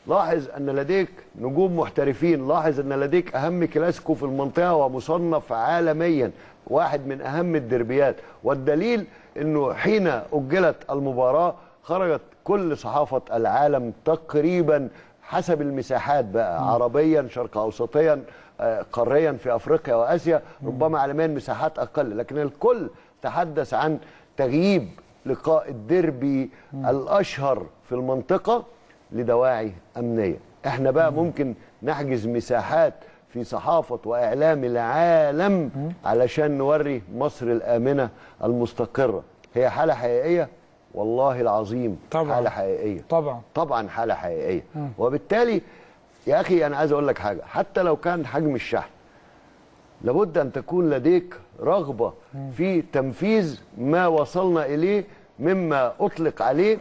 لاحظ أن لديك نجوم محترفين لاحظ أن لديك أهم كلاسيكو في المنطقة ومصنف عالميا واحد من أهم الدربيات. والدليل أنه حين أجلت المباراة خرجت كل صحافة العالم تقريبا حسب المساحات بقى عربيا شرق أوسطيا آه، قاريا في أفريقيا وآسيا ربما عالميا مساحات أقل. لكن الكل تحدث عن تغييب لقاء الديربي الأشهر في المنطقة لدواعي أمنية. إحنا بقى ممكن نحجز مساحات في صحافة وإعلام العالم علشان نوري مصر الآمنة المستقرة. هي حالة حقيقية؟ والله العظيم طبعاً. حالة حقيقية. طبعا. طبعا حالة حقيقية. وبالتالي يا أخي أنا عايز أقول لك حاجة. حتى لو كان حجم الشحن لابد أن تكون لديك رغبة في تنفيذ ما وصلنا إليه مما أطلق عليه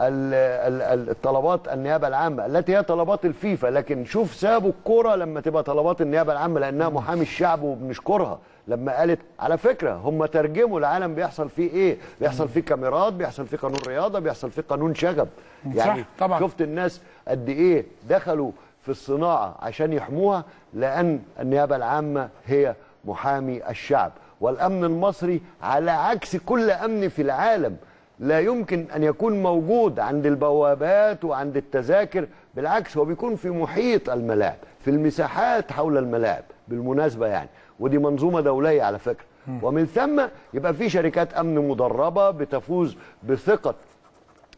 ال- ال- ال- الطلبات النيابة العامة. التي هي طلبات الفيفا لكن شوف سابوا الكرة لما تبقى طلبات النيابة العامة لأنها محامي الشعب وبنشكرها. لما قالت على فكرة هم ترجموا العالم بيحصل فيه إيه؟ بيحصل فيه كاميرات بيحصل فيه قانون رياضة بيحصل فيه قانون شغب. يعني طبعاً. شفت الناس قد إيه دخلوا في الصناعة عشان يحموها لأن النيابة العامة هي محامي الشعب. والأمن المصري على عكس كل أمن في العالم. لا يمكن أن يكون موجود عند البوابات وعند التذاكر بالعكس هو بيكون في محيط الملاعب في المساحات حول الملاعب. بالمناسبة يعني ودي منظومة دولية على فكرة. ومن ثم يبقى في شركات أمن مدربة بتفوز بثقة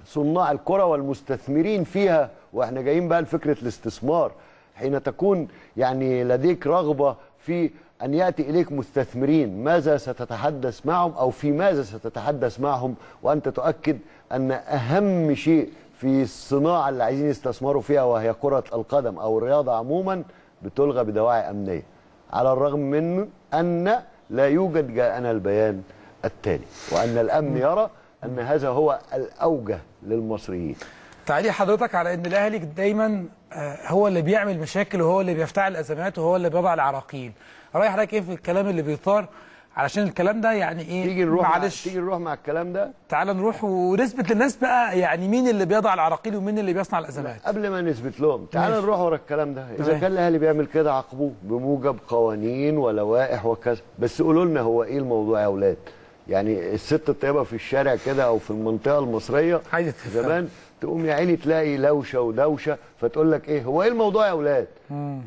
صناع الكرة والمستثمرين فيها. وإحنا جايين بقى لفكرة الاستثمار. حين تكون يعني لديك رغبة في أن يأتي إليك مستثمرين ماذا ستتحدث معهم أو في ماذا ستتحدث معهم؟ وأنت تؤكد أن أهم شيء في الصناعة اللي عايزين يستثمروا فيها وهي كرة القدم أو الرياضة عموما بتلغى بدواعي أمنية. على الرغم من أن لا يوجد جاءنا البيان التالي وأن الأمن يرى أن هذا هو الأوجه للمصريين. تعليق حضرتك على إن الأهلي دايما آه، هو اللي بيعمل مشاكل وهو اللي بيفتعل أزمات وهو اللي بيضع العراقيل. رايح حضرتك إيه في الكلام اللي بيطار علشان الكلام ده يعني إيه؟ تيجي نروح مع معلش. تيجي نروح مع الكلام ده؟ تعال نروح ونثبت للناس بقى يعني مين اللي بيضع العراقيل ومين اللي بيصنع الأزمات. قبل ما نثبت لهم تعال ماشي. نروح ورا الكلام ده. إذا. كان الأهلي بيعمل كده عاقبوه بموجب قوانين ولوائح وكذا. بس قولوا لنا هو إيه الموضوع يا أولاد؟ يعني الست الطيبة في الشارع كده أو في المنطقة المصرية. زمان تقوم يا عيني تلاقي لوشة ودوشة فتقول لك إيه؟ هو إيه الموضوع يا أولاد؟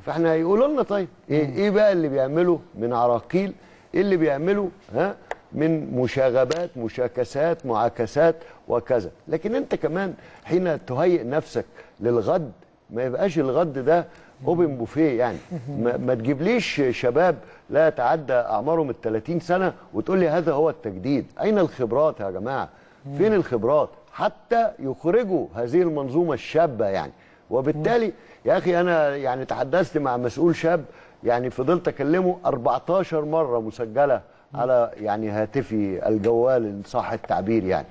فإحنا هيقولوا لنا طيب إيه؟ إيه بقى اللي بيعمله من عراقيل إيه اللي بيعمله ها من مشاغبات مشاكسات معاكسات وكذا. لكن انت كمان حين تهيئ نفسك للغد ما يبقاش الغد ده اوبن بوفيه يعني. ما, ما تجيبليش شباب لا يتعدى أعمارهم ال 30 سنة وتقول لي هذا هو التجديد. أين الخبرات يا جماعة؟ فين الخبرات؟ حتى يخرجوا هذه المنظومة الشابة يعني. وبالتالي يا أخي أنا يعني تحدثت مع مسؤول شاب يعني فضلت أكلمه 14 مرة مسجلة على يعني هاتفي الجوال إن صح التعبير يعني.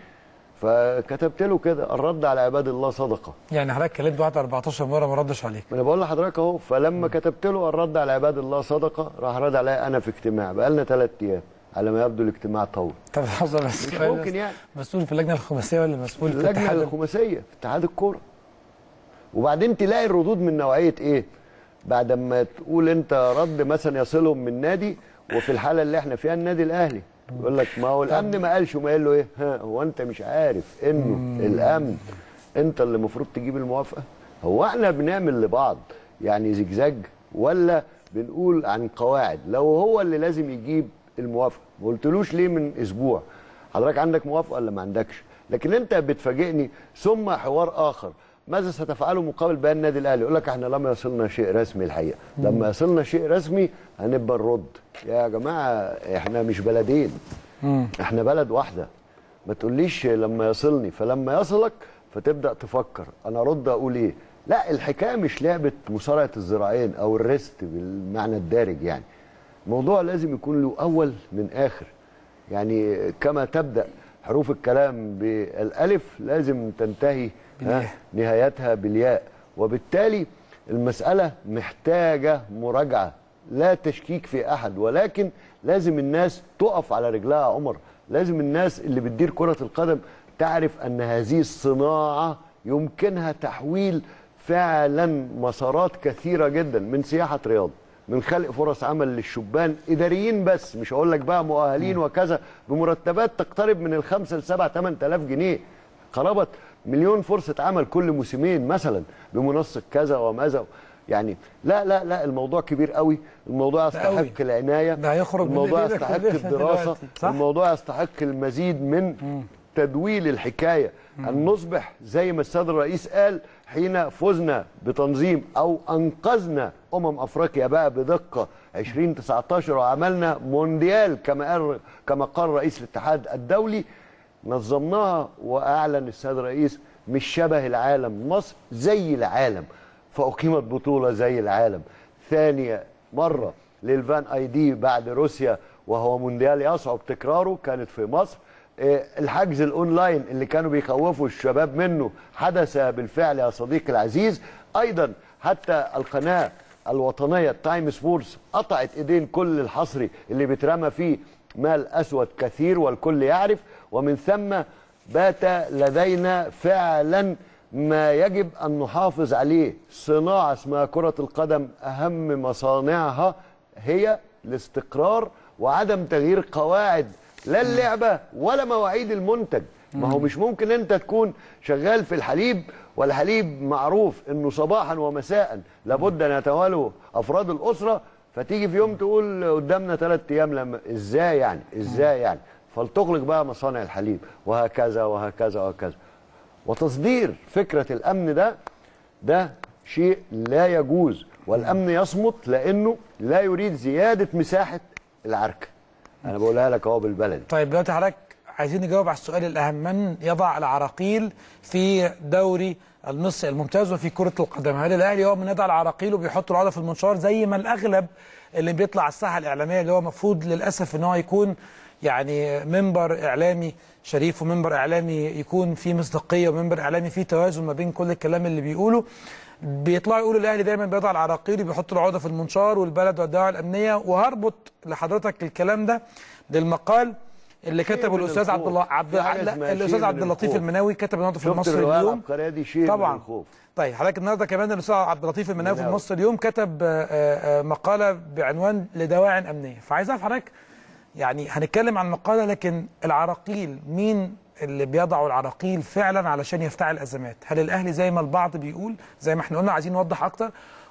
فكتبت له كده الرد على عباد الله صدقة. يعني حضرتك كلمت واحد 14 مرة ما ردش عليك. ما أنا بقول لحضرتك أهو فلما كتبت له الرد على عباد الله صدقة راح رد عليا أنا في اجتماع. بقالنا ثلاث أيام على ما يبدو الاجتماع طول. طب لحظه بس ممكن يعني. مسؤول في اللجنة الخماسية ولا مسؤول في اللجنة الخماسية في اتحاد الكورة. وبعدين تلاقي الردود من نوعية إيه؟ بعد ما تقول انت رد مثلا يصلهم من نادي وفي الحالة اللي إحنا فيها النادي الأهلي. يقول لك ما هو الأمن ما قالش وما قال له إيه؟ ها هو أنت مش عارف إنه الأمن أنت اللي المفروض تجيب الموافقة؟ هو إحنا بنعمل لبعض يعني زجزاج ولا بنقول عن قواعد؟ لو هو اللي لازم يجيب الموافقة. ما قلتلوش ليه من أسبوع؟ حضرتك عندك موافقة ولا ما عندكش؟ لكن أنت بتفاجئني ثم حوار آخر. ماذا ستفعله مقابل بيان النادي الأهلي؟ يقول لك إحنا لما يصلنا شيء رسمي الحقيقة. لما يصلنا شيء رسمي هنبقى نرد. يا جماعة إحنا مش بلدين. إحنا بلد واحدة. ما تقوليش لما يصلني فلما يصلك فتبدأ تفكر. أنا أرد أقول إيه؟ لا الحكاية مش لعبة مصارعة الذراعين أو الريست بالمعنى الدارج يعني. الموضوع لازم يكون له أول من آخر. يعني كما تبدأ حروف الكلام بالألف لازم تنتهي ها نهايتها بالياء. وبالتالي المسألة محتاجة مراجعة لا تشكيك في أحد ولكن لازم الناس تقف على رجلها عمر. لازم الناس اللي بتدير كرة القدم تعرف أن هذه الصناعة يمكنها تحويل فعلا مسارات كثيرة جدا من سياحة رياض من خلق فرص عمل للشبان إداريين بس مش هقول لك بقى مؤهلين وكذا بمرتبات تقترب من الخمسة لسبعة 8000 جنيه. قرابة مليون فرصة عمل كل موسمين مثلا بمنسق كذا وماذا يعني لا لا لا الموضوع كبير قوي. الموضوع. يستحق العناية. ده هيخرج الموضوع يستحق صح؟ الموضوع يستحق المزيد من تدويل الحكاية. أن نصبح زي ما السيد الرئيس قال حين فزنا بتنظيم أو أنقذنا أمم أفريقيا بقى بدقة 2019 وعملنا مونديال كما قال كما قال رئيس الاتحاد الدولي. نظمناها وأعلن السيد الرئيس مش شبه العالم مصر زي العالم فأقيمت بطولة زي العالم. ثانية مرة لل fan ID بعد روسيا وهو مونديال يصعب تكراره كانت في مصر. آه، الحجز الأونلاين اللي كانوا بيخوفوا الشباب منه حدث بالفعل يا صديقي العزيز. أيضا حتى القناة الوطنية تايم سبورتس قطعت إيدين كل الحصري اللي بيترمى فيه مال أسود كثير والكل يعرف. ومن ثم بات لدينا فعلا ما يجب أن نحافظ عليه. صناعة اسمها كرة القدم أهم مصانعها هي الاستقرار وعدم تغيير قواعد لا اللعبة ولا مواعيد المنتج. ما هو مش ممكن أنت تكون شغال في الحليب والحليب معروف إنه صباحا ومساء لابد أن يتوالوا أفراد الأسرة فتيجي في يوم تقول قدامنا ثلاث أيام لما إزاي يعني؟ إزاي يعني؟ فلتغلق بقى مصانع الحليب وهكذا وهكذا وهكذا. وتصدير فكرة الأمن ده ده شيء لا يجوز. والأمن يصمت لأنه لا يريد زيادة مساحة العركه أنا بقولها لك أهو بالبلدي. طيب دلوقتي حضرتك عايزين نجاوب على السؤال الأهم. من يضع العراقيل في دوري النص الممتاز وفي كرة القدم؟ هل الأهلي هو من يضع العراقيل وبيحط العقده في المنشار زي ما الأغلب اللي بيطلع على الساحة الإعلامية اللي هو المفروض للأسف إن هو يكون يعني منبر إعلامي شريف ومنبر إعلامي يكون فيه مصداقية ومنبر إعلامي فيه توازن ما بين كل الكلام اللي بيقوله بيطلعوا يقولوا الأهلي دايما بيضع العراقيل وبيحط العقدة في المنشار والبلد والدعوه الأمنية وهربط لحضرتك الكلام ده للمقال اللي كتبه الأستاذ عبد الله. عبد الأستاذ عبد اللطيف. المناوي كتب النهارده في المصري اليوم العبقرية دي شيء من طبعا الخوف. طيب حضرتك النهارده كمان الأستاذ عبد اللطيف المناوي في. المصري اليوم كتب آه، آه، مقالة بعنوان لدواع أمنية فعايز أعرف حضرتك يعني هنتكلم عن مقالة لكن العراقيل مين اللي بيضعوا العراقيل فعلا علشان يفتعل ازمات هل الأهلي زي ما البعض بيقول زي ما إحنا قلنا عايزين نوضح أكتر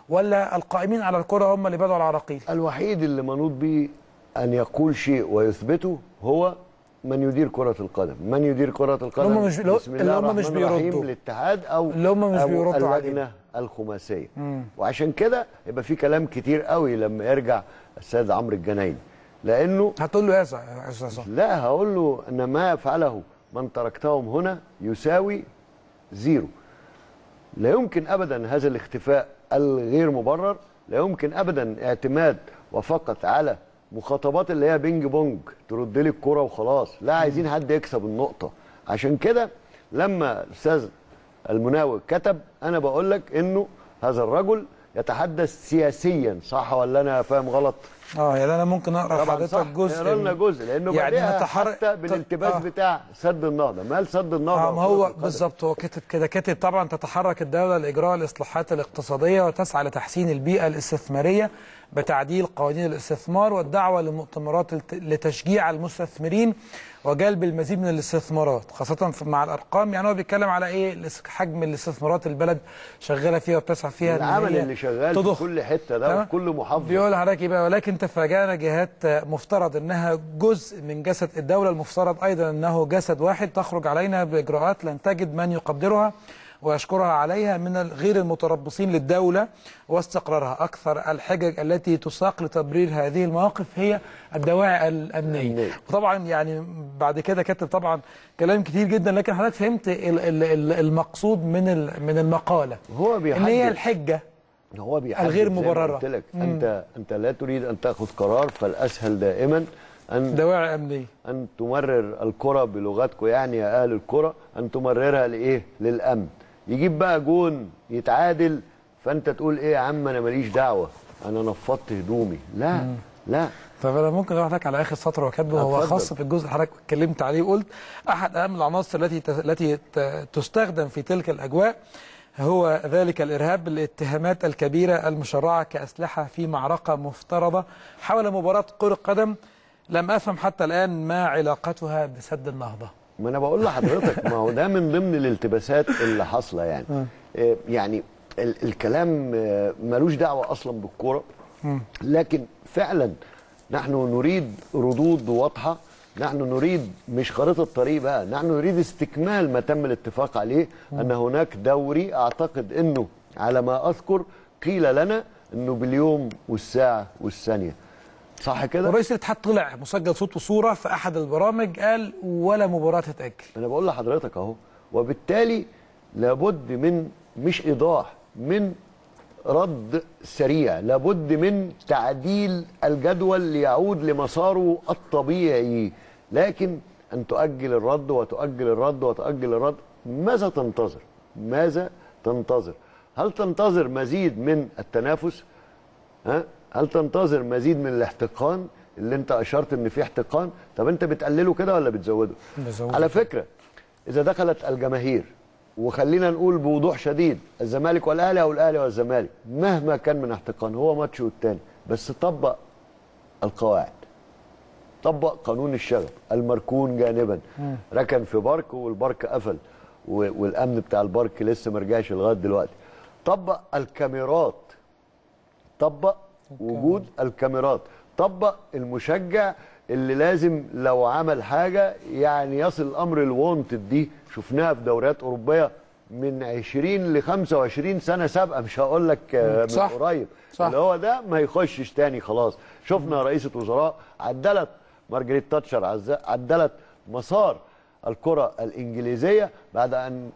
ولا القائمين على الكرة هم اللي بيضعوا العراقيل؟ الوحيد اللي منوط به أن يقول شيء ويثبته هو من يدير كرة القدم، من يدير كرة القدم؟ هم مش- بسم الله هم مش بيردوا. الاتحاد أو اللي هم مش أو بيردوا. اللجنة الخماسية. وعشان كده يبقى في كلام كتير قوي لما يرجع السيد عمرو الجنايني. لأنه هتقول له يا أستاذ- يا أستاذ لا هقول له إن ما يفعله من تركتهم هنا يساوي zero. لا يمكن ابدا هذا الاختفاء الغير مبرر لا يمكن ابدا اعتماد وفقط على مخاطبات اللي هي ping pong ترد لي الكوره وخلاص. لا عايزين حد يكسب النقطة. عشان كده لما الاستاذ المناوي كتب أنا بقول لك إنه هذا الرجل يتحدث سياسيا صح ولا أنا فاهم غلط؟ آه يعني أنا ممكن أقرأ لحضرتك جزء اقرأ لنا جزء لأنه يعني نتحرك حتى بالالتباس آه. بتاع سد النهضة مال سد النهضة آه ما هو. بالظبط هو كاتب كده كاتب طبعا تتحرك الدولة لإجراء الإصلاحات الاقتصادية وتسعى لتحسين البيئة الاستثمارية بتعديل قوانين الاستثمار والدعوة لمؤتمرات لتشجيع المستثمرين وجلب المزيد من الاستثمارات خاصة في- مع الأرقام يعني هو بيتكلم على الاس- حجم الاستثمارات البلد شغالة فيها وبتسعى فيها العمل اللي شغال تضخ. في كل حتة ده؟ وفي كل محافظة بيقول حضرتك إيه بقى ولكن تفاجأنا جهات مفترض إنها جزء من جسد الدولة المفترض أيضا إنه جسد واحد تخرج علينا بإجراءات لن تجد من يقدرها ويشكرها عليها من غير المتربصين للدولة واستقرارها. أكثر الحجج التي تساق لتبرير هذه المواقف هي الدواعي الأمنية. الأمنية. وطبعا يعني بعد كده كتب طبعا كلام كتير جدا لكن حضرتك فهمت ال- ال- ال- المقصود من من المقالة. هو إن هي بيحدد الحجة هو بيحدد الغير مبررة. قلت لك. انت أنت لا تريد أن تأخذ قرار فالأسهل دائما ان دواعي أمنية. أن تمرر الكره بلغتكم يعني يا أهل الكره أن تمررها لإيه؟ للأمن. يجيب بقى جون يتعادل فأنت تقول إيه يا عم أنا ماليش دعوة أنا نفضت هدومي. لا لا. طب أنا ممكن لك على آخر سطر وكاتبه هو. خاص بالجزء اللي حضرتك اتكلمت عليه وقلت أحد أهم العناصر التي التي تستخدم في تلك الأجواء هو ذلك الإرهاب بالاتهامات الكبيرة المشرعة كأسلحة في معركة مفترضة حول مباراة كرة قدم. لم أفهم حتى الآن ما علاقتها بسد النهضة. ما أنا بقول لحضرتك ما هو ده من ضمن الالتباسات اللي حاصلة يعني. آه، يعني ال الكلام آه، ملوش دعوة أصلا بالكورة. لكن فعلا نحن نريد ردود واضحة نحن نريد مش خريطة طريق بقى نحن نريد استكمال ما تم الاتفاق عليه أن هناك دوري أعتقد إنه على ما أذكر قيل لنا إنه باليوم والساعة والثانية. صح كده؟ ورئيس الاتحاد طلع مسجل صوت وصورة في أحد البرامج قال ولا مباراة تتاجل أنا بقول لحضرتك أهو وبالتالي لابد من مش إيضاح من رد سريع لابد من تعديل الجدول ليعود لمساره الطبيعي. لكن أن تؤجل الرد وتؤجل الرد وتؤجل الرد ماذا تنتظر؟ ماذا تنتظر؟ هل تنتظر مزيد من التنافس؟ ها؟ هل تنتظر مزيد من الاحتقان؟ اللي انت أشرت إن في احتقان طب انت بتقلله كده ولا بتزوده؟ بزوده. على فكرة إذا دخلت الجماهير وخلينا نقول بوضوح شديد الزمالك والأهلي أو الأهلي والزمالك مهما كان من احتقان هو ماتش والتاني بس طبق القواعد طبق قانون الشغب المركون جانبا ركن في بارك والبارك قفل والأمن بتاع البارك لسه ما رجعش لغاية دلوقتي. طبق الكاميرات طبق وجود الكاميرات. طبق المشجع اللي لازم لو عمل حاجة يعني يصل الامر الوونتد دي. شفناها في دوريات أوروبية من 20 ل 25 سنة سابقة. مش هقول لك من صح. قريب. صح. اللي هو ده ما يخشش تاني خلاص. شفنا رئيسة وزراء عدلت مارجريت تاتشر عدلت مسار الكرة الإنجليزية بعد أن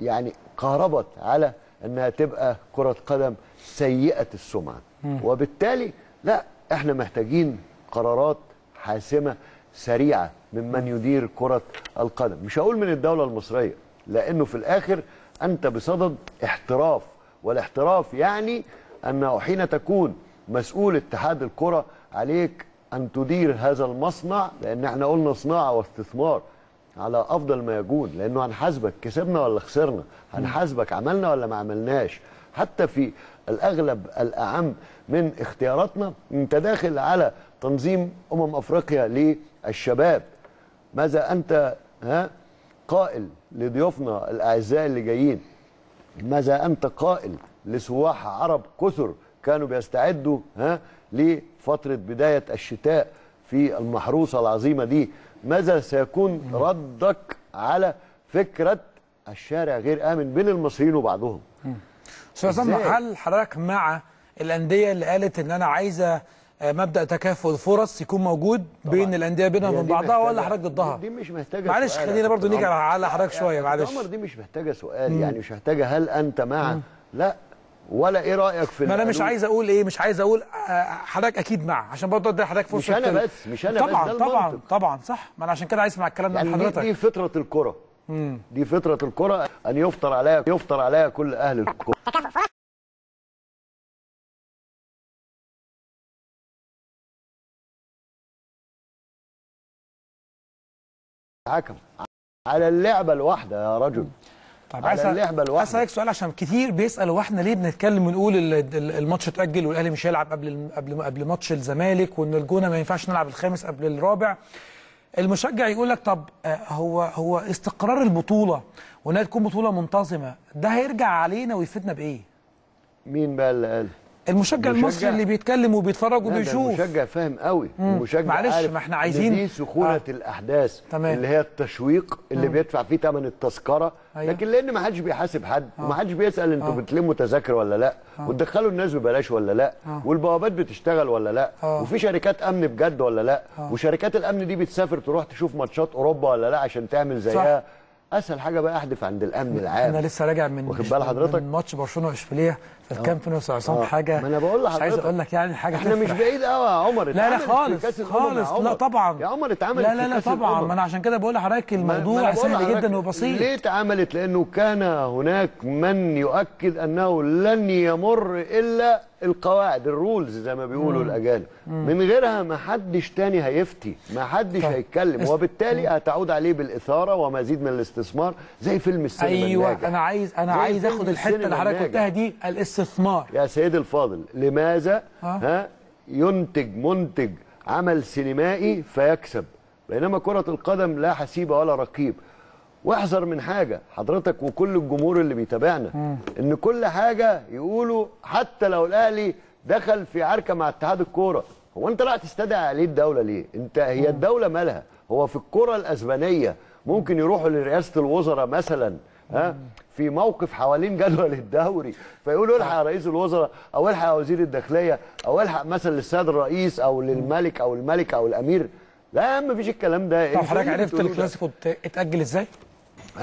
يعني قاربت على إنها تبقى كرة قدم سيئة السمعة. وبالتالي لا إحنا محتاجين قرارات حاسمة سريعة ممن يدير كرة القدم. مش هقول من الدولة المصرية لأنه في الآخر أنت بصدد احتراف والاحتراف يعني انه حين تكون مسؤول اتحاد الكرة عليك أن تدير هذا المصنع لأن إحنا قلنا صناعة واستثمار على أفضل ما يكون لأنه هنحاسبك كسبنا ولا خسرنا؟ هنحاسبك عملنا ولا ما عملناش؟ حتى في الأغلب الأعم من اختياراتنا أنت داخل على تنظيم أمم أفريقيا للشباب. ماذا أنت ها قائل لضيوفنا الأعزاء اللي جايين؟ ماذا أنت قائل لسواح عرب كثر كانوا بيستعدوا ها لفترة بداية الشتاء في المحروسة العظيمة دي؟ ماذا سيكون ردك على فكرة الشارع غير آمن بين المصريين وبعضهم؟ أستاذ عصام؟ هل حضرتك مع الأندية اللي قالت إن أنا عايزة آه، مبدأ تكافؤ الفرص يكون موجود بين الأندية بينها هي وبين بعضها ولا حضرتك ضدها؟ دي مش محتاجة معلش خلينا برضو نيجي. على حضرتك شوية معلش عمر دي مش محتاجة سؤال يعني مش محتاجة هل أنت مع لا ولا إيه رأيك في ما أنا مش؟ عايز أقول إيه مش عايز أقول آه، حضرتك أكيد مع عشان برضه أدي حضرتك فرصة مش تتكلم. بس- مش بس، طبعا ده طبعا. طبعا صح ما أنا عشان كده عايز اسمع الكلام ده من يعني دي, حضرتك دي فطرة الكرة دي فطرة الكرة. أن يفطر عليها يفطر عليها كل أهل الكرة. حكم. على اللعبة الواحدة يا رجل. طيب على عايز. اسالك سؤال عشان كتير بيسأل هو إحنا ليه بنتكلم ونقول ال- ال- الماتش اتأجل والأهلي مش هيلعب قبل قبل قبل ماتش الزمالك وإن الجونة ما ينفعش نلعب الخامس قبل الرابع؟ المشجع يقول لك طب آه، هو هو استقرار البطولة وإنها تكون بطولة منتظمة ده هيرجع علينا ويفيدنا بإيه؟ مين بقى اللي قال المشجع, المصري اللي بيتكلم وبيتفرج وبيشوف. المشجع فاهم قوي. المشجع معلش، عارف ما إحنا عايزين- دي سخونة آه. الأحداث تمام. اللي هي التشويق اللي بيدفع فيه ثمن التذكرة. أيوة. لكن لأن ما حدش بيحاسب حد وما حدش بيسأل أنتوا بتلموا تذاكر ولا لأ؟ وتدخلوا الناس ببلاش ولا لأ؟ والبوابات بتشتغل ولا لأ؟ آه. وفي شركات أمن بجد ولا لأ؟ وشركات الأمن دي بتسافر تروح تشوف ماتشات أوروبا ولا لأ عشان تعمل زيها؟ أسهل حاجة بقى أحدف عند الأمن العام أنا لسه راجع من واخد بال حضرتك؟ من ماتش برشلونة وإشبيلية في الكامبينو عصام آه. حاجة ما أنا بقول مش عايز لحضرتك. أقول لك يعني حاجة إحنا مش تفرح. بعيد قوي يا عمر لا لا خالص خالص. لا طبعا يا عمر اتعملت لا لا لا طبعا. ما أنا عشان كده بقول لحضرتك الموضوع سهل لحضرتك جدا وبسيط ليه اتعملت لأنه كان هناك من يؤكد أنه لن يمر إلا القواعد ال rules زي ما بيقولوا الأجانب. من غيرها ما حدش تاني هيفتي ما حدش طب. هيتكلم. وبالتالي هتعود عليه بالإثارة ومزيد من الاستثمار زي فيلم السينما أيوه الناجح. أنا عايز أنا عايز آخد الحتة اللي حضرتك. قلتها دي الاستثمار. يا سيدي الفاضل لماذا؟ آه. ها؟ ينتج منتج عمل سينمائي فيكسب. بينما كرة القدم لا حسيب ولا رقيب. واحذر من حاجة. حضرتك وكل الجمهور اللي بيتابعنا. إن كل حاجة يقولوا حتى لو الأهلي دخل في عركة مع اتحاد الكورة. هو أنت لا تستدعي عليه الدولة ليه؟ أنت هي الدولة مالها. هو في الكرة الأسبانية ممكن يروحوا لرئاسة الوزراء مثلا ها؟ في موقف حوالين جدول الدوري. فيقولوا الحق يا رئيس الوزراء أو الحق يا وزير الداخلية أو الحق مثلا للسيد الرئيس أو للملك أو الملك أو الأمير. لا يا عم مفيش الكلام ده. طب إيه حضرتك اللي عرفت؟ الكلاسيكو ات- اتأجل إزاي؟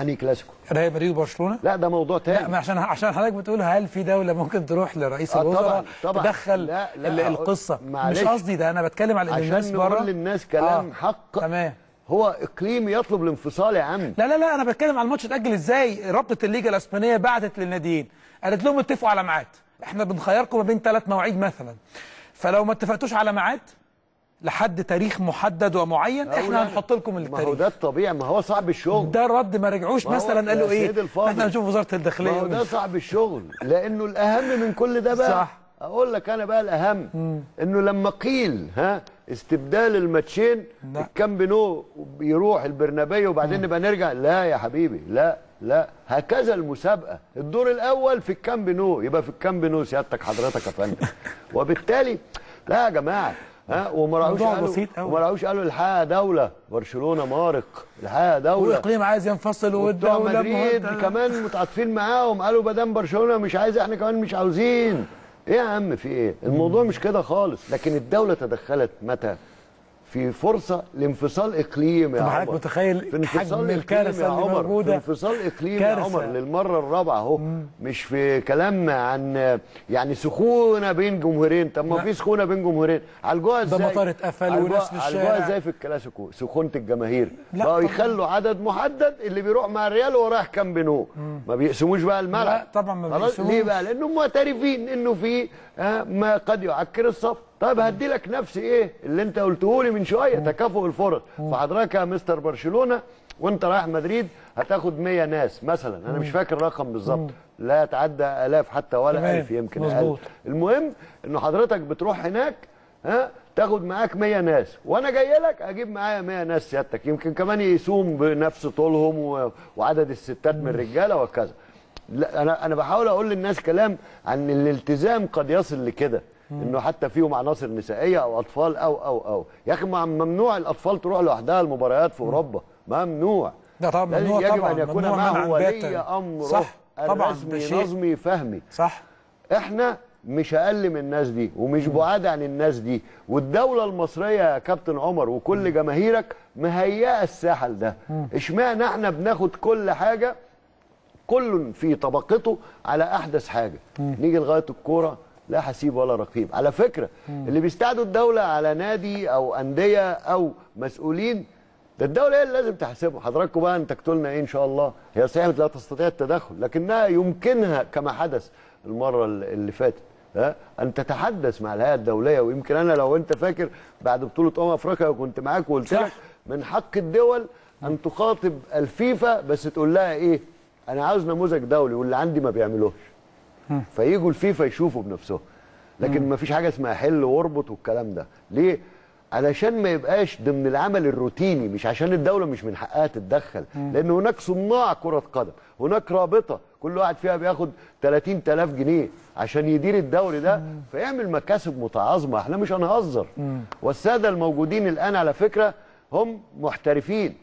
انهي كلاسيكو؟ ريال مدريد وبرشلونة؟ لا ده موضوع لا تاني ما عشان عشان حضرتك بتقول هل في دولة ممكن تروح لرئيس آه، الوزراء. تدخل لا، لا، القصة؟ معلش. مش قصدي ده أنا بتكلم على ان الناس عشان بره. نقول للناس كلام حق. تمام. هو إقليم يطلب الانفصال يا عم. لا لا لا أنا بتكلم على الماتش اتأجل إزاي؟ رابطة الليجا الأسبانية بعتت للناديين. قالت لهم اتفقوا على ميعاد. إحنا بنخيركم ما بين ثلاث مواعيد مثلا. فلو ما اتفقتوش على ميعاد لحد تاريخ محدد ومعين إحنا. هنحط لكم ما هو التاريخ. ده الطبيعي ما هو صعب الشغل. ده الرد ما رجعوش. ما مثلا قالوا إيه. إحنا هنشوف وزارة ما الداخليه هو ده صعب الشغل لأنه الأهم من كل ده بقى. صح. أقول لك أنا بقى الأهم إنه لما قيل ها استبدال الماتشين. الكامب نو يروح البرنابيو وبعدين نبقى نرجع. لا يا حبيبي لا لا. هكذا المسابقة. الدور الأول في الكامب نو. يبقى في الكامب نو سيادتك حضرتك يا فندم. وبالتالي لا يا جماعة ها؟ وما راحوش قالوا بسيط أوي. وما راحوش قالوا الحقيقة دولة. برشلونة مارق. الحقيقة دولة. والاقليم عايز ينفصل والدولة مدريد. كمان متعاطفين معاهم. قالوا ما دام برشلونة مش عايزة إحنا كمان مش عاوزين. إيه يا عم في إيه؟ الموضوع مش كده خالص. لكن الدولة تدخلت متى؟ في فرصة لانفصال إقليم يا طب حضرتك متخيل في انفصال حجم يا اللي عمر. موجودة؟ في انفصال إقليم يا. عمر للمرة الرابعة أهو مش في كلام عن يعني سخونة بين جمهورين طب ما. في سخونة بين جمهورين عالجوها ده إزاي مطار اتقفل وناس في عالجوها الشارع. إزاي في الكلاسيكو سخونة الجماهير لا بقوا. يخلوا عدد محدد اللي بيروح مع الريال رايح كامب نو ما بيقسموش بقى الملعب لا طبعا ما بيقسموش. ليه بقى لأنهم معترفين إنه في آه، ما قد يعكر الصفو طيب هدي لك نفس إيه؟ اللي انت قلته لي من شوية تكافؤ الفرص. فحضرتك يا مستر برشلونة وانت رايح مدريد هتاخد 100 ناس مثلا. أنا مش فاكر الرقم بالظبط. لا يتعدى آلاف حتى ولا. ألف يمكن مظبوط. أقل المهم إنه حضرتك بتروح هناك ها تاخد معاك 100 ناس. وأنا جاي لك أجيب معايا 100 ناس سيادتك. يمكن كمان يقيسوهم بنفس طولهم و... وعدد الستات من الرجالة وكذا لا أنا أنا بحاول أقول للناس كلام عن الالتزام قد يصل لكده. إنه حتى فيهم عناصر نسائية أو أطفال أو أو أو. يا أخي ممنوع الأطفال تروح لوحدها المباريات في أوروبا. ممنوع. ده طبعا ممنوع يجب طبعا ان يكون معه ولي. أمره صح طبعا الرسمي نظمي فهمي. صح. إحنا مش أقل من الناس دي ومش بعاد عن الناس دي. والدولة المصرية يا كابتن عمر وكل جماهيرك مهيئة الساحه لده إشمعنى إحنا بناخد كل حاجة كل في طبقته على أحدث حاجة؟ نيجي لغاية الكورة لا حسيب ولا رقيب. على فكرة اللي بيستعدوا الدولة على نادي أو أندية أو مسؤولين ده الدولة هي اللي لازم تحاسبهم حضراتكم بقى انت لنا إيه إن شاء الله؟ هي صحيح لا تستطيع التدخل لكنها يمكنها كما حدث المرة اللي فاتت. أن تتحدث مع الهيئة الدولية ويمكن أنا لو أنت فاكر بعد بطولة أمم أفريقيا وكنت معاك وقلت. لك من حق الدول أن تخاطب الفيفا بس تقول لها إيه؟ أنا عاوز نموذج دولي واللي عندي ما بيعملوش فيجوا الفيفا يشوفوا بنفسهم. لكن ما فيش حاجة اسمها حل واربط والكلام ده. ليه؟ علشان ما يبقاش ضمن العمل الروتيني مش عشان الدولة مش من حقها تتدخل. لأن هناك صناع كرة قدم هناك رابطة كل واحد فيها بياخد 30000 جنيه عشان يدير الدوري ده فيعمل مكاسب متعاظمة. إحنا مش هنهزر. والسادة الموجودين الآن على فكرة هم محترفين.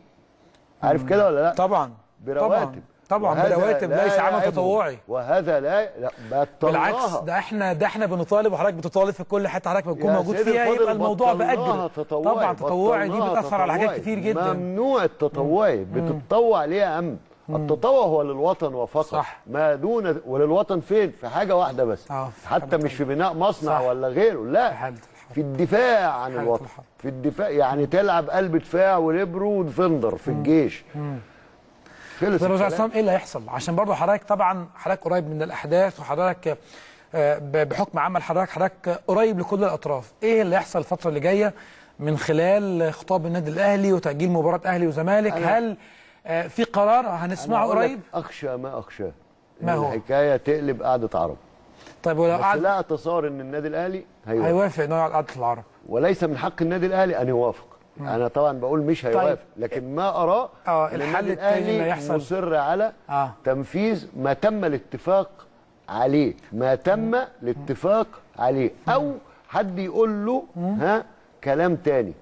عارف كده ولا لا؟ طبعا. برواتب. طبعا وهذا برواتب لا ليس عمل. تطوعي. وهذا لا لا بالعكس. ده إحنا ده إحنا بنطالب وحضرتك بتطالب في كل حتة حضرتك بتكون موجود فيها يبقى الموضوع تطوعي طبعا تطوعي دي بتأثر على حاجات. كتير جدا. ممنوع التطوعي بتتطوع ليه يا عم؟ التطوع هو للوطن وفقط. صح. ما دون وللوطن فين؟ في حاجة واحدة بس. آه، حتى مش في بناء مصنع صح. ولا غيره لا. في الدفاع عن الوطن. في الدفاع يعني تلعب قلب دفاع وليبرو ودفندر في الجيش. خلص. عصام إيه اللي هيحصل؟ عشان برضه حضرتك طبعا حضرتك قريب من الأحداث وحضرتك آه، بحكم عمل حضرتك حضرتك قريب لكل الأطراف. إيه اللي هيحصل الفترة اللي جاية من خلال خطاب النادي الأهلي وتأجيل مباراة أهلي وزمالك؟ هل آه، في قرار هنسمعه قريب؟ أخشى ما اخشاه ما هو؟ الحكاية تقلب قعدة عرب. طيب ولو قعد لا اتصور إن النادي الأهلي هيوافق هيوافق انه يقعد قعدة العرب. وليس من حق النادي الأهلي أن يوافق. أنا طبعا بقول مش هيوافق لكن ما اراه إن الحل الأهلي هيحصل. مصر على آه. تنفيذ ما تم الاتفاق عليه ما تم الاتفاق عليه أو حد يقول له ها كلام تاني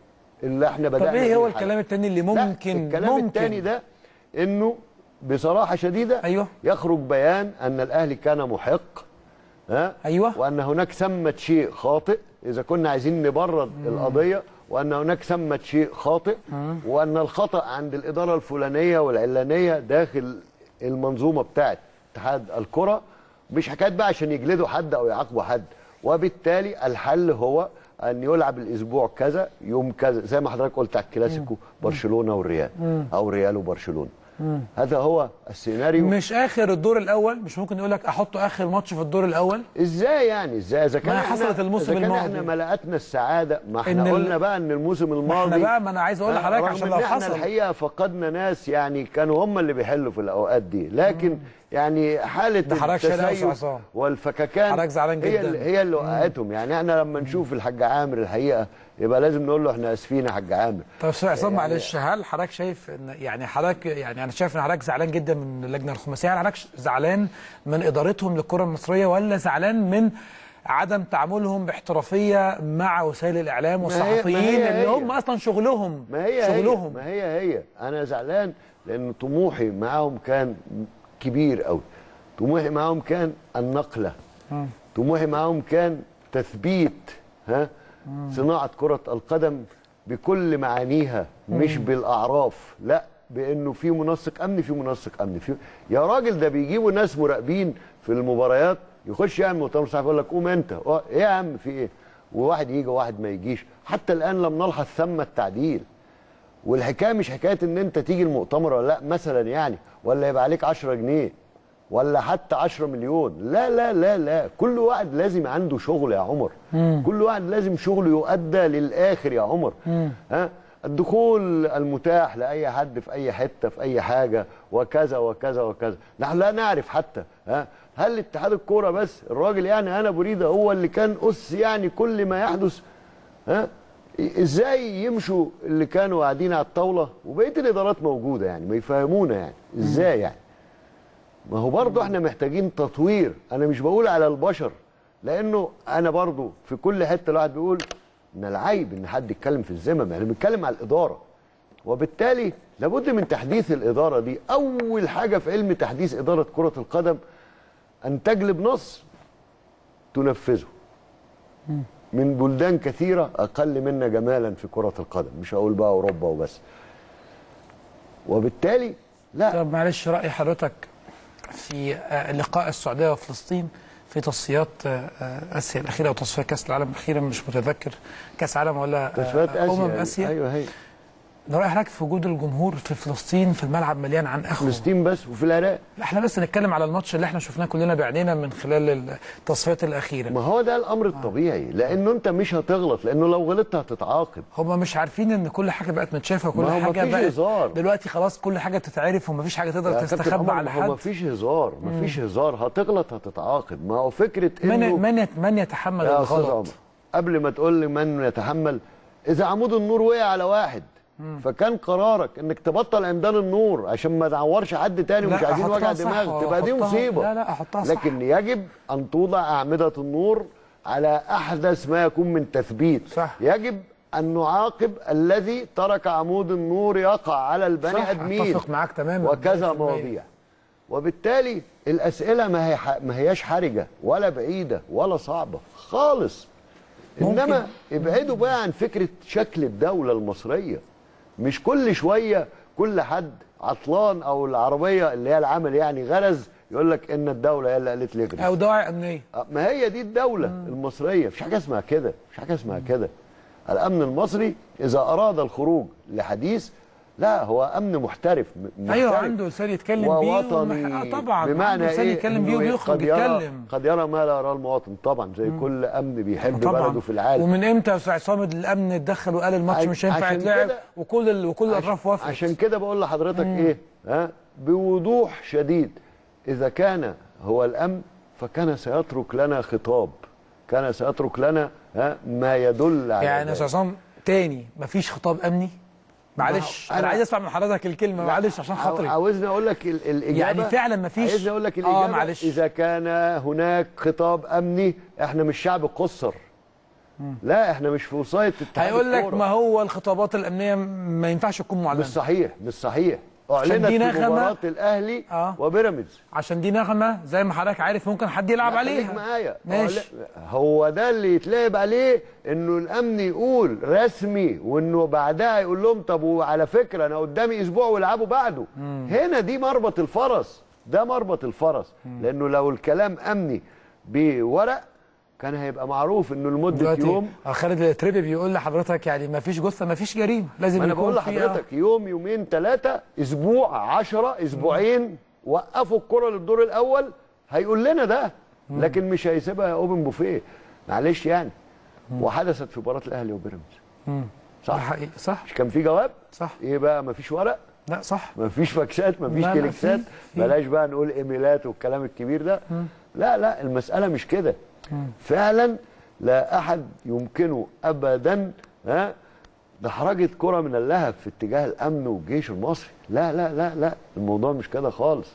اللي إحنا طب بدأنا إيه هو. الكلام التاني اللي ممكن الكلام ممكن التاني ده إنه بصراحة شديدة أيوه. يخرج بيان أن الأهلي كان محق ها أيوه. وأن هناك ثمة شيء خاطئ إذا كنا عايزين نبرد القضية وأن هناك ثمة شيء خاطئ وأن الخطأ عند الإدارة الفلانية والعلانية داخل المنظومة بتاعت اتحاد الكرة مش حكاية بقى عشان يجلدوا حد أو يعاقبوا حد. وبالتالي الحل هو أن يلعب الأسبوع كذا يوم كذا زي ما حضرتك قلت على الكلاسيكو برشلونة والريال أو ريال وبرشلونة. هذا هو السيناريو. مش آخر الدور الأول؟ مش ممكن يقول لك أحطه آخر ماتش في الدور الأول؟ إزاي يعني؟ إزاي؟ إذا كان ما حصلت الموسم الماضي. إحنا ملأتنا السعادة. ما إن إحنا ال- قلنا بقى إن الموسم الماضي إحنا بقى ما أنا عايز أقول لحضرتك رغم عشان إن لو إحنا حصل. الحقيقة فقدنا ناس يعني كانوا هم اللي بيحلوا في الأوقات دي. لكن يعني حالة عصام. والفككان هي. اللي هي اللي وقعتهم. يعني إحنا لما نشوف الحاج عامر الحقيقة يبقى لازم نقول له إحنا آسفين يا حاج عامر. طب أستاذ عصام يعني- معلش هل حضرتك شايف ان يعني حضرتك يعني أنا شايف إن حضرتك زعلان جدا من اللجنة الخماسية؟ هل حضرتك زعلان من إدارتهم للكرة المصرية ولا زعلان من عدم تعاملهم باحترافية مع وسائل الإعلام والصحفيين اللي. هم أصلا شغلهم؟ ما هي شغلهم. هي ما هي هي. أنا زعلان لأن طموحي معاهم كان كبير قوي طموحي معاهم كان النقلة. طموحي معاهم كان تثبيت ها صناعة كرة القدم بكل معانيها مش بالأعراف لا بأنه في منسق امني في منسق امني في يا راجل ده بيجيبوا ناس مراقبين في المباريات يخش يعمل مؤتمر صحفي يقول لك قوم أنت. آه، إيه يا عم في إيه؟ وواحد يجي وواحد ما يجيش. حتى الآن لم نلحظ ثم التعديل والحكاية مش حكاية إن أنت تيجي المؤتمر ولا لأ مثلا يعني ولا يبقى عليك 10 جنيه. ولا حتى 10 مليون. لا لا لا لا. كل واحد لازم عنده شغل يا عمر. كل واحد لازم شغله يؤدى للآخر يا عمر. ها؟ الدخول المتاح لأي حد في أي حتة في أي حاجة وكذا وكذا وكذا. نحن لا نعرف حتى ها؟ هل اتحاد الكورة بس؟ الراجل يعني أنا بريدة هو اللي كان أس يعني كل ما يحدث ها؟ إزاي يمشوا اللي كانوا قاعدين على الطاولة؟ وبقية الإدارات موجودة يعني ما يفهمونا يعني. إزاي يعني؟ ما هو برضه إحنا محتاجين تطوير. أنا مش بقول على البشر لأنه أنا برضه في كل حتة الواحد بيقول من العيب إن حد يتكلم في الذمم يعني بنتكلم على الإدارة. وبالتالي لابد من تحديث الإدارة دي. أول حاجة في علم تحديث إدارة كرة القدم أن تجلب نص تنفذه. من بلدان كثيرة أقل منا جمالا في كرة القدم. مش هقول بقى أوروبا وبس. وبالتالي لا. طب معلش رأي حضرتك. في آه، لقاء السعودية وفلسطين في تصفيات آه، آه، آسيا الأخيرة وتصفيات كأس العالم الأخيرة مش متذكر كأس عالم ولا تصفيات آسيا أمم يعني. هي رأي حضرتك في وجود الجمهور في فلسطين في الملعب مليان عن أخوه. فلسطين بس وفي العراق. إحنا بس نتكلم على الماتش اللي إحنا شفناه كلنا بعينينا من خلال التصفيات الأخيرة. ما هو ده الأمر الطبيعي لأنه أنت مش هتغلط لأنه لو غلطت هتتعاقب. هم مش عارفين إن كل حاجة بقت متشافة وكل حاجة بقت هزار. دلوقتي خلاص كل حاجة تتعرف ومفيش حاجة تقدر تستخبى على حد. مفيش هزار مفيش هزار. هتغلط هتتعاقب. ما هو فكرة انه من من يتحمل الغلط؟ قبل ما تقول لي من يتحمل إذا عمود النور وقع على واحد فكان قرارك انك تبطل عمدان النور عشان ما تعورش حد تاني ومش عايزين وجع دماغ تبقى دي مصيبة. لا، لا، صح. لكن يجب أن توضع أعمدة النور على أحدث ما يكون من تثبيت. صح. يجب أن نعاقب الذي ترك عمود النور يقع على البني صح، أدمين. أتفق معاك تماما. وكذا 100%. مواضيع. وبالتالي الأسئلة ما هي ح- ما هياش حرجة ولا بعيدة ولا صعبة خالص. ممكن. إنما ابعدوا بقى عن فكرة شكل الدولة المصرية. مش كل شوية كل حد عطلان أو العربية اللي هي العمل يعني غرز يقول لك إن الدولة هي اللي قالت لي اجري أو دواعي أمنية. ما هي دي الدولة المصرية. مفيش حاجة اسمها كده مفيش حاجة اسمها كده. الأمن المصري إذا أراد الخروج لحديث لا هو أمن محترف م- محترف. أيوه عنده لسان يتكلم بيه ووطني. ومح- آه طبعا بمعنى عنده لسان إيه؟ يتكلم بيه وبيخرج قد يرى يتكلم. قد يرى ما لا يراه المواطن طبعا زي كل أمن بيحب طبعا. بلده في العالم. ومن إمتى يا أستاذ عصام الأمن اتدخل وقال الماتش مش هينفع يتلعب؟ وكل ال... وكل الأطراف وافقت. عشان كده بقول لحضرتك إيه؟ ها؟ بوضوح شديد. إذا كان هو الأمن فكان سيترك لنا خطاب. كان سيترك لنا ها ما يدل على يعني يا. أستاذ عصام تاني مفيش خطاب أمني؟ معلش ما أنا عايز أسمع من حضرتك الكلمة معلش عشان خاطري. عاوزني أقول لك ال- الإجابة يعني فعلا مفيش- عايزني أقول لك آه، الإجابة معلش. إذا كان هناك خطاب أمني إحنا مش شعب قصر. لا إحنا مش في وصايه هيقول لك. ما هو الخطابات الأمنية ما ينفعش تكون مش معلنه صحيح مش صحيح. أعلنت دي في. مباراة الأهلي آه. وبيراميدز. عشان دي نغمة زي ما حضرتك عارف ممكن حد يلعب عليها. معايا. ماشي. هو ده اللي يتلعب عليه إنه الأمن يقول رسمي وإنه بعدها يقول لهم طب وعلى فكرة أنا قدامي أسبوع ويلعبوا بعده. هنا دي مربط الفرس. ده مربط الفرس. لأنه لو الكلام أمني بورق كان هيبقى معروف إنه لمدة يوم آه، خالد التريبي بيقول لحضرتك يعني ما فيش جثة ما فيش جريمة. لازم ما أنا يكون بقول لحضرتك يوم يومين ثلاثة أسبوع عشرة أسبوعين وقفوا الكرة للدور الأول هيقول لنا ده. لكن مش هيسيبها أوبن بوفيه. معلش يعني. وحدثت في مباراة الأهلي وبيراميدز. ده صح؟ حقيقي. صح. مش كان في جواب؟ صح. إيه بقى؟ مفيش ورق؟ لا صح. مفيش فاكسات؟ مفيش لا، لا، كليكسات؟ في- في. بلاش بقى نقول إيميلات والكلام الكبير ده. لا لا المسألة مش كده. فعلا لا أحد يمكنه ابدا ها دحرجه كرة من اللهب في اتجاه الأمن والجيش المصري. لا لا لا لا الموضوع مش كده خالص.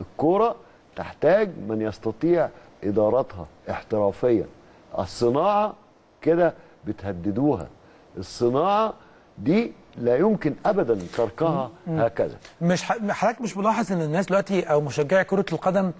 الكوره تحتاج من يستطيع إدارتها احترافيا. الصناعة كده بتهددوها. الصناعة دي لا يمكن ابدا تركها هكذا. مش حضرتك مش ملاحظ إن الناس دلوقتي أو مشجعي كرة القدم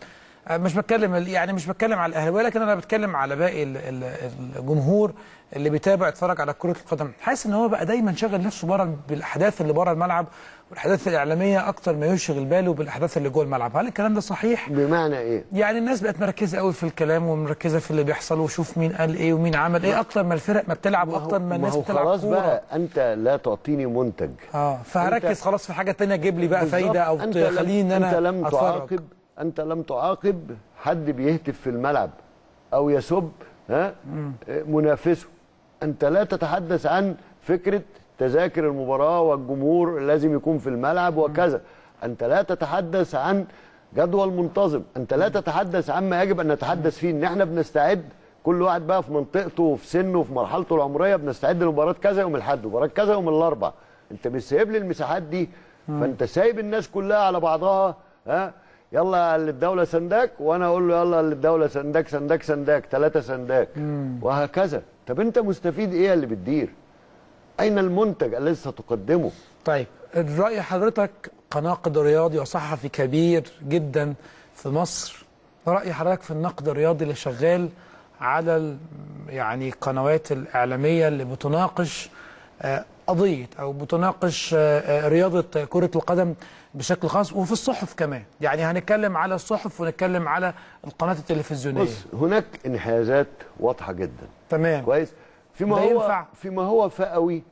مش بتكلم يعني مش بتكلم على الاهلاويه لكن أنا بتكلم على باقي ال- ال- الجمهور اللي بيتابع يتفرج على كرة القدم. حاسس إن هو بقى دايما شاغل نفسه بره بالأحداث اللي بره الملعب والأحداث الإعلامية أكتر ما يشغل باله بالأحداث اللي جوه الملعب. هل الكلام ده صحيح؟ بمعنى إيه؟ يعني الناس بقت مركزة قوي في الكلام ومركزة في اللي بيحصل وشوف مين قال إيه ومين عمل إيه أكتر ما الفرق ما بتلعب ما وأكتر ما الناس هو بتلعب خلاص كورة. بقى أنت لا تعطيني منتج. آه فهركز خلاص في حاجة تانية جيب لي بقى. فايدة أو تخليني إن أنا أنت لم تعاقب أنت لم تعاقب حد بيهتف في الملعب أو يسب ها؟ منافسه. أنت لا تتحدث عن فكرة تذاكر المباراة والجمهور لازم يكون في الملعب وكذا. أنت لا تتحدث عن جدول منتظم. أنت لا تتحدث عما يجب أن نتحدث فيه. إن إحنا بنستعد كل واحد بقى في منطقته وفي سنه وفي مرحلته العمرية بنستعد لمباراة كذا يوم الأحد ومباراه كذا يوم الأربع. أنت مش سايب لي المساحات دي. فأنت سايب الناس كلها على بعضها ها؟ يلا للدوله سنداك وأنا أقول له يلا للدوله سنداك سنداك سنداك ثلاثة سنداك. وهكذا. طب أنت مستفيد إيه اللي بتدير؟ أين المنتج الذي ستقدمه طيب رأي حضرتك كناقد رياضي وصحفي كبير جدا في مصر. رأي حضرتك في النقد الرياضي اللي شغال على يعني القنوات الإعلامية اللي بتناقش آه، قضية أو بتناقش آه، آه، رياضة كرة القدم بشكل خاص وفي الصحف كمان. يعني هنتكلم على الصحف ونتكلم على القناة التلفزيونية. بص هناك انحيازات واضحة جدا. تمام. كويس؟ فيما هو ينفع؟ فيما هو فئوي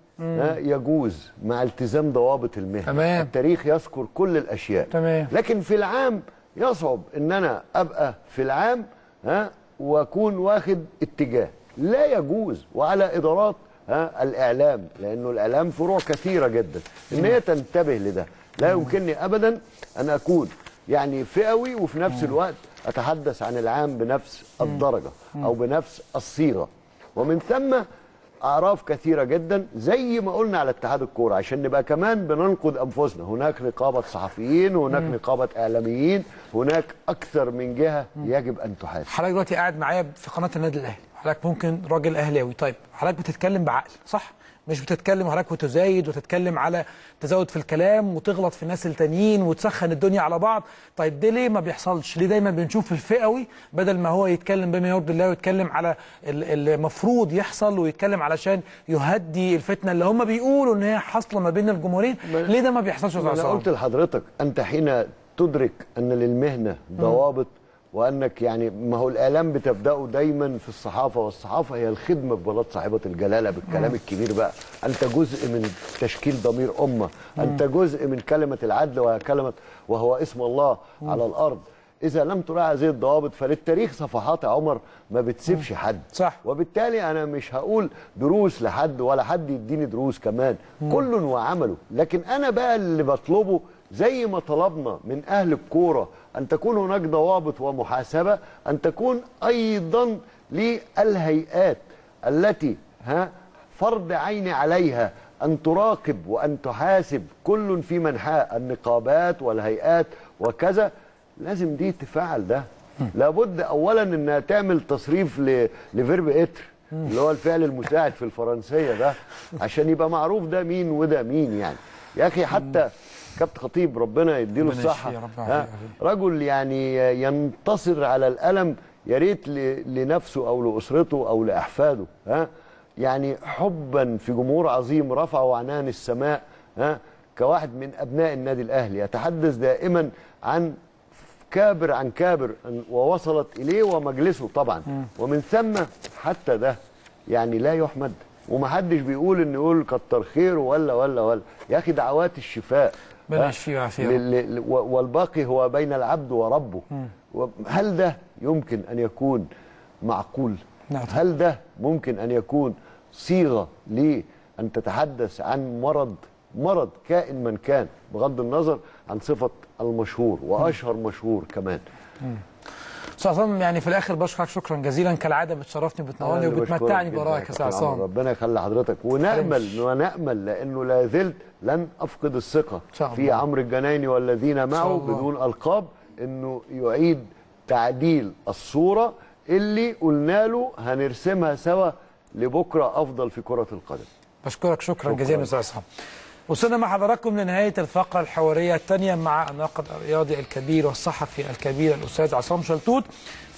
يجوز مع التزام ضوابط المهنة. تمام. التاريخ يذكر كل الأشياء. تمام. لكن في العام يصعب إن أنا أبقى في العام ها وأكون واخد اتجاه. لا يجوز وعلى إدارات ها الإعلام لأنه الإعلام فروع كثيرة جدا. إن هي تنتبه لده لا يمكنني ابدا أن أكون يعني فئوي وفي نفس الوقت أتحدث عن العام بنفس الدرجة أو بنفس الصيغة. ومن ثم أعراف كثيرة جدا زي ما قلنا على اتحاد الكورة عشان نبقى كمان بننقد أنفسنا. هناك نقابة صحفيين هناك نقابة إعلاميين هناك أكثر من جهة يجب أن تحاسب. حضرتك دلوقتي قاعد معايا في قناة النادي الأهلي. حضرتك ممكن راجل أهلاوي. طيب حضرتك بتتكلم بعقل صح؟ مش بتتكلم حضرتك وتزايد وتتكلم على تزود في الكلام وتغلط في الناس التانيين وتسخن الدنيا على بعض. طيب ده ليه ما بيحصلش؟ ليه دايما بنشوف الفئوي بدل ما هو يتكلم بما يرضي الله ويتكلم على ال- المفروض يحصل ويتكلم علشان يهدي الفتنة اللي هم بيقولوا إن هي حاصلة ما بين الجمهورين ليه ده ما بيحصلش يا أنا؟ قلت لحضرتك أنت حين تدرك أن للمهنة ضوابط وأنك يعني ما هو الاعلام بتبدأه دايما في الصحافة والصحافة هي الخدمة في بلاد صاحبة الجلالة بالكلام الكبير بقى. أنت جزء من تشكيل ضمير أمة. أنت جزء من كلمة العدل وكلمه وهو اسم الله على الأرض. إذا لم تراعي هذه الضوابط فللتاريخ صفحات يا عمر ما بتسيبش حد. صح. وبالتالي أنا مش هقول دروس لحد ولا حد يديني دروس كمان. كل وعمله. لكن أنا بقى اللي بطلبه زي ما طلبنا من أهل الكورة أن تكون هناك ضوابط ومحاسبة أن تكون أيضا للهيئات التي ها فرض عين عليها أن تراقب وأن تحاسب كل في منحاه النقابات والهيئات وكذا. لازم دي تفعل ده. لابد اولا إنها تعمل تصريف لفيرب إتر اللي هو الفعل المساعد في الفرنسية ده عشان يبقى معروف ده مين وده مين يعني. يا أخي حتى كابتن خطيب ربنا يديله الصحة. رجل يعني ينتصر على الألم يا ريت لنفسه أو لأسرته أو لأحفاده ها؟ يعني حبا في جمهور عظيم رفعوا عنان السماء ها؟ كواحد من أبناء النادي الأهلي يتحدث دائما عن كابر عن كابر ووصلت إليه ومجلسه طبعا. ومن ثم حتى ده يعني لا يحمد. ومحدش بيقول إن يقول كتر خيره ولا ولا ولا. يا أخي دعوات الشفاء. ربنا ها؟ يشفيه ويعافيه يا رب. لل- لل- و- والباقي هو بين العبد وربه و- هل ده يمكن أن يكون معقول نعم. هل ده ممكن أن يكون صيغة لأن تتحدث عن مرض مرض كائن من كان بغض النظر عن صفة المشهور وأشهر مشهور كمان أستاذ عصام يعني في الآخر بشكرك شكرا جزيلا كالعادة بتشرفني وبتنورني وبتمتعني برأيك يا أستاذ. عصام ربنا يخلي حضرتك ونأمل ونأمل لأنه لا زلت لن أفقد الثقة في. عمرو الجنايني والذين معه. بدون ألقاب إنه يعيد تعديل الصورة اللي قلنا له هنرسمها سوا لبكرة أفضل في كرة القدم بشكرك شكرا شكراً. جزيلا أستاذ عصام وصلنا مع حضراتكم لنهاية الفقرة الحوارية الثانية مع الناقد الرياضي الكبير والصحفي الكبير الأستاذ عصام شلتوت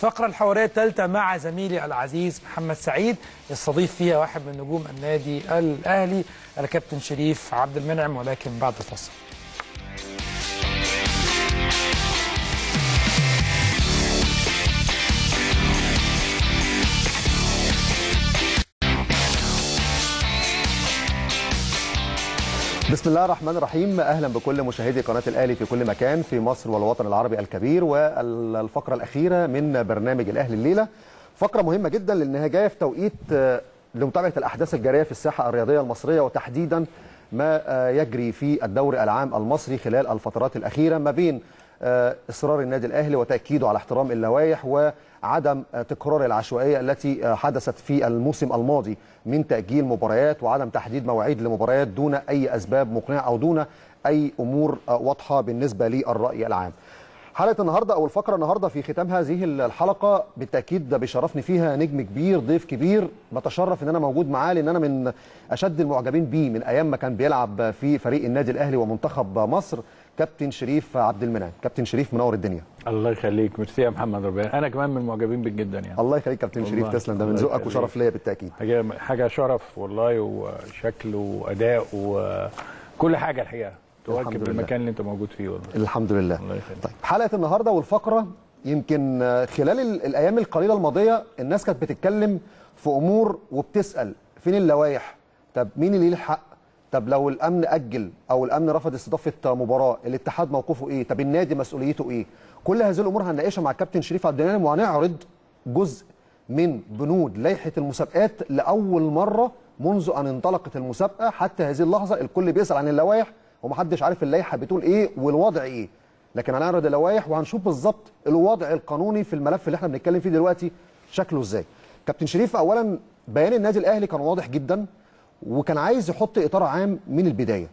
الفقرة الحوارية الثالثة مع زميلي العزيز محمد سعيد يستضيف فيها واحد من نجوم النادي الأهلي الكابتن شريف عبد المنعم ولكن بعد الفصل بسم الله الرحمن الرحيم. أهلا بكل مشاهدي قناة الأهلي في كل مكان في مصر والوطن العربي الكبير والفقرة الأخيرة من برنامج الأهلي الليلة. فقرة مهمة جدا لأنها جاية في توقيت آه، لمتابعة الأحداث الجارية في الساحة الرياضية المصرية وتحديدا ما آه، يجري في الدوري العام المصري خلال الفترات الأخيرة ما بين آه، إصرار النادي الأهلي وتأكيده على احترام اللوائح وعدم آه، تكرار العشوائية التي حدثت في الموسم الماضي من تأجيل مباريات وعدم تحديد مواعيد لمباريات دون أي أسباب مقنعة أو دون أي أمور آه، واضحة بالنسبة للرأي العام. حلقة النهارده أو الفقرة النهارده في ختام هذه الحلقة بالتأكيد ده بيشرفني فيها نجم كبير ضيف كبير بتشرف إن أنا موجود معاه لأن أنا من أشد المعجبين بيه من أيام ما كان بيلعب في فريق النادي الأهلي ومنتخب مصر كابتن شريف عبد المنعم. كابتن شريف منور الدنيا. الله يخليك. ميرسي يا محمد ربنا. أنا كمان من المعجبين بك جدا يعني. الله يخليك كابتن شريف. تسلم. ده من ذوقك. وشرف ليا بالتأكيد. حاجة حاجة شرف والله وشكل وأداء وكل حاجة الحقيقة. تواكب. المكان اللي انت موجود فيه والله. الحمد لله. الله. طيب حلقة النهارده والفقرة يمكن خلال ال- الأيام القليلة الماضية الناس كانت بتتكلم في أمور وبتسأل فين اللوائح؟ طب مين اللي ليه الحق طب لو الأمن أجل أو الأمن رفض استضافة مباراة الاتحاد موقفه إيه؟ طب النادي مسؤوليته إيه؟ كل هذه الأمور هنناقشها مع الكابتن شريف عبد المنعم وهنعرض جزء من بنود لائحة المسابقات لأول مرة منذ أن انطلقت المسابقة. حتى هذه اللحظة الكل بيسأل عن اللوائح ومحدش عارف اللائحة بتقول إيه والوضع إيه. لكن هنعرض اللوائح وهنشوف بالظبط الوضع القانوني في الملف اللي إحنا بنتكلم فيه دلوقتي شكله إزاي. كابتن شريف اولا بيان النادي الأهلي كان واضح جدا وكان عايز يحط إطار عام من البداية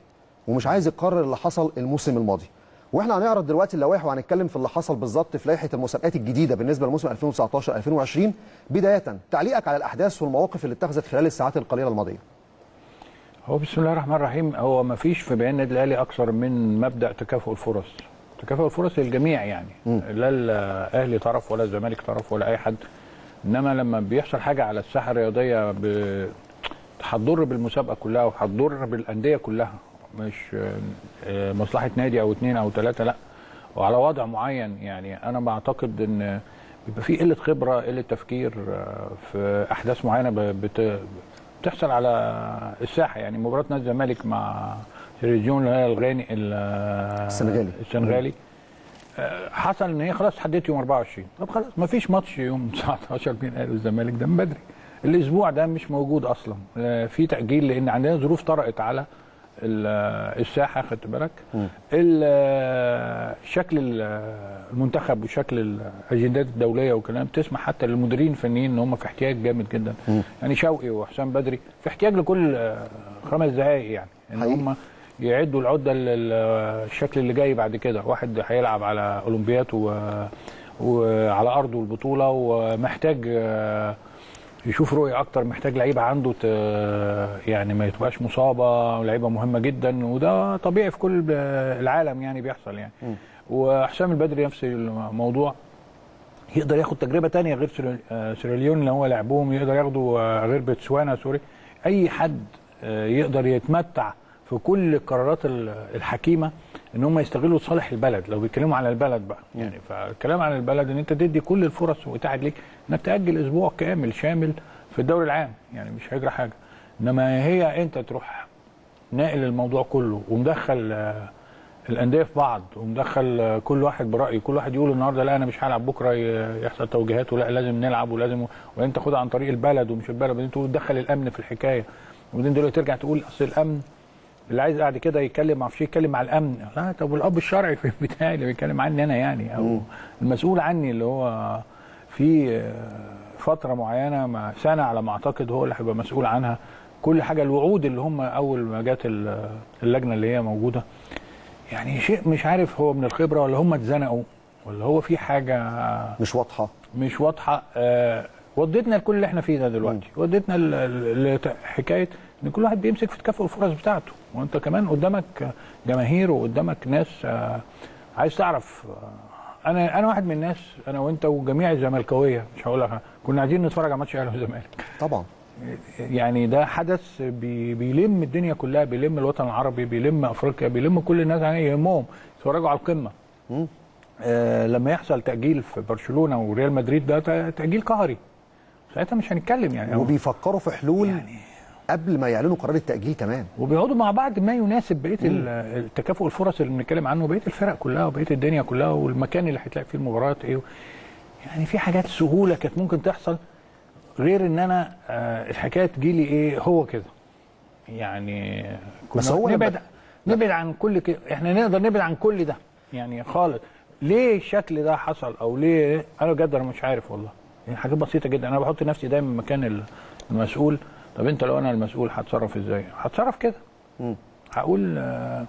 ومش عايز يكرر اللي حصل الموسم الماضي. وإحنا هنعرض دلوقتي اللوائح وهنتكلم في اللي حصل بالظبط في لائحة المسابقات الجديدة بالنسبة لموسم 2019 2020 بداية تعليقك على الأحداث والمواقف اللي اتخذت خلال الساعات القليلة الماضية. هو بسم الله الرحمن الرحيم. هو ما فيش في بيان النادي الأهلي أكثر من مبدأ تكافؤ الفرص. تكافؤ الفرص للجميع يعني. لا الأهلي طرف ولا الزمالك طرف ولا أي حد. إنما لما بيحصل حاجة على الساحة الرياضية ب... هتضر بالمسابقة كلها وهتضر بالأندية كلها. مش آه، مصلحة نادي أو اثنين أو ثلاثة لأ. وعلى وضع معين يعني. أنا بعتقد إن بيبقى في قلة خبرة قلة تفكير آه، في أحداث معينة بت... بتحصل على الساحة. يعني مباراة نادي الزمالك مع هي الغاني ال- السنغالي. السنغالي. آه، حصل إن هي خلاص حددت يوم 24 طب خلاص ما فيش ماتش يوم 19 بين الأهلي والزمالك ده من بدري. الأسبوع ده مش موجود أصلا. آه، في تأجيل لأن عندنا ظروف طرأت على الساحة خدت بالك؟ ال- شكل ال- المنتخب وشكل الأجندات الدولية والكلام تسمح حتى للمديرين الفنيين إن هم في احتياج جامد جدا. يعني شوقي وحسام بدري في احتياج لكل خمس دقائق يعني إن حقيقي. هم يعدوا العدة للشكل اللي جاي بعد كده. واحد هيلعب على أولمبياد و... وعلى ارضه البطولة ومحتاج آه، يشوف رؤية أكتر محتاج لعيبة عنده ت... يعني ما تبقاش مصابة لعيبة مهمة جدا وده طبيعي في كل العالم يعني بيحصل يعني. وحسام البدري نفس الموضوع يقدر ياخد تجربة تانية غير سيرا- آه، سيراليون اللي هو لعبهم يقدر ياخدوا آه، غير بتسوانا سوري. أي حد آه، يقدر يتمتع في كل القرارات ال- الحكيمة إن هم يستغلوا صالح البلد. لو بيتكلموا على البلد بقى يعني فالكلام عن البلد إن أنت تدي كل الفرص وتعد ليك إنك تأجل أسبوع كامل شامل في الدوري العام يعني مش هيجرى حاجة. إنما هي أنت تروح ناقل الموضوع كله ومدخل آه، الأندية في بعض ومدخل آه، كل واحد برأيه كل واحد يقول النهارده لا أنا مش هلعب بكرة يحصل توجيهات ولا لازم نلعب ولازم وانت تاخدها عن طريق البلد ومش البلد. بعدين تقول دخل الأمن في الحكاية. وبعدين دلوقتي ترجع تقول أصل الأمن اللي عايز قاعد كده يتكلم ما أعرفش يتكلم مع الأمن. لا طب والأب الشرعي في بتاعي اللي بيتكلم عني أنا يعني أو المسؤول عني اللي هو في فترة معينة مع سنة على ما أعتقد هو اللي هيبقى مسؤول عنها. كل حاجة الوعود اللي هم أول ما جت ال- اللجنة اللي هي موجودة. يعني شيء مش عارف هو من الخبرة ولا هم اتزنقوا ولا هو في حاجة مش واضحة. مش واضحة. آه ودتنا لكل اللي إحنا فيه ده دلوقتي. ودتنا لحكايه إن كل واحد بيمسك في تكافؤ الفرص بتاعته. وانت كمان قدامك جماهير وقدامك ناس آه، عايز تعرف آه، أنا أنا واحد من الناس أنا وانت وجميع الزملكاوية مش هقول لك كنا عايزين نتفرج على ماتش الاهلي والزمالك طبعا. يعني ده حدث بي بيلم الدنيا كلها بيلم الوطن العربي بيلم افريقيا بيلم كل الناس يعني يهمهم يتفرجوا على القمة. آه لما يحصل تأجيل في برشلونة وريال مدريد ده تأجيل قهري. ساعتها مش هنتكلم يعني. وبيفكروا في حلول قبل ما يعلنوا قرار التأجيل كمان. وبيقعدوا مع بعض ما يناسب بقية ال- التكافؤ الفرص اللي بنتكلم عنه بقيه الفرق كلها وبقية الدنيا كلها والمكان اللي هتلاقي فيه المباريات إيه يعني في حاجات سهولة كانت ممكن تحصل غير إن أنا آه الحكاية تجيلي إيه هو كده. يعني كنا بس هو نبعد نبعد عن كل كده إحنا نقدر نبعد عن كل ده. يعني خالص. ليه الشكل ده حصل أو ليه؟ أنا بجد أنا مش عارف والله. يعني حاجات بسيطة جدا. أنا بحط نفسي دايما مكان ال- المسؤول. طب انت لو أنا المسؤول هتصرف إزاي؟ هتصرف كده. هقول آه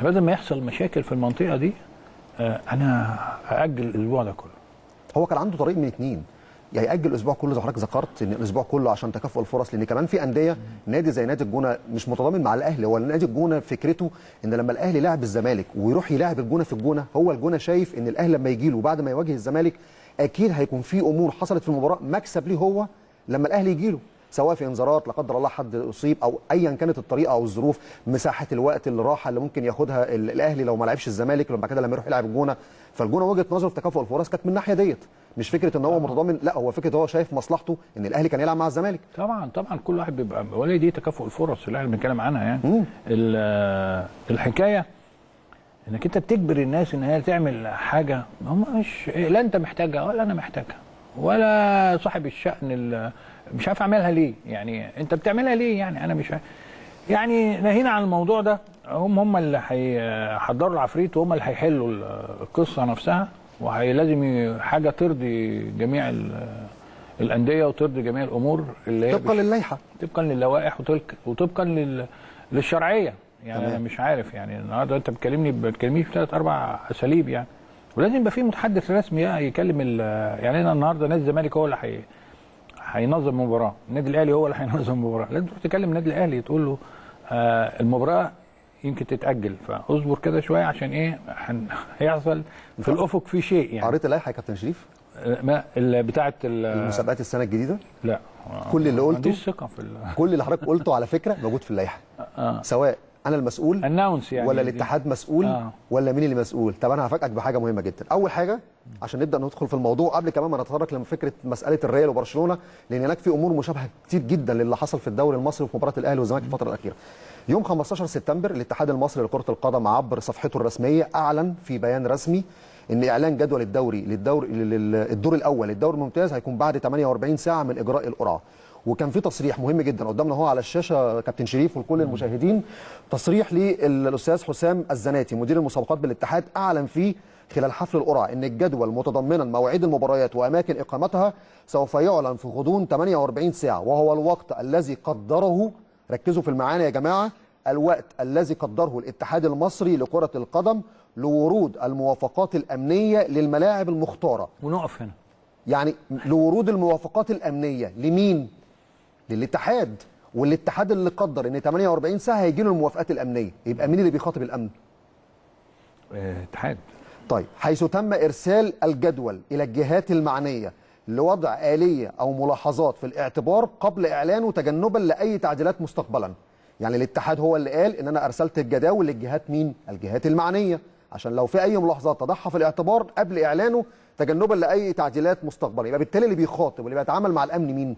أنا بدل ما يحصل مشاكل في المنطقة دي آه أنا هأجل الأسبوع ده كله. هو كان عنده طريق من اتنين. يا ياجل الأسبوع كله زي حضرتك ذكرت إن الأسبوع كله عشان تكافؤ الفرص لأن كمان في أندية نادي زي نادي الجونة مش متضامن مع الأهلي. هو نادي الجونة فكرته إن لما الأهلي لاعب الزمالك ويروح يلاعب الجونة في الجونة هو الجونة شايف إن الأهلي لما يجي له بعد ما يواجه الزمالك أكيد هيكون في أمور حصلت في المباراة مكسب ليه هو لما الأهلي يجي له. سواء في انذارات لا قدر الله حد اصيب أو ايا كانت الطريقة أو الظروف مساحة الوقت الراحة اللي ممكن ياخدها ال- الأهلي لو ما لعبش الزمالك لما كده لما يروح يلعب الجونة. فالجونة وجهة نظره في تكافؤ الفرص كانت من الناحية ديت. مش فكرة إن هو متضامن لا هو فكرة هو شايف مصلحته إن الأهلي كان يلعب مع الزمالك. طبعا طبعا كل واحد بيبقى ولا دي تكافؤ الفرص اللي إحنا بنتكلم عنها يعني. ال- الحكاية إنك أنت بتجبر الناس إن هي تعمل حاجة هم مش لا أنت محتاجها ولا أنا محتاجها ولا صاحب الشأن ال- مش عارف أعملها ليه. يعني أنت بتعملها ليه يعني؟ أنا مش عارف. يعني ناهينا عن الموضوع ده هم هم اللي هيحضروا العفريت وهم اللي هيحلوا ال- القصة نفسها وهي لازم ي- حاجة ترضي جميع ال- الأندية وترضي جميع الأمور اللي هي طبقا للائحة. طبقا للوائح وطبقا لل... للشرعية. يعني أنا مش عارف. يعني النهارده أنت بتكلمني بتكلمني في ثلاث أربع أساليب يعني. ولازم يبقى في متحدث رسمي يكلم ال... يعني أنا النهارده نادي الزمالك هو اللي هي... هينظم مباراة. النادي الأهلي هو اللي هينظم مباراة. لازم تروح تكلم النادي الأهلي تقول له آه المباراة يمكن تتأجل. فاصبر كده شوية عشان إيه هيحصل في الأفق في شيء يعني. قريت اللائحة يا كابتن شريف؟ آه، ما بتاعه ال- المسابقات السنة الجديدة؟ لا. كل اللي ما قلته؟ عنديش ثقة في. كل اللي حضرتك قلته على فكرة موجود في اللائحة. آه. سواء أنا المسؤول announce يعني ولا. الاتحاد مسؤول آه. ولا مين اللي مسؤول طب أنا هفاجئك بحاجة مهمة جدا أول حاجة عشان نبدأ ندخل في الموضوع قبل كمان ما نتطرق لفكرة مسألة الريال وبرشلونة لأن هناك في أمور مشابهة كتير جدا للي حصل في الدوري المصري وفي مباراة الأهلي والزمالك الفترة الأخيرة يوم 15 سبتمبر الاتحاد المصري لكرة القدم عبر صفحته الرسمية أعلن في بيان رسمي إن إعلان جدول الدوري للدوري للدور الأول للدوري الممتاز هيكون بعد 48 ساعة من إجراء القرعة وكان في تصريح مهم جدا قدامنا هو على الشاشة كابتن شريف ولكل المشاهدين. تصريح للأستاذ حسام الزناتي مدير المسابقات بالاتحاد أعلن فيه خلال حفل القرعة إن الجدول متضمنا مواعيد المباريات وأماكن إقامتها سوف يعلن في غضون 48 ساعة وهو الوقت الذي قدره. ركزوا في المعاني يا جماعة. الوقت الذي قدره الاتحاد المصري لكرة القدم لورود الموافقات الأمنية للملاعب المختارة. ونقف هنا. يعني لورود الموافقات الأمنية لمين؟ للاتحاد والاتحاد اللي قدر إن 48 ساعة هيجي له الموافقات الأمنية. يبقى مين اللي بيخاطب الأمن؟ اتحاد. طيب حيث تم إرسال الجدول إلى الجهات المعنية لوضع آلية أو ملاحظات في الاعتبار قبل إعلانه تجنبا لأي تعديلات مستقبلا. يعني الاتحاد هو اللي قال إن أنا أرسلت الجداول للجهات مين؟ الجهات المعنية. عشان لو في أي ملاحظات تضعها في الاعتبار قبل إعلانه تجنبا لأي تعديلات مستقبلا. يبقى بالتالي اللي بيخاطب واللي بيتعامل مع الأمن مين؟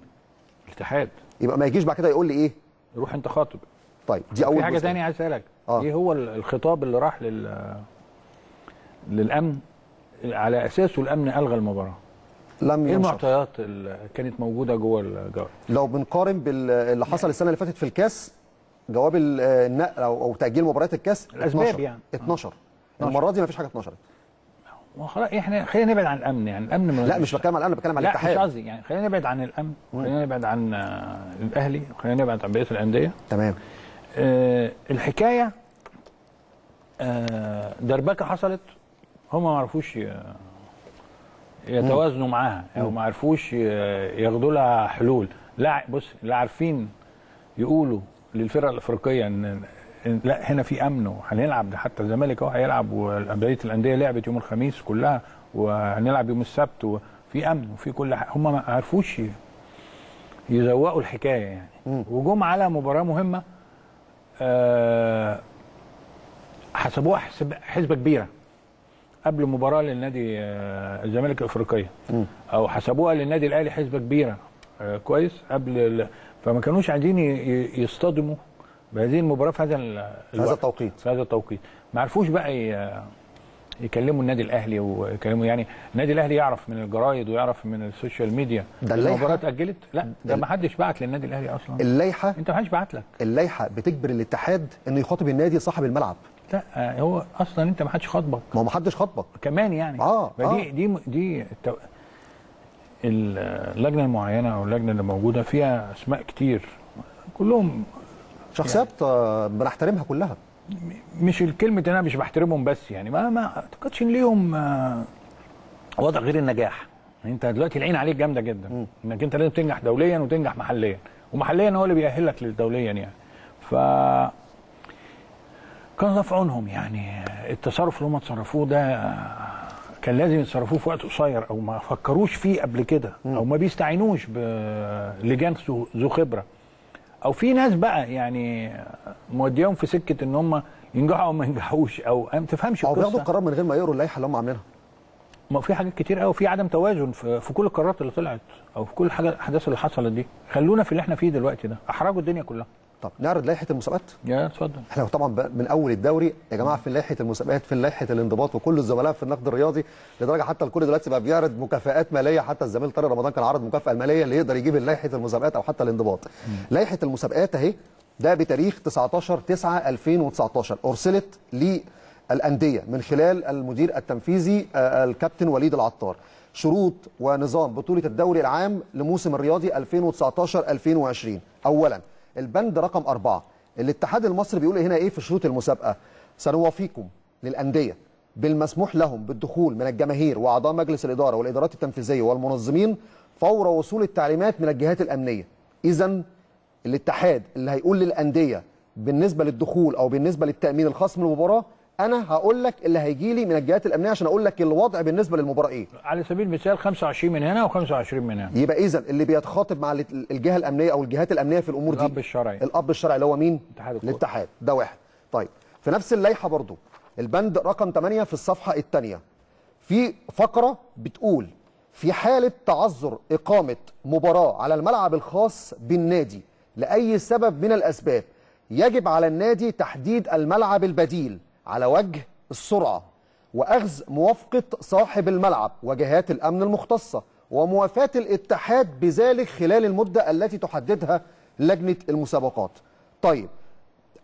الاتحاد يبقى ما يجيش بعد كده يقول لي إيه؟ روح انت خاطب طيب دي أول في حاجة. ثانية عايز أسألك. آه. إيه هو ال- الخطاب اللي راح لل للأمن؟ على أساسه الأمن ألغى المباراة. لم إيه. المعطيات اللي كانت موجودة جوه الجولة؟ لو بنقارن باللي حصل السنة اللي فاتت في الكاس جواب ال- النقل أو تأجيل مباريات الكاس الأسباب 12 يعني. 12 المرة دي ما فيش حاجة اتنشرت وخلاص إحنا خلينا نبعد عن الأمن يعني الأمن ما- لا مش بتكلم على أنا بتكلم على لا مش الاتحاد. قصدي يعني خلينا نبعد عن الأمن خلينا نبعد عن آه، الأهلي خلينا نبعد عن بقية الأندية. تمام. آه، الحكاية آه، دربكة حصلت هم ما عرفوش يتوازنوا معاها أو ما عرفوش ياخدوا لها حلول. لا بص لا عارفين يقولوا للفرق الأفريقية إن لا هنا في امن وهنلعب ده حتى الزمالك أهو هيلعب وبقية الأندية لعبت يوم الخميس كلها وهنلعب يوم السبت وفي أمن وفي كل حاجة. هم ما عرفوش يزوقوا الحكاية يعني. وجم على مباراة مهمة آه، حسبوها حسب حسبة كبيرة. قبل مباراة للنادي آه، الزمالك الأفريقية. أو حسبوها للنادي الأهلي حسبة كبيرة. آه، كويس. قبل. فما كانوش عايزين يصطدموا بهذه المباراة في هذا ال- الوقت. التوقيت. في هذا التوقيت. ما عرفوش بقى يكلموا النادي الأهلي ويكلموا يعني النادي الأهلي يعرف من الجرايد ويعرف من ال social media ده إن اللائحة؟ المباراة اتأجلت؟ لا ده ما حدش بعت للنادي الأهلي أصلا. اللائحة أنت ما حدش بعت لك. اللائحة بتجبر الاتحاد إنه يخاطب النادي صاحب الملعب. لا هو أصلا أنت ما حدش خاطبك. ما هو ما حدش خاطبك. كمان يعني. آه، فدي آه. دي دي التو... اللجنة المعينة أو اللجنة اللي موجودة فيها أسماء كتير. كلهم شخصيات آه، بنحترمها كلها. مش الكلمة أنا مش بحترمهم بس يعني ما ما أعتقدش إن ليهم آه، وضع غير النجاح. أنت دلوقتي العين عليك جامدة جدا إنك أنت لازم تنجح دوليا وتنجح محليا ومحليا هو اللي بيأهلك للدوليا يعني. ف كان الله في عونهم يعني. التصرف اللي هم تصرفوه ده كان لازم يتصرفوه في وقت قصير أو ما فكروش فيه قبل كده أو ما بيستعينوش بلجان ذو خبرة. أو في ناس بقى يعني موديهم في سكة إن هم ينجحوا أو ما ينجحوش أو ما تفهمش أو بياخدوا القرار من غير ما يقروا اللائحة اللي هم عاملينها. ما في حاجات كتير قوي في عدم توازن في, في كل القرارات اللي طلعت أو في كل حاجة الأحداث اللي حصلت دي. خلونا في اللي إحنا فيه دلوقتي ده. أحرجوا الدنيا كلها. طب نعرض لائحة المسابقات؟ يا اتفضل. إحنا طبعا من أول الدوري يا جماعة في لائحة المسابقات في لائحة الانضباط وكل الزملاء في النقد الرياضي لدرجة حتى الكل دلوقتي بقى بيعرض مكافآت مالية. حتى الزميل طارق رمضان كان عرض مكافأة الماليه اللي يقدر يجيب لائحة المسابقات أو حتى الانضباط. لائحة المسابقات أهي ده بتاريخ 19 9 2019 أرسلت للأندية من خلال المدير التنفيذي آه، الكابتن وليد العطار. شروط ونظام بطولة الدوري العام لموسم الرياضي 2019 2020 اولا البند رقم أربعة. الاتحاد المصري بيقول هنا إيه في شروط المسابقة؟ سنوافيكم للأندية بالمسموح لهم بالدخول من الجماهير وأعضاء مجلس الإدارة والإدارات التنفيذية والمنظمين فور وصول التعليمات من الجهات الأمنية. اذا الاتحاد اللي هيقول للأندية بالنسبة للدخول أو بالنسبة للتأمين الخاص من المباراة أنا هقول لك اللي هيجي لي من الجهات الأمنية عشان أقول لك الوضع بالنسبة للمباراة إيه. على سبيل المثال 25 من هنا و25 من هنا. يبقى اذا اللي بيتخاطب مع ال- الجهة الأمنية أو الجهات الأمنية في الأمور دي الأب الشرعي. الأب الشرعي اللي هو مين؟ اتحاد الكرة. الاتحاد. ده واحد. طيب في نفس اللائحة برضو البند رقم 8 في الصفحة الثانية في فقرة بتقول في حالة تعذر إقامة مباراة على الملعب الخاص بالنادي لأي سبب من الأسباب يجب على النادي تحديد الملعب البديل. على وجه السرعة وأخذ موافقة صاحب الملعب وجهات الأمن المختصة وموافاة الاتحاد بذلك خلال المدة التي تحددها لجنة المسابقات. طيب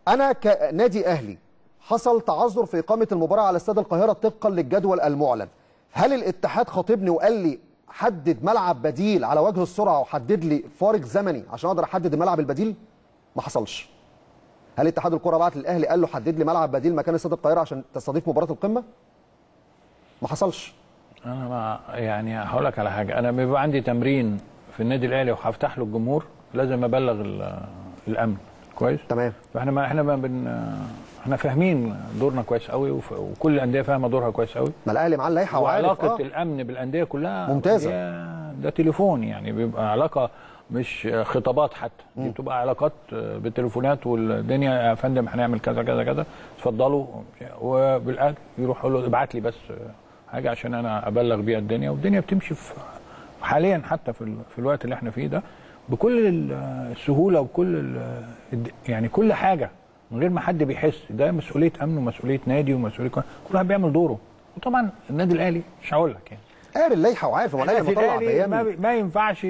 أنا كنادي أهلي حصل تعذر في إقامة المباراة على استاد القاهرة طبقا للجدول المعلن. هل الاتحاد خاطبني وقال لي حدد ملعب بديل على وجه السرعة وحدد لي فارق زمني عشان أقدر أحدد الملعب البديل؟ ما حصلش. هل اتحاد الكرة بعت للأهلي قال له حدد لي ملعب بديل مكان استاد القاهرة عشان تستضيف مباراة القمة؟ ما حصلش. أنا ما يعني هقول لك على حاجة أنا بيبقى عندي تمرين في النادي الأهلي وهفتح له الجمهور لازم أبلغ ال- الأمن كويس تمام. فإحنا ما إحنا ما بن إحنا فاهمين دورنا كويس قوي وف- وكل الأندية فاهمة دورها كويس قوي ما الأهلي معاه اللائحة وعارف وعلاقة آه. الأمن بالأندية كلها ممتازة. هي- ده تليفون يعني بيبقى علاقة مش خطابات حتى. دي بتبقى علاقات بالتليفونات والدنيا يا فندم هنعمل كذا كذا كذا اتفضلوا. وبالأجل يروح يقول له ابعت لي بس حاجة عشان أنا أبلغ بيها الدنيا. والدنيا بتمشي في حاليا حتى في, ال- في الوقت اللي إحنا فيه ده بكل ال- السهولة وكل يعني كل حاجة من غير ما حد بيحس. ده مسؤولية أمن ومسؤولية نادي ومسؤولية كل واحد بيعمل دوره. وطبعا النادي الأهلي مش هقول لك يعني. قاري اللائحة وعارف هو الأهلي مطلع ما, ما ينفعش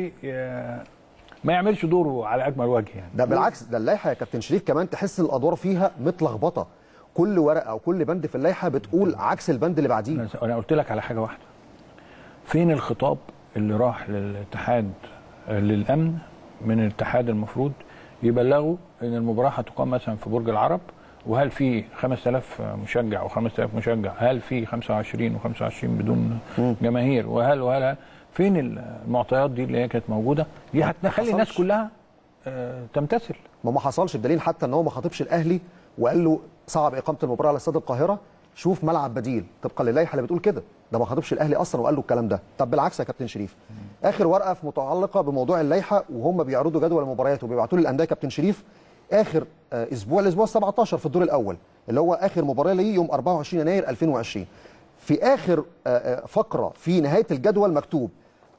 ما يعملش دوره على اجمل وجه يعني. ده بالعكس ده اللائحة يا كابتن شريف كمان تحس إن الأدوار فيها متلخبطة. كل ورقة أو كل بند في اللائحة بتقول عكس البند اللي بعديه. أنا- أنا قلت لك على حاجة واحدة. فين الخطاب اللي راح للاتحاد للأمن من الاتحاد المفروض يبلغوا إن المباراه هتقام مثلا في برج العرب؟ وهل في 5000 مشجع و5000 مشجع؟ هل في 25 و25 بدون جماهير؟ وهل وهل فين المعطيات دي اللي هي كانت موجودة؟ دي هتخلي الناس. كلها آه، تمتثل. ما ما حصلش بدليل حتى إن هو ما خاطبش الأهلي وقال له صعب إقامة المباراة على استاد القاهرة. شوف ملعب بديل. طبقا للائحة اللي بتقول كده. ده ما خاطبش الأهلي أصلا وقال له الكلام ده. طب بالعكس يا كابتن شريف. آخر ورقة في متعلقة بموضوع اللائحة وهم بيعرضوا جدول المباريات وبيبعتوا لي الأندية كابتن شريف. آخر آه، أسبوع الأسبوع 17 في الدور الأول اللي هو آخر مباراة ليه يوم 24 يناير 2020 في آخر آه، فقرة في نهاية الجدول مكتوب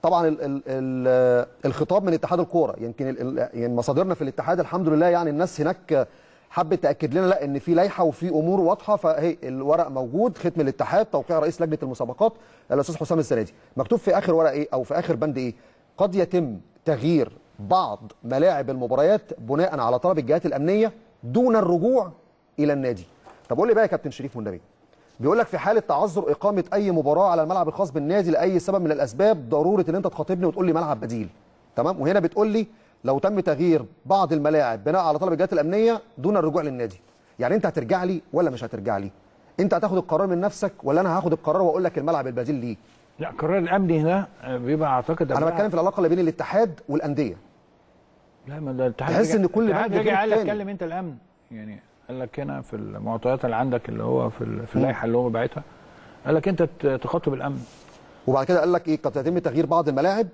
طبعا ال ال ال آه، الخطاب من اتحاد الكورة. يمكن يعني مصادرنا في الاتحاد الحمد لله يعني الناس هناك حبت تأكد لنا لا إن في لائحه وفي أمور واضحة فهي الورق موجود. ختم الاتحاد توقيع رئيس لجنة المسابقات الأستاذ حسام الزرادي مكتوب في آخر ورق إيه أو في آخر بند إيه؟ قد يتم تغيير بعض ملاعب المباريات بناء على طلب الجهات الأمنية دون الرجوع إلى النادي. طب قول لي بقى يا كابتن شريف والنبي بيقول لك في حاله تعذر إقامة أي مباراة على الملعب الخاص بالنادي لأي سبب من الأسباب ضرورة إن أنت تخاطبني وتقول لي ملعب بديل. تمام؟ وهنا بتقول لي لو تم تغيير بعض الملاعب بناء على طلب الجهات الأمنية دون الرجوع للنادي. يعني أنت هترجع لي ولا مش هترجع لي؟ أنت هتاخد القرار من نفسك ولا أنا هاخد القرار وأقول لك الملعب البديل ليه؟ لا القرار الامني آه، بيبقى أعتقد أنا بتكلم في العلاقة اللي بين الاتحاد والأندية. لا ما ده الاتحاد تحس إن كل الاتحاد رجع غير قال. اتكلم أنت الأمن يعني قال لك هنا في المعطيات اللي عندك اللي هو في في اللائحة اللي هو باعتها قال لك أنت تخاطب الأمن. وبعد كده قال لك إيه قد يتم تغيير بعض الملاعب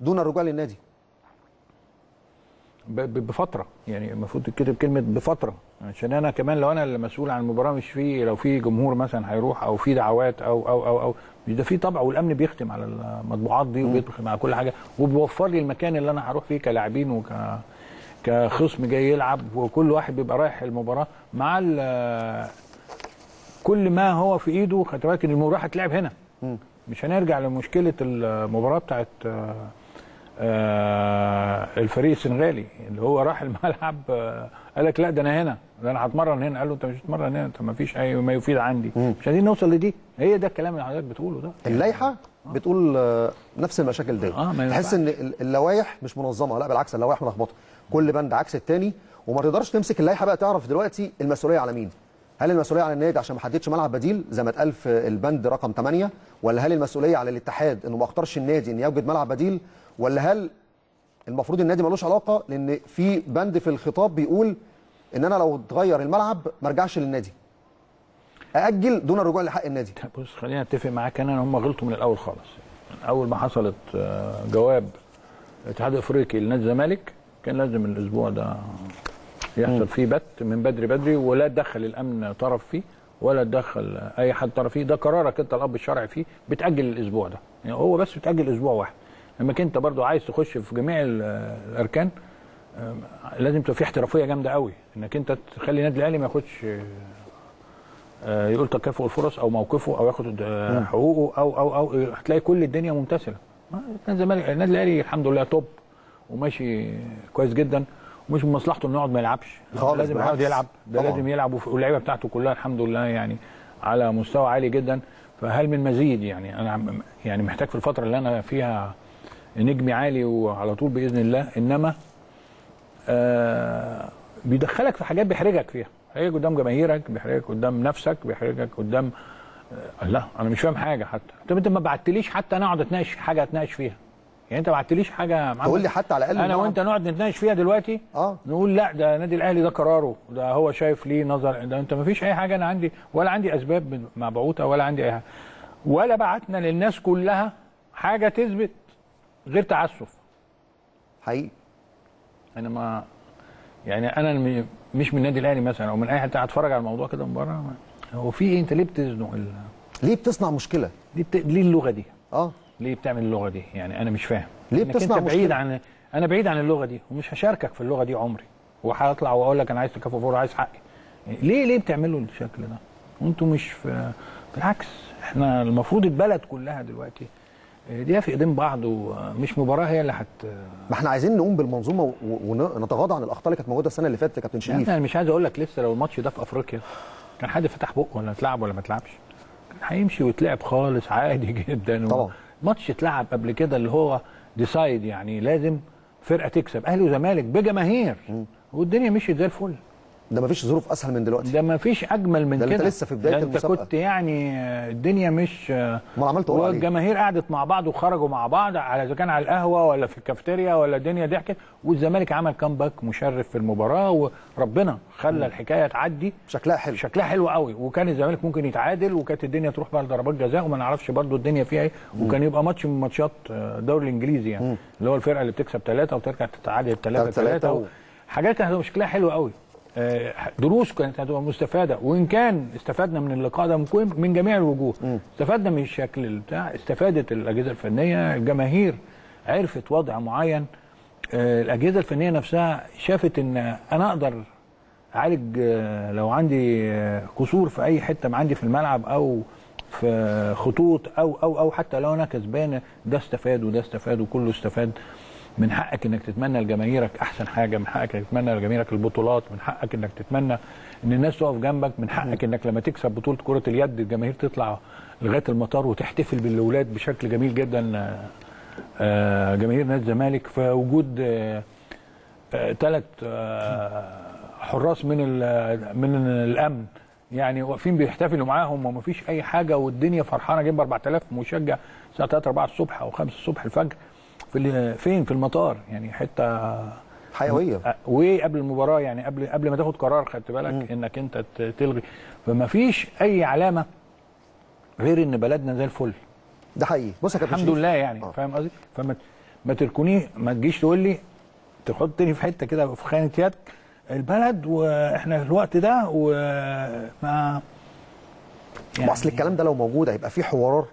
دون الرجوع للنادي. بفترة يعني المفروض تتكتب كلمة بفترة عشان أنا كمان لو أنا اللي مسؤول عن المباراة مش في لو في جمهور مثلا هيروح أو في دعوات أو أو أو أو ده في طبع والأمن بيختم على المطبوعات دي وبيختم على كل حاجة وبيوفر لي المكان اللي أنا هروح فيه كلاعبين وك كخصم جاي يلعب وكل واحد بيبقى رايح المباراة مع ال- كل ما هو في إيده خدت بالك إن المباراة هتلعب هنا. مش هنرجع لمشكلة المباراة بتاعت آه، آه، الفريق السنغالي اللي هو راح الملعب آه، قال لك لا ده أنا هنا ده أنا هتمرن هنا. قال له أنت مش هتتمرن هنا أنت ما فيش أي ما يفيد عندي. مش عايزين نوصل لدي. هي ده الكلام اللي حضرتك بتقوله ده. اللائحة بتقول آه، نفس المشاكل دي. آه، تحس. إن ال- اللوائح مش منظمة. لا بالعكس اللوائح ملخبطة. كل بند عكس التاني وما تقدرش تمسك اللائحة بقى تعرف دلوقتي المسؤولية على مين. هل المسؤولية على النادي عشان ما حددش ملعب بديل زي ما اتقال في البند رقم 8 ولا هل المسؤولية على الاتحاد انه ما اختارش النادي ان يوجد ملعب بديل؟ ولا هل المفروض النادي ملوش علاقة؟ لأن في بند في الخطاب بيقول إن أنا لو اتغير الملعب ما ارجعش للنادي. أأجل دون الرجوع لحق النادي. بص خلينا أتفق معاك أنا إن هم غلطوا من الأول خالص. من أول ما حصلت آه، جواب الاتحاد الافريقي لنادي الزمالك كان لازم الأسبوع ده يحصل فيه بت من بدري بدري ولا تدخل الأمن طرف فيه ولا تدخل أي حد طرف فيه. ده قرارك أنت الأب الشرعي فيه بتأجل الأسبوع ده. يعني هو بس بتأجل أسبوع واحد. لما أنت برضو عايز تخش في جميع ال- الأركان آم، لازم تبقى في احترافية جامدة قوي. إنك أنت تخلي النادي الأهلي ما ياخدش آه، يقول تكافؤ الفرص أو موقفه أو ياخد آه، حقوقه أو أو أو هتلاقي كل الدنيا ممتثلة. آه، النادي الأهلي الحمد لله توب. وماشي كويس جدا ومش من مصلحته إنه يقعد ما يلعبش. خالص، لازم يقعد. يلعب. ده طبعا. لازم يلعب واللعيبة بتاعته كلها الحمد لله يعني على مستوى عالي جدا. فهل من مزيد يعني؟ أنا يعني محتاج في الفترة اللي أنا فيها نجمي عالي وعلى طول بإذن الله. إنما آه بيدخلك في حاجات بيحرجك فيها. بيحرجك قدام جماهيرك بيحرجك قدام نفسك بيحرجك قدام آه لا أنا مش فاهم حاجة حتى. طب أنت ما بعتليش حتى أنا أقعد أتناقش حاجة أتناقش فيها. يعني انت ما بعتليش حاجة محمد. تقول لي حتى على الأقل أنا. وأنت نقعد نتناقش فيها دلوقتي؟ آه. نقول لأ ده النادي الأهلي ده قراره ده هو شايف ليه نظر ده أنت ما فيش أي حاجة أنا عندي ولا عندي أسباب مبعوثة ولا عندي أي حاجة. ولا بعتنا للناس كلها حاجة تثبت غير تعسف. حقيقي. أنا ما يعني أنا مش من النادي الأهلي مثلا أو من أي حتة هتفرج على الموضوع كده من بره؟ هو في إيه؟ أنت ليه بتزنق ال... ليه بتصنع مشكلة؟ ليه, بت... ليه اللغة دي؟ آه. ليه بتعمل اللغة دي؟ يعني أنا مش فاهم ليه بتصنع أنت بعيد مشكلة؟ عن أنا بعيد عن اللغة دي ومش هشاركك في اللغة دي عمري وهطلع وأقول لك أنا عايز تكافؤ فور عايز حقي يعني ليه ليه بتعملوا الشكل ده؟ وأنتوا مش في بالعكس إحنا المفروض البلد كلها دلوقتي دي في إيدين بعض ومش مباراة هي اللي هت ما إحنا عايزين نقوم بالمنظومة ونتغاضى عن الأخطاء اللي كانت موجودة السنة اللي فاتت يا كابتن يعني شريف أنا مش عايز أقول لك لسه لو الماتش ده في أفريقيا كان حد فتح بقه ولا اتلعب ولا ما اتلعبش كان هيمشي ويتلعب خالص عادي جدا طبعا. ماتش اتلعب قبل كده اللي هو ديسايد يعني لازم فرقة تكسب. أهلي وزمالك بجماهير. والدنيا مشيت زي الفل. ده مفيش ظروف أسهل من دلوقتي. ده ما فيش أجمل من ده كده أنت لسه في بداية ده أنت المسابقة. كنت يعني آه، الدنيا مش آه، أمال عملت والجماهير قعدت مع بعض وخرجوا مع بعض على إذا كان على القهوة ولا في الكافيتيريا ولا الدنيا ضحكت. والزمالك عمل كامباك مشرف في المباراة وربنا خلى الحكاية تعدي. شكلها حلو. شكلها حلو قوي. وكان الزمالك ممكن يتعادل وكانت الدنيا تروح بقى لضربات جزاء وما نعرفش برضو الدنيا فيها إيه. وكان يبقى ماتش من ماتشات آه، الدوري الإنجليزي يعني. اللي هو الفرقة اللي بتكسب ثلاثة وترجع تتعادل ثلاثة ثلاثة و- حاجات كانت شكلها حلو قوي. دروس كانت هتبقى مستفادة. وإن كان استفدنا من اللقاء ده من- جميع الوجوه. استفدنا من الشكل بتاع استفادت الأجهزة الفنية. الجماهير عرفت وضع معين. آه، الأجهزة الفنية نفسها شافت إن أنا أقدر أعالج آه، لو عندي آه، قصور في أي حتة ما عندي في الملعب أو في خطوط أو أو أو حتى لو أنا كسبان ده استفاد وده استفاد وكله استفاد. من حقك إنك تتمنى لجماهيرك أحسن حاجة من حقك إنك تتمنى لجماهيرك البطولات من حقك إنك تتمنى إن الناس تقف جنبك من حقك إنك لما تكسب بطولة كرة اليد الجماهير تطلع لغاية المطار وتحتفل بالأولاد بشكل جميل جدا. آه، آه، جماهير نادي الزمالك في وجود ثلاث حراس من من الأمن. يعني واقفين بيحتفلوا معاهم ومفيش أي حاجة والدنيا فرحانة جايب 4000 مشجع الساعة 3 4 الصبح أو 5 الصبح الفجر. في فين؟ في المطار يعني حتة حيوية. وقبل المباراة؟ يعني قبل قبل ما تاخد قرار خدت بالك إنك أنت تلغي. فما فيش أي علامة غير إن بلدنا زي الفل. ده حقيقي. بص يا كابتن الحمد. لله يعني آه. فاهم قصدي؟ فما ما تركوني ما تجيش تقول لي تحطني في حتة كده في خانة يد البلد وإحنا في الوقت ده وما يعني أصل الكلام ده لو موجود هيبقى في حوار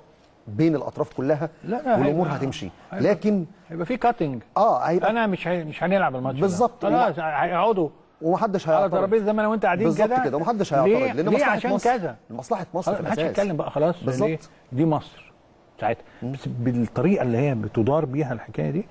بين الأطراف كلها لا لا والأمور هيبقى- هتمشي. هيبقى- لكن هيبقى في كاتنج آه هيبقى أنا مش هي... مش هنلعب الماتش. بالظبط. خلاص هيقعدوا. ومحدش على هيعترض. ترابيزة زي ما أنا وأنت قاعدين بالظبط كده. كده. ومحدش؟ هيعترض. لأن ليه مصلحة عشان مصر كذا؟ مصلحة مصر في الأساس. يتكلم بقى. خلاص بالظبط. دي مصر. ساعتها. بس بالطريقة اللي هي بتدار بيها الحكاية دي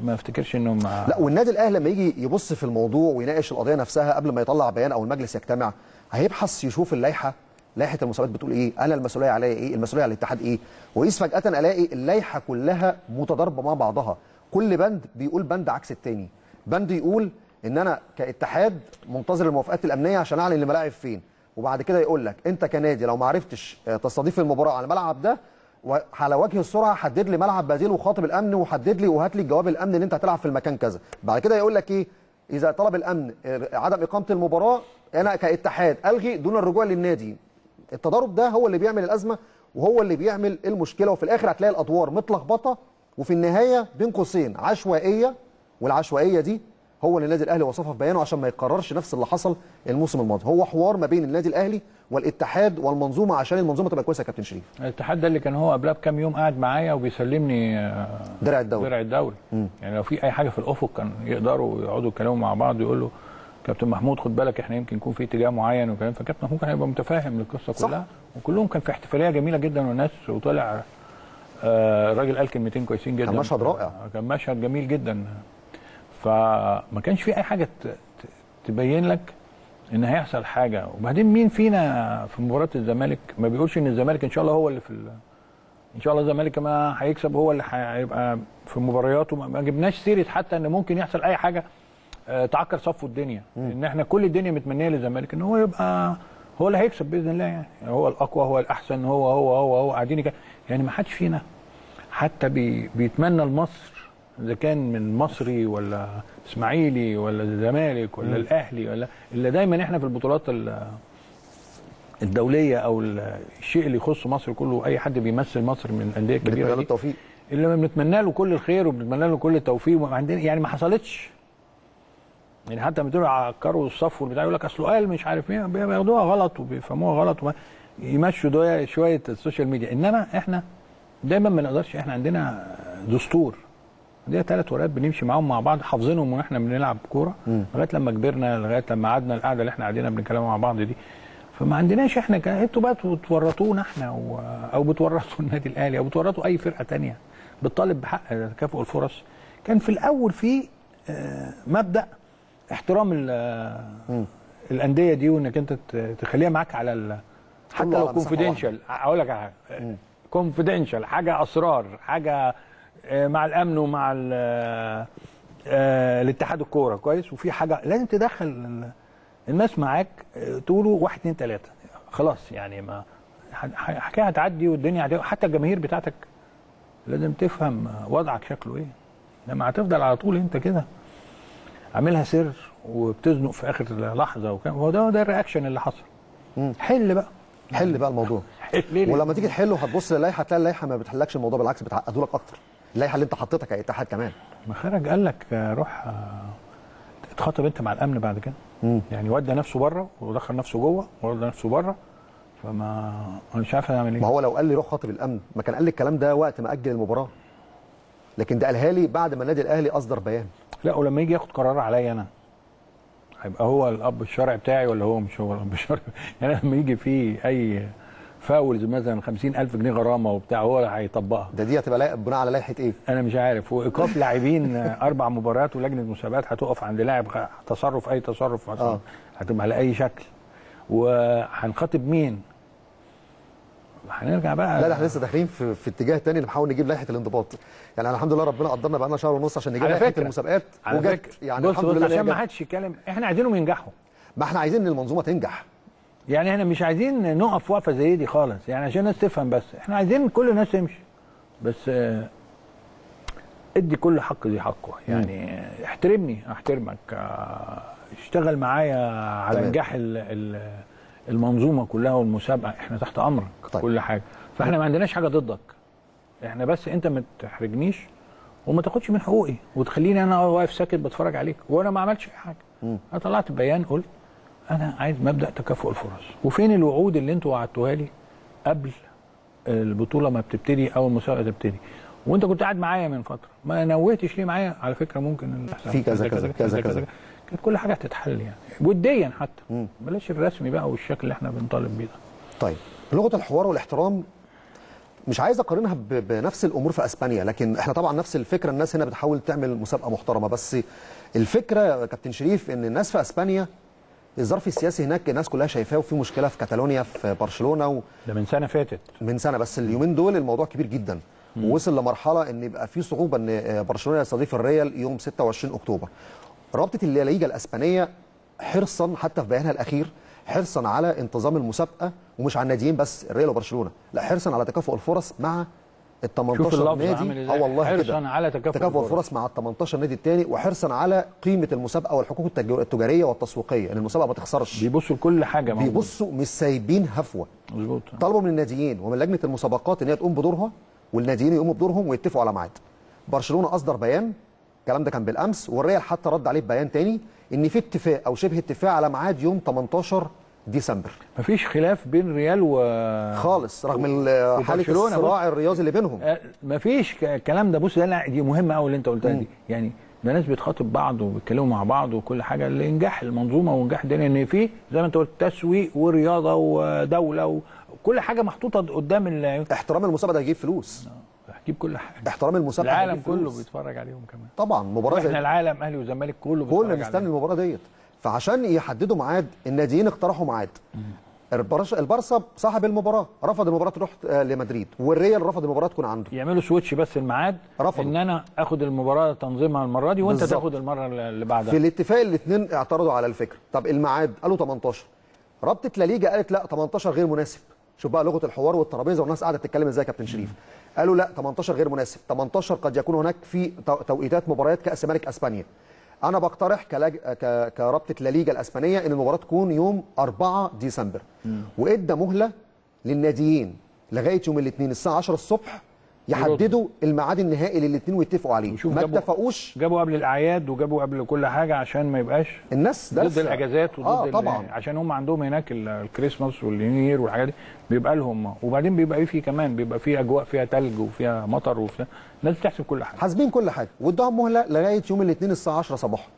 ما افتكرش إنه لا والنادي الأهلي لما يجي يبص في الموضوع ويناقش القضية نفسها قبل ما يطلع بيان أو المجلس يجتمع هيبحث يشوف اللائحة لائحة المسابقات بتقول إيه؟ أنا المسؤولية عليا إيه؟ المسؤولية على الاتحاد إيه؟ وقيس فجأة ألاقي اللائحة كلها متضاربة مع بعضها. كل بند بيقول بند عكس التاني. بند يقول إن أنا كاتحاد منتظر الموافقات الأمنية عشان أعلن الملاعب فين. وبعد كده يقول لك أنت كنادي لو ما عرفتش آه، تستضيف المباراة على الملعب ده وعلى وجه السرعة حدد لي ملعب بديل وخاطب الأمن وحدد لي وهات لي الجواب الأمن إن أنت هتلعب في المكان كذا. بعد كده يقول لك إيه؟ إذا طلب الأمن آه، عدم إقامة المباراة أنا كاتحاد ألغي دون الرجوع للنادي. التضارب ده هو اللي بيعمل الأزمة وهو اللي بيعمل المشكلة وفي الآخر هتلاقي الأدوار متلخبطة وفي النهاية بين قوسين عشوائية والعشوائية دي هو اللي النادي الأهلي وصفها في بيانه عشان ما يكررش نفس اللي حصل الموسم الماضي. هو حوار ما بين النادي الأهلي والاتحاد والمنظومة عشان المنظومة تبقى كويسة يا كابتن شريف. الاتحاد ده اللي كان هو قبلها بكام يوم قاعد معايا وبيسلمني درع الدوري درع الدوري يعني لو في أي حاجة في الأفق كان يقدروا يقعدوا يتكلموا مع بعض ويقولوا كابتن محمود خد بالك إحنا يمكن يكون في اتجاه معين وكلام فكابتن محمود كان هيبقى متفاهم للقصة صح. كلها وكلهم كان في احتفالية جميلة جدا والناس وطلع آه، الراجل قال كلمتين كويسين جدا كان مشهد رائع. كان مشهد جميل جدا فما كانش في أي حاجة تبين لك إن هيحصل حاجة وبعدين مين فينا في مباراة الزمالك ما بيقولش إن الزمالك إن شاء الله هو اللي في. إن شاء الله الزمالك ما هيكسب هو اللي هيبقى في مبارياته ما- جبناش سيرة حتى إن ممكن يحصل أي حاجة تعكر صفو الدنيا. إن إحنا كل الدنيا متمنية للزمالك إن هو يبقى هو اللي هيكسب بإذن الله يعني. هو الأقوى هو الأحسن هو هو هو هو قاعدين يعني ما حدش فينا حتى بي بيتمنى لمصر إذا كان من مصري ولا إسماعيلي ولا الزمالك ولا الأهلي ولا إلا دايما إحنا في البطولات ال- الدولية أو ال- الشيء اللي يخص مصر كله أي حد بيمثل مصر من الأندية بنتمنى الكبيرة له دي التوفيق. اللي بنتمنى له كل الخير وبنتمنى له كل التوفيق يعني ما حصلتش. يعني حتى لما تقول عكروا الصفو والبتاع يقول لك اصله قال مش عارف إيه بياخدوها غلط وبيفهموها غلط وما يمشوا ده شوية السوشيال ميديا. إنما إحنا دايما ما نقدرش إحنا عندنا دستور. عندنا ثلاث ورقات بنمشي معاهم مع بعض حافظينهم وإحنا بنلعب كورة لغاية لما كبرنا لغاية لما قعدنا القعدة اللي إحنا قاعدين بنتكلم مع بعض دي. فما عندناش إحنا كان أنتوا بقى بتورطونا إحنا و... أو بتورطوا النادي الأهلي أو بتورطوا أي فرقة تانية بتطالب بحق تكافؤ الفرص. كان في الأول في آه، مبدأ احترام ال- آه، الأندية دي وإنك أنت تخليها معاك على. حتى لو confidential أقول لك على حاجة confidential حاجة أسرار حاجة آه، مع الأمن ومع ال- آه، الاتحاد الكورة كويس؟ وفي حاجة لازم تدخل ال- الناس معاك آه، تقولوا واحد اتنين تلاتة. خلاص يعني ما حكاية هتعدي والدنيا هتعدي حتى الجماهير بتاعتك لازم تفهم آه، وضعك شكله إيه. لما هتفضل على طول أنت كده عاملها سر وبتزنق في آخر لحظة وكان هو ده ده الرياكشن اللي حصل. حل بقى. حل بقى الموضوع. حل؟ ولما تيجي تحله هتبص للائحة تلاقي اللائحة ما بتحلكش الموضوع بالعكس بتعقده لك أكتر. اللائحة اللي أنت حطيتها كاتحاد كمان. ما خرج قال لك آه، روح آه، اتخاطب أنت مع الأمن بعد كده. يعني ودى نفسه بره ودخل نفسه جوه وودى نفسه بره. فما أنا مش عارف ما إيه. هو لو قال لي روح خاطب الأمن ما كان قال لي الكلام ده وقت ما أجل المباراة. لكن ده قالها لي بعد ما النادي الأهلي أصدر بيان. لا ولما يجي ياخد قرار عليا أنا هيبقى هو الأب الشرعي بتاعي ولا هو مش هو الأب الشرعي؟ يعني لما يجي فيه أي فاولز مثلا 50000 جنيه غرامة وبتاع هو اللي هيطبقها. ده دي هتبقى بناء على لائحة إيه؟ أنا مش عارف. وإيقاف لاعبين أربع مباريات ولجنة مسابقات هتقف عند لاعب تصرف أي تصرف آه. هتبقى على أي شكل. وهنخاطب مين؟ هنرجع بقى لا لا إحنا لسه داخلين في, في اتجاه تاني نحاول نجيب لائحة الانضباط. يعني الحمد لله ربنا قدرنا بقى لنا شهر ونص عشان نجيب فكرة- المسابقات. وجت يعني بص الحمد بص لله عشان ما. حدش يتكلم إحنا عايزينهم ينجحوا. ما إحنا عايزين إن المنظومة تنجح. يعني إحنا مش عايزين نقف وقفة زي دي خالص يعني عشان الناس تفهم بس. إحنا عايزين كل الناس تمشي. بس آه، ادي كل حق ذي حقه. يعني آه، احترمني أحترمك. آه، اشتغل معايا على تمام. نجاح ال- ال- المنظومة كلها والمسابقة. إحنا تحت أمرك طيب. كل حاجة. فإحنا ما عندناش حاجة ضدك. إحنا بس انت ما تحرجنيش وما تاخدش من حقوقي وتخليني أنا واقف ساكت بتفرج عليك. وأنا ما عملتش أي حاجة. أنا طلعت بيان قلت أنا عايز مبدأ تكافؤ الفرص. وفين الوعود اللي أنتوا وعدتوها لي قبل البطولة ما بتبتدي أو المسابقه تبتدي؟ وانت كنت قاعد معايا من فترة. ما نويتش ليه معايا؟ على فكرة ممكن في كذا كذا كذا كذا. كانت كل حاجة هتتحل يعني. وديا حتى. بلاش الرسمي بقى والشكل اللي إحنا بنطالب بيه ده. طيب. لغة الحوار والاحترام مش عايز أقارنها بنفس الأمور في أسبانيا لكن إحنا طبعا نفس الفكرة الناس هنا بتحاول تعمل مسابقة محترمة. بس الفكرة يا كابتن شريف إن الناس في أسبانيا الظرف السياسي هناك الناس كلها شايفاه وفي مشكلة في كاتالونيا في برشلونة ده من سنة فاتت. ومن سنة بس اليومين دول الموضوع كبير جدا. ووصل لمرحلة إن يبقى في صعوبة إن برشلونة يستضيف الريال يوم 26 أكتوبر. رابطة الليجا الأسبانية حرصا حتى في بيانها الأخير حرصا على انتظام المسابقة ومش على الناديين بس الريال وبرشلونة. لا حرصا على تكافؤ الفرص مع ال شوف 18 اللفظ عامل نادي آه والله حرصا كده على تكافؤ تكافؤ الفرص. مع ال 18 نادي الثاني وحرصا على قيمة المسابقة والحقوق التج- التجارية والتسويقية ان المسابقة ما تخسرش. بيبصوا لكل حاجة موجودة. بيبصوا مش سايبين هفوة. مظبوط. طلبوا من الناديين ومن لجنة المسابقات إن هي تقوم بدورها والناديين يقوموا بدورهم ويتفقوا على ميعاد. برشلونة أصدر بيان الكلام ده كان بالأمس والريال حتى رد عليه بيان تاني إن في اتفاق أو شبه اتفاق على ميعاد يوم 18 ديسمبر. مفيش خلاف بين ريال و خالص رغم ال- حالة الصراع الرياضي اللي بينهم. آه، مفيش الكلام ده. بص ده دي مهمة قوي اللي أنت قلتها دي. يعني ده ناس بتخاطب بعض وبيتكلموا مع بعض وكل حاجة. لانجاح المنظومة وإنجاح الدنيا إن في زي ما أنت قلت تسويق ورياضة ودولة وكل حاجة محطوطة قدام ال احترام المسابقة ده هيجيب فلوس. هتجيب كل حاجة. احترام المسابقة العالم كله. بيتفرج عليهم كمان. طبعا مباراة وإحنا زي العالم أهلي وزمالك كله بيتفرج كل مستني. المباراة ديت. فعشان يحددوا ميعاد الناديين اقترحوا ميعاد. البارسا صاحب المباراة رفض المباراة تروح آه، لمدريد. والريال رفض المباراة تكون عنده. يعملوا switch بس الميعاد. إن أنا آخد المباراة تنظيمها المرة دي وأنت. تاخد المرة اللي بعدها. في الاتفاق الاثنين اعترضوا على الفكرة. طب الميعاد؟ قالوا 18 رابطة لا ليجا قالت لا 18 غير مناسب. شوف بقى لغة الحوار والترابيزة والناس قاعدة تتكلم إزاي يا كابتن شريف. قالوا لا 18 غير مناسب. 18 قد يكون هناك في تو- توقيتات مباريات كأس ملك أسبانيا. أنا بقترح كلاج... ك... كرابطة لا ليجا الأسبانية إن المباراة تكون يوم 4 ديسمبر. وادى مهلة للناديين لغاية يوم الاثنين الساعة 10 الصبح يحددوا الميعاد النهائي للاثنين ويتفقوا عليه. ما اتفقوش؟ جابوا قبل الأعياد وجابوا قبل كل حاجة عشان ما يبقاش الناس ضد. الاجازات وضد ال- طبعا. عشان هم عندهم هناك ال- الكريسماس والنير والحاجات دي. بيبقى لهم. وبعدين بيبقى في كمان؟ بيبقى في أجواء فيها ثلج وفيها مطر وفيها الناس بتحسب كل حاجة. حاسبين كل حاجة. واداهم مهلة لغاية يوم الاثنين الساعة 10 صباحا.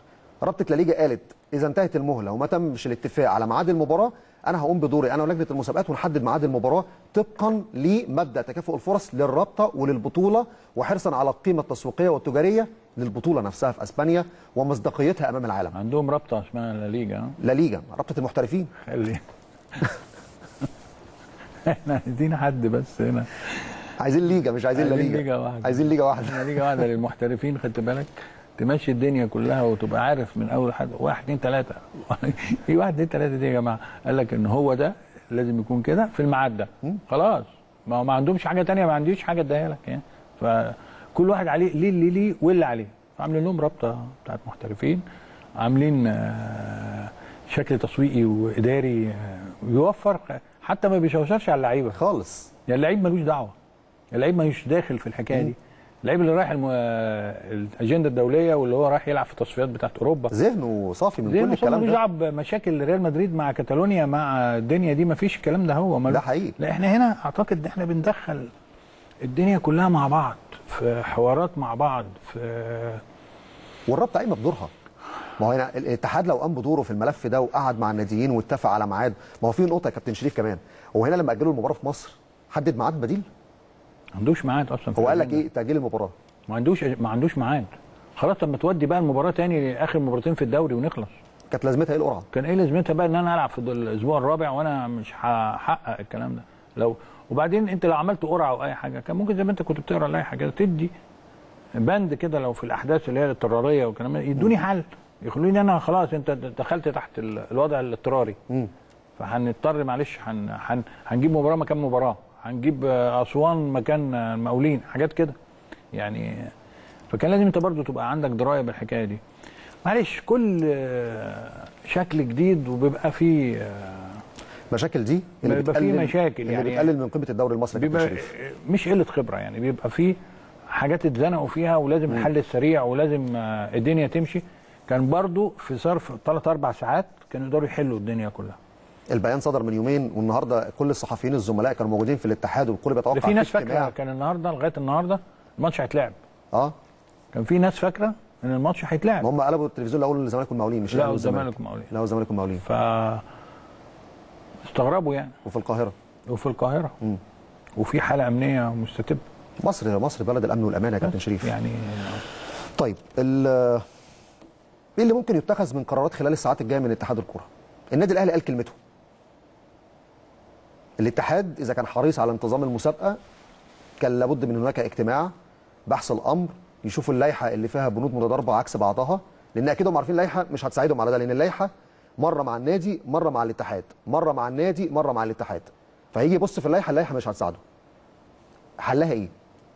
رابطة لا ليجا قالت إذا انتهت المهلة وما تمش الاتفاق على ميعاد المباراة أنا هقوم بدوري. أنا ولجنة المسابقات ونحدد ميعاد المباراة طبقا لمبدأ تكافؤ الفرص للرابطة وللبطولة وحرصا على القيمة التسويقية والتجارية للبطولة نفسها في أسبانيا ومصداقيتها أمام العالم. عندهم رابطة اسمها لا ليجا؟ لا ليجا رابطة المحترفين. خلي. إحنا عايزين حد بس هنا. عايزين ليجا مش عايزين لا عايزين ليجا ليجا واحدة. عايزين ليجا واحدة. ليجا واحدة للمحترفين خدت بالك؟ تمشي الدنيا كلها وتبقى عارف من أول حد واحد اتنين تلاتة. في واحد اتنين تلاتة دي يا جماعة. قال لك إن هو ده لازم يكون كده في الميعاد ده. خلاص. ما هو ما عندهمش حاجة تانية ما عنديش حاجة اديها لك يعني. فكل واحد عليه ليه اللي ليه واللي عليه. عاملين لهم رابطة بتاعت محترفين. عاملين آه، شكل تسويقي وإداري آه، بيوفر حتى ما بيشوشرش على اللعيبة. خالص. يعني اللعيب ملوش دعوة. اللعيب ملوش داخل في الحكاية دي. اللعيب اللي رايح الم... الأجندة الدولية واللي هو رايح يلعب في التصفيات بتاعت أوروبا. ذهنه صافي من كل الكلام ده. دعوه بمشاكل ريال مدريد مع كاتالونيا مع الدنيا دي ما فيش الكلام ده هو. ده حقيقي. لا إحنا هنا أعتقد إن إحنا بندخل الدنيا كلها مع بعض في حوارات مع بعض في والرابطة قايمة بدورها. ما هو هنا الاتحاد لو قام بدوره في الملف ده وقعد مع الناديين واتفق على ميعاد ما هو في نقطة يا كابتن شريف كمان. هو هنا لما أجلوا المباراة في مصر حدد ميعاد بديل؟ ما عندوش ميعاد أصلا هو قال لك. إيه؟ تأجيل المباراة. ما عندوش ما عندوش ميعاد. خلاص طب ما تودي بقى المباراة تاني لاخر مباراتين في الدوري ونخلص. كانت لازمتها إيه القرعة؟ كان إيه لازمتها بقى إن أنا ألعب في الأسبوع الرابع وأنا مش هحقق الكلام ده؟ لو وبعدين أنت لو عملت قرعة أو أي حاجة كان ممكن زي ما أنت كنت بتقرأ اللائحه كده تدي بند كده لو في الأحداث اللي هي الاضطرارية والكلام ده يدوني حل. يخلوني أنا خلاص أنت دخلت تحت ال- الوضع الاضطراري. فهنضطر معلش هن هن هنجيب مباراة مكان مباراة. هنجيب أسوان مكان المقاولين حاجات كده. يعني فكان لازم انت برضو تبقى عندك دراية بالحكاية دي. معلش كل شكل جديد وبيبقى فيه المشاكل دي اللي بيبقى فيه مشاكل اللي يعني- بتقلل من قيمة الدوري المصري بيبقى شريف. مش قلة خبرة يعني بيبقى فيه حاجات اتزنقوا فيها ولازم الحل السريع ولازم آه، الدنيا تمشي. كان برضو في ظرف ثلاث أربع ساعات كانوا يقدروا يحلوا الدنيا كلها. البيان صدر من يومين والنهارده كل الصحفيين الزملاء كانوا موجودين في الاتحاد والكل بيتوقع في ناس. فاكرة كان النهارده لغاية النهارده الماتش هيتلعب. آه. كان في ناس فاكرة إن الماتش ما هيتلعب. هم قلبوا التلفزيون الأول للزمالك والمقاولين مش لا الأهلي والزمالك ومقاولين. لا والزمالك والمقاولين. ف استغربوا يعني. وفي القاهرة. وفي القاهرة. مم. وفي حالة أمنية مستتبة. مصر مصر بلد الأمن والأمان يا كابتن شريف. يعني طيب ال- إيه اللي ممكن يتخذ من قرارات خلال الساعات الجاية من اتحاد الكره النادي الأهلي قال كلمته. الاتحاد إذا كان حريص على انتظام المسابقة كان لابد من هناك اجتماع بحث الأمر يشوفوا اللائحة اللي فيها بنود متضاربة عكس بعضها لأن أكيد هم عارفين اللائحة مش هتساعدهم على ده لأن اللائحة مرة مع النادي مرة مع الاتحاد مرة مع النادي مرة مع الاتحاد. فهيجي يبص في اللائحة اللائحة مش هتساعده. حلها إيه؟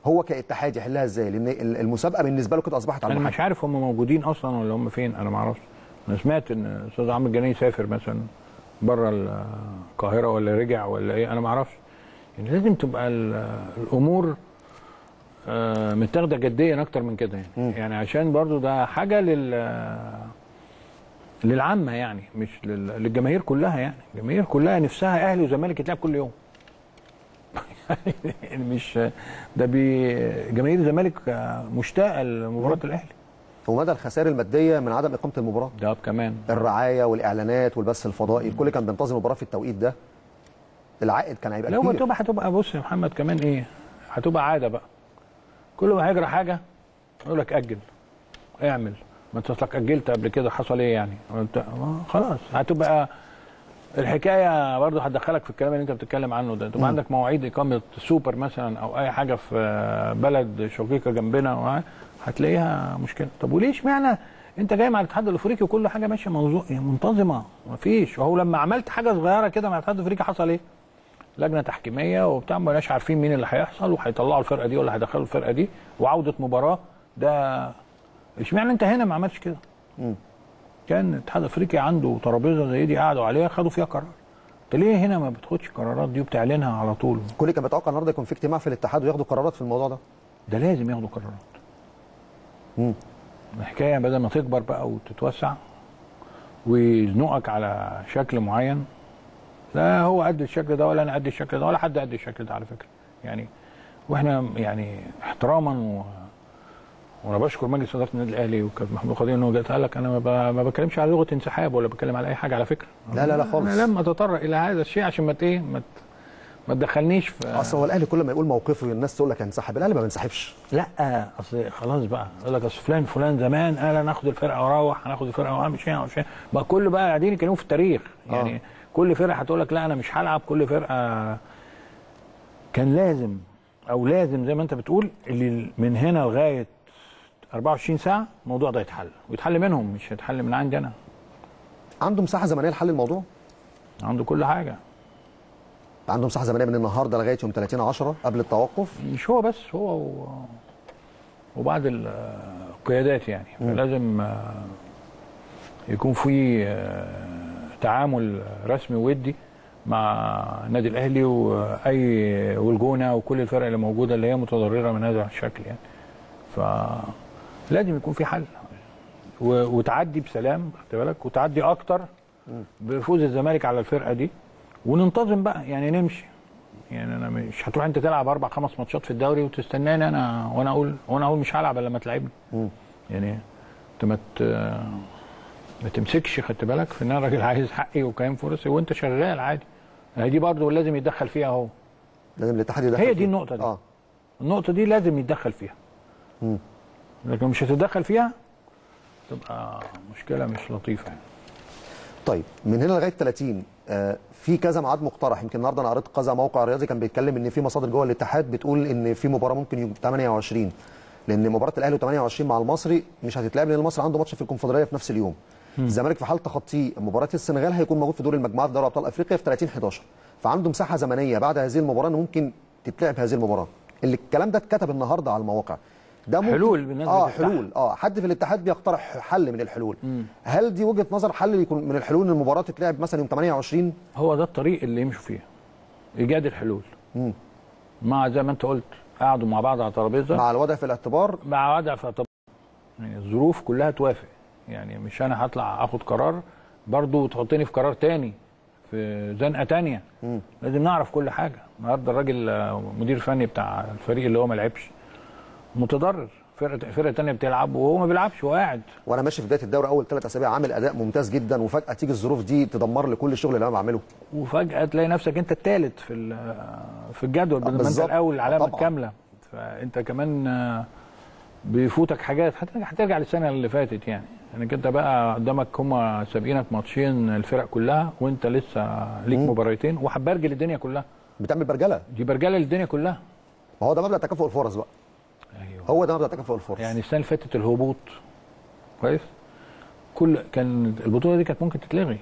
هو كاتحاد يحلها إزاي؟ لأن ال- المسابقة بالنسبة له كده أصبحت على أنا مش عارف هم موجودين أصلا ولا هم فين أنا ما أعرفش. أنا سمعت إن الاستاذ عمرو الجناي سافر مثلا. بره القاهرة ولا رجع ولا إيه أنا ما أعرفش. يعني لازم تبقى ال- الأمور آه، متاخدة جديا أكتر من كده يعني. يعني عشان برضو ده حاجة لل للعامة يعني مش لل- للجماهير كلها يعني. الجماهير كلها نفسها أهلي وزمالك يتلعب كل يوم. يعني مش ده بي جماهير الزمالك مشتاقة لمباراة الأهلي. ومدى الخسائر المادية من عدم إقامة المباراة. ده كمان. الرعاية والإعلانات والبث الفضائي الكل كان بينتظم المباراه في التوقيت ده. العائد كان هيبقى لو كبير. هتبقى هتبقى بص يا محمد كمان إيه؟ هتبقى عادة بقى. كل ما هيجرى حاجة يقول لك أجل. اعمل. ما انت اصلك أجلت قبل كده حصل إيه يعني؟ خلاص هتبقى الحكاية برضه هتدخلك في الكلام اللي انت بتتكلم عنه ده. تبقى عندك مواعيد إقامة سوبر مثلا أو أي حاجة في بلد شقيقة جنبنا هتلاقيها مشكلة. طب وليه اشمعنى انت جاي مع الاتحاد الافريقي وكل حاجة ماشية منظو... منتظمة؟ مفيش. وهو لما عملت حاجة صغيرة كده مع الاتحاد الافريقي حصل إيه؟ لجنة تحكيمية وبتاع ما بقناش عارفين مين اللي هيحصل وهيطلعوا الفرقة دي ولا هيدخلوا الفرقة دي وعودة مباراة. ده اشمعنى انت هنا ما عملتش كده؟ كان الاتحاد الافريقي عنده ترابيزة زي دي قعدوا عليها خدوا فيها قرار. انت ليه هنا ما بتاخدش القرارات دي وبتعلنها على طول؟ الكل كان بيتوقع النهارده يكون في اجتماع في الاتحاد وياخدوا قرارات في الموضوع ده. ده لازم ياخدوا قرارات. مم. الحكاية بدل ما تكبر بقى وتتوسع ويزنقك على شكل معين لا هو قد الشكل ده ولا أنا قد الشكل ده ولا حد قد الشكل ده على فكرة يعني وإحنا يعني احتراما و... وأنا بشكر مجلس إدارة النادي الأهلي وكابتن محمود خضير إنه جه قال لك أنا ما, ب... ما بتكلمش على لغة انسحاب ولا بتكلم على أي حاجة على فكرة لا لا لا خالص. أنا لم أتطرق إلى هذا الشيء عشان ما إيه ما ت... ما تدخلنيش في أصل هو الأهلي كل ما يقول موقفه الناس تقول لك هنسحب الأهلي ما بينسحبش. لا أصل خلاص بقى. يقول لك أصل فلان فلان زمان قال أنا اخد الفرقة وأروح هناخد الفرقة وامشي امشي بقى كل بقى قاعدين يتكلموا في التاريخ. يعني آه. كل فرقة هتقول لك لا أنا مش هلعب. كل فرقة كان لازم أو لازم زي ما أنت بتقول اللي من هنا لغاية 24 ساعة الموضوع ده يتحل. ويتحل منهم مش هيتحل من عندي أنا. عنده مساحه زمنية لحل الموضوع؟ عنده كل حاجة. عنده مساحه زمنية من النهارده لغاية يوم 30 10 قبل التوقف؟ مش هو بس هو و... وبعض ال- القيادات يعني. لازم آه، يكون في آه، تعامل رسمي ودي مع النادي الأهلي واي والجونة وكل الفرق اللي موجودة اللي هي متضررة من هذا الشكل يعني. فلازم يكون في حل. وتعدي بسلام خد بالك؟ وتعدي أكتر بفوز الزمالك على الفرقة دي. وننتظم بقى يعني نمشي. يعني أنا مش هتروح أنت تلعب أربع خمس ماتشات في الدوري وتستناني أنا وأنا أقول وأنا أقول مش هلعب إلا لما تلعبني. يعني أنت ما ما تمسكش خدت بالك؟ في إن أنا راجل عايز حقي وكاين فرصي وأنت شغال عادي. هي دي برضه لازم يتدخل فيها هو. لازم الاتحاد يدخل هي دي فيه. النقطة دي. آه. النقطة دي لازم يتدخل فيها. لكن مش هتتدخل فيها تبقى مشكلة مش لطيفة. يعني. طيب من هنا لغاية 30 آه في كذا ميعاد مقترح. يمكن النهارده أنا قريت كذا موقع رياضي كان بيتكلم إن في مصادر جوه الاتحاد بتقول إن في مباراة ممكن يوم 28 لأن مباراة الأهلي 28 مع المصري مش هتتلعب لأن المصري عنده ماتش في الكونفدرالية في نفس اليوم. الزمالك في حال تخطيه مباراة السنغال هيكون موجود في دور المجموعات في دوري أبطال أفريقيا في 30 11 فعنده مساحة زمنية بعد هذه المباراة ممكن تتلعب هذه المباراة. اللي الكلام ده اتكتب النهارده على المواقع. ده ممكن. حلول بالنسبة آه. حلول. آه حد في الاتحاد بيقترح حل من الحلول. هل دي وجهة نظر حل يكون من الحلول إن المباراة تتلعب مثلا يوم 28 هو ده الطريق اللي يمشوا فيه. إيجاد الحلول. مع زي ما أنت قلت قعدوا مع بعض على ترابيزه مع الوضع في الاعتبار؟ مع وضع في طب يعني الظروف كلها توافق. يعني مش أنا هطلع آخد قرار برضو تحطني في قرار تاني في زنقة تانية. لازم نعرف كل حاجة. النهارده الراجل آه، مدير فني بتاع الفريق اللي هو ما لعبش. متضرر. فرقه فرقة تانية بتلعب وهو ما بيلعبش هو قاعد. وأنا ماشي في بداية الدوري أول ثلاث أسابيع عامل أداء ممتاز جدا وفجأة تيجي الظروف دي تدمر لي كل الشغل اللي أنا بعمله. وفجأة تلاقي نفسك أنت الثالث في في الجدول بدل ما انت. الأول العلامه. الكامله فأنت كمان آه، بيفوتك حاجات. هترجع هترجع للسنة اللي فاتت يعني. إنك أنت بقى قدامك هم سابقينك ماتشين الفرق كلها وأنت لسه ليك مباراتين وهتبرجل الدنيا كلها. بتعمل برجلة. دي برجلة للدنيا كلها. ما هو ده مبدأ تكافؤ الفرص بقى. هو ده مبدأ تكافؤ الفرص. يعني السنة اللي فاتت الهبوط كويس؟ كل كان البطولة دي كانت ممكن تتلغي.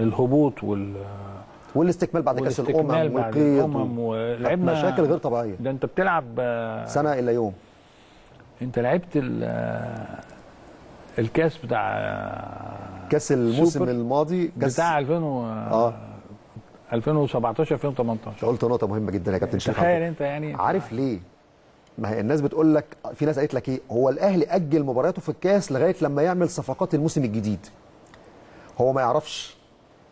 الهبوط وال والاستكمال بعد كأس الأمم بعد والقيد الأمم و... ولعبنا مشاكل غير طبيعية. ده انت بتلعب سنة الا يوم. انت لعبت ال- الكاس بتاع كاس الموسم الماضي كاس بتاع 2000 و آه. 2017 2018 انت قلت نقطة مهمة جدا يا كابتن شريف تخيل انت يعني. عارف ليه؟ ما هي الناس بتقول لك في ناس قالت لك إيه؟ هو الأهلي أجل مبارياته في الكاس لغاية لما يعمل صفقات الموسم الجديد. هو ما يعرفش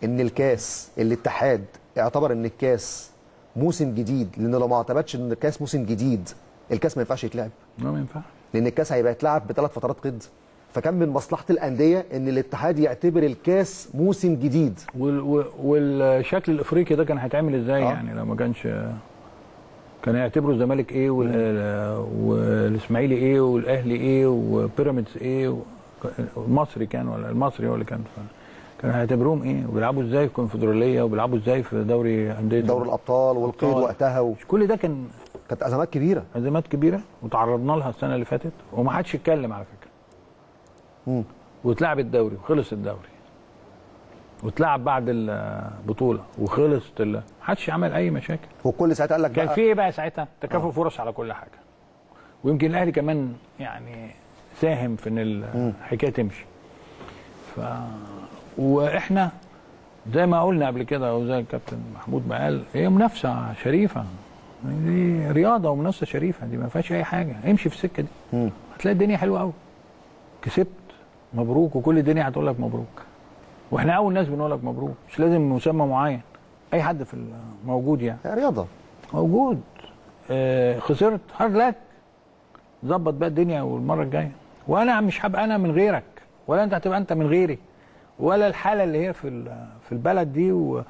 إن الكاس الاتحاد اعتبر إن الكاس موسم جديد لأن لو ما اعتبرش إن الكاس موسم جديد الكاس ما ينفعش يتلعب ما ينفعش لأن الكاس هيبقى يتلعب بثلاث فترات قيد فكان من مصلحة الأندية إن الاتحاد يعتبر الكاس موسم جديد وال- وال- والشكل الإفريقي ده كان هيتعمل إزاي آه. يعني لو ما كانش كان هيعتبروا الزمالك إيه وال- والإسماعيلي إيه والأهلي إيه وبيراميدز إيه المصري كان ولا المصري هو اللي كان. كانوا هيعتبروهم إيه وبيلعبوا إزاي في الكونفدرالية وبيلعبوا إزاي في دوري أندية دوري الأبطال والقيد. وقتها و... كل ده كان كانت أزمات كبيرة. أزمات كبيرة وتعرضنا لها السنة اللي فاتت وما حدش يتكلم على فكرة. مم. واتلعب الدوري وخلص الدوري واتلعب بعد البطولة وخلصت ما حدش عمل أي مشاكل. وكل ساعتها قال لك كان في إيه بقى ساعتها تكافؤ فرص على كل حاجة. ويمكن الأهلي كمان يعني ساهم في إن الحكاية تمشي. ف وإحنا زي ما قلنا قبل كده وزي الكابتن محمود ما قال هي منافسة شريفة. دي رياضة ومنافسة شريفة دي ما فيهاش أي حاجة. امشي في السكة دي. هتلاقي الدنيا حلوة قوي كسبت مبروك وكل الدنيا هتقول لك مبروك. وإحنا اول ناس بنقول لك مبروك. مش لازم مسمى معين. اي حد في موجود يعني. هي رياضة. موجود. آه خسرت. هارد لك ظبط بقى الدنيا والمرة الجاية. وأنا مش هبقى أنا من غيرك. ولا انت هتبقى انت من غيري. ولا الحالة اللي هي في ال- في البلد دي و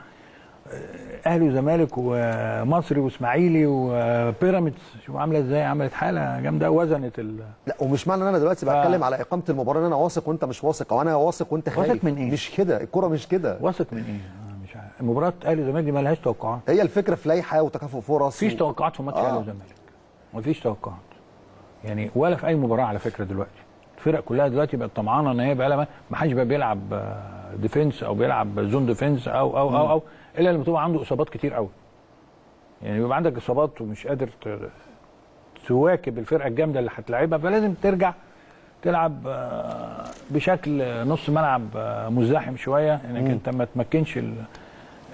أهلي وزمالك ومصري وإسماعيلي وبيراميدز. شوف عاملة إزاي؟ عملت حالة جامدة وزنت ال... لا ومش معنى إن أنا دلوقتي بتكلم على إقامة المباراة إن أنا واثق وأنت مش واثق أو أنا واثق وأنت خايف. من إيه؟ مش كده الكره مش كده. واثق من إيه؟ مش عارف. مباراة أهلي وزمالك دي ما لهاش توقعات. هي الفكرة في لائحه وتكافؤ فرص مفيش و... توقعات في ماتش آه. أهلي وزمالك. مفيش توقعات. يعني ولا في أي مباراة على فكرة دلوقتي. الفرق كلها دلوقتي بقت طمعانة إن هي بقى ما حدش بقى بيلعب آه، defense أو بيلعب zone defense أو أو أو أو إلا لما تبقى عنده إصابات كتير قوي يعني بيبقى عندك إصابات ومش قادر تواكب الفرقة الجامدة اللي هتلعبها فلازم ترجع تلعب آه، بشكل نص ملعب آه، مزدحم شوية. إنك أنت ما تمكنش ال-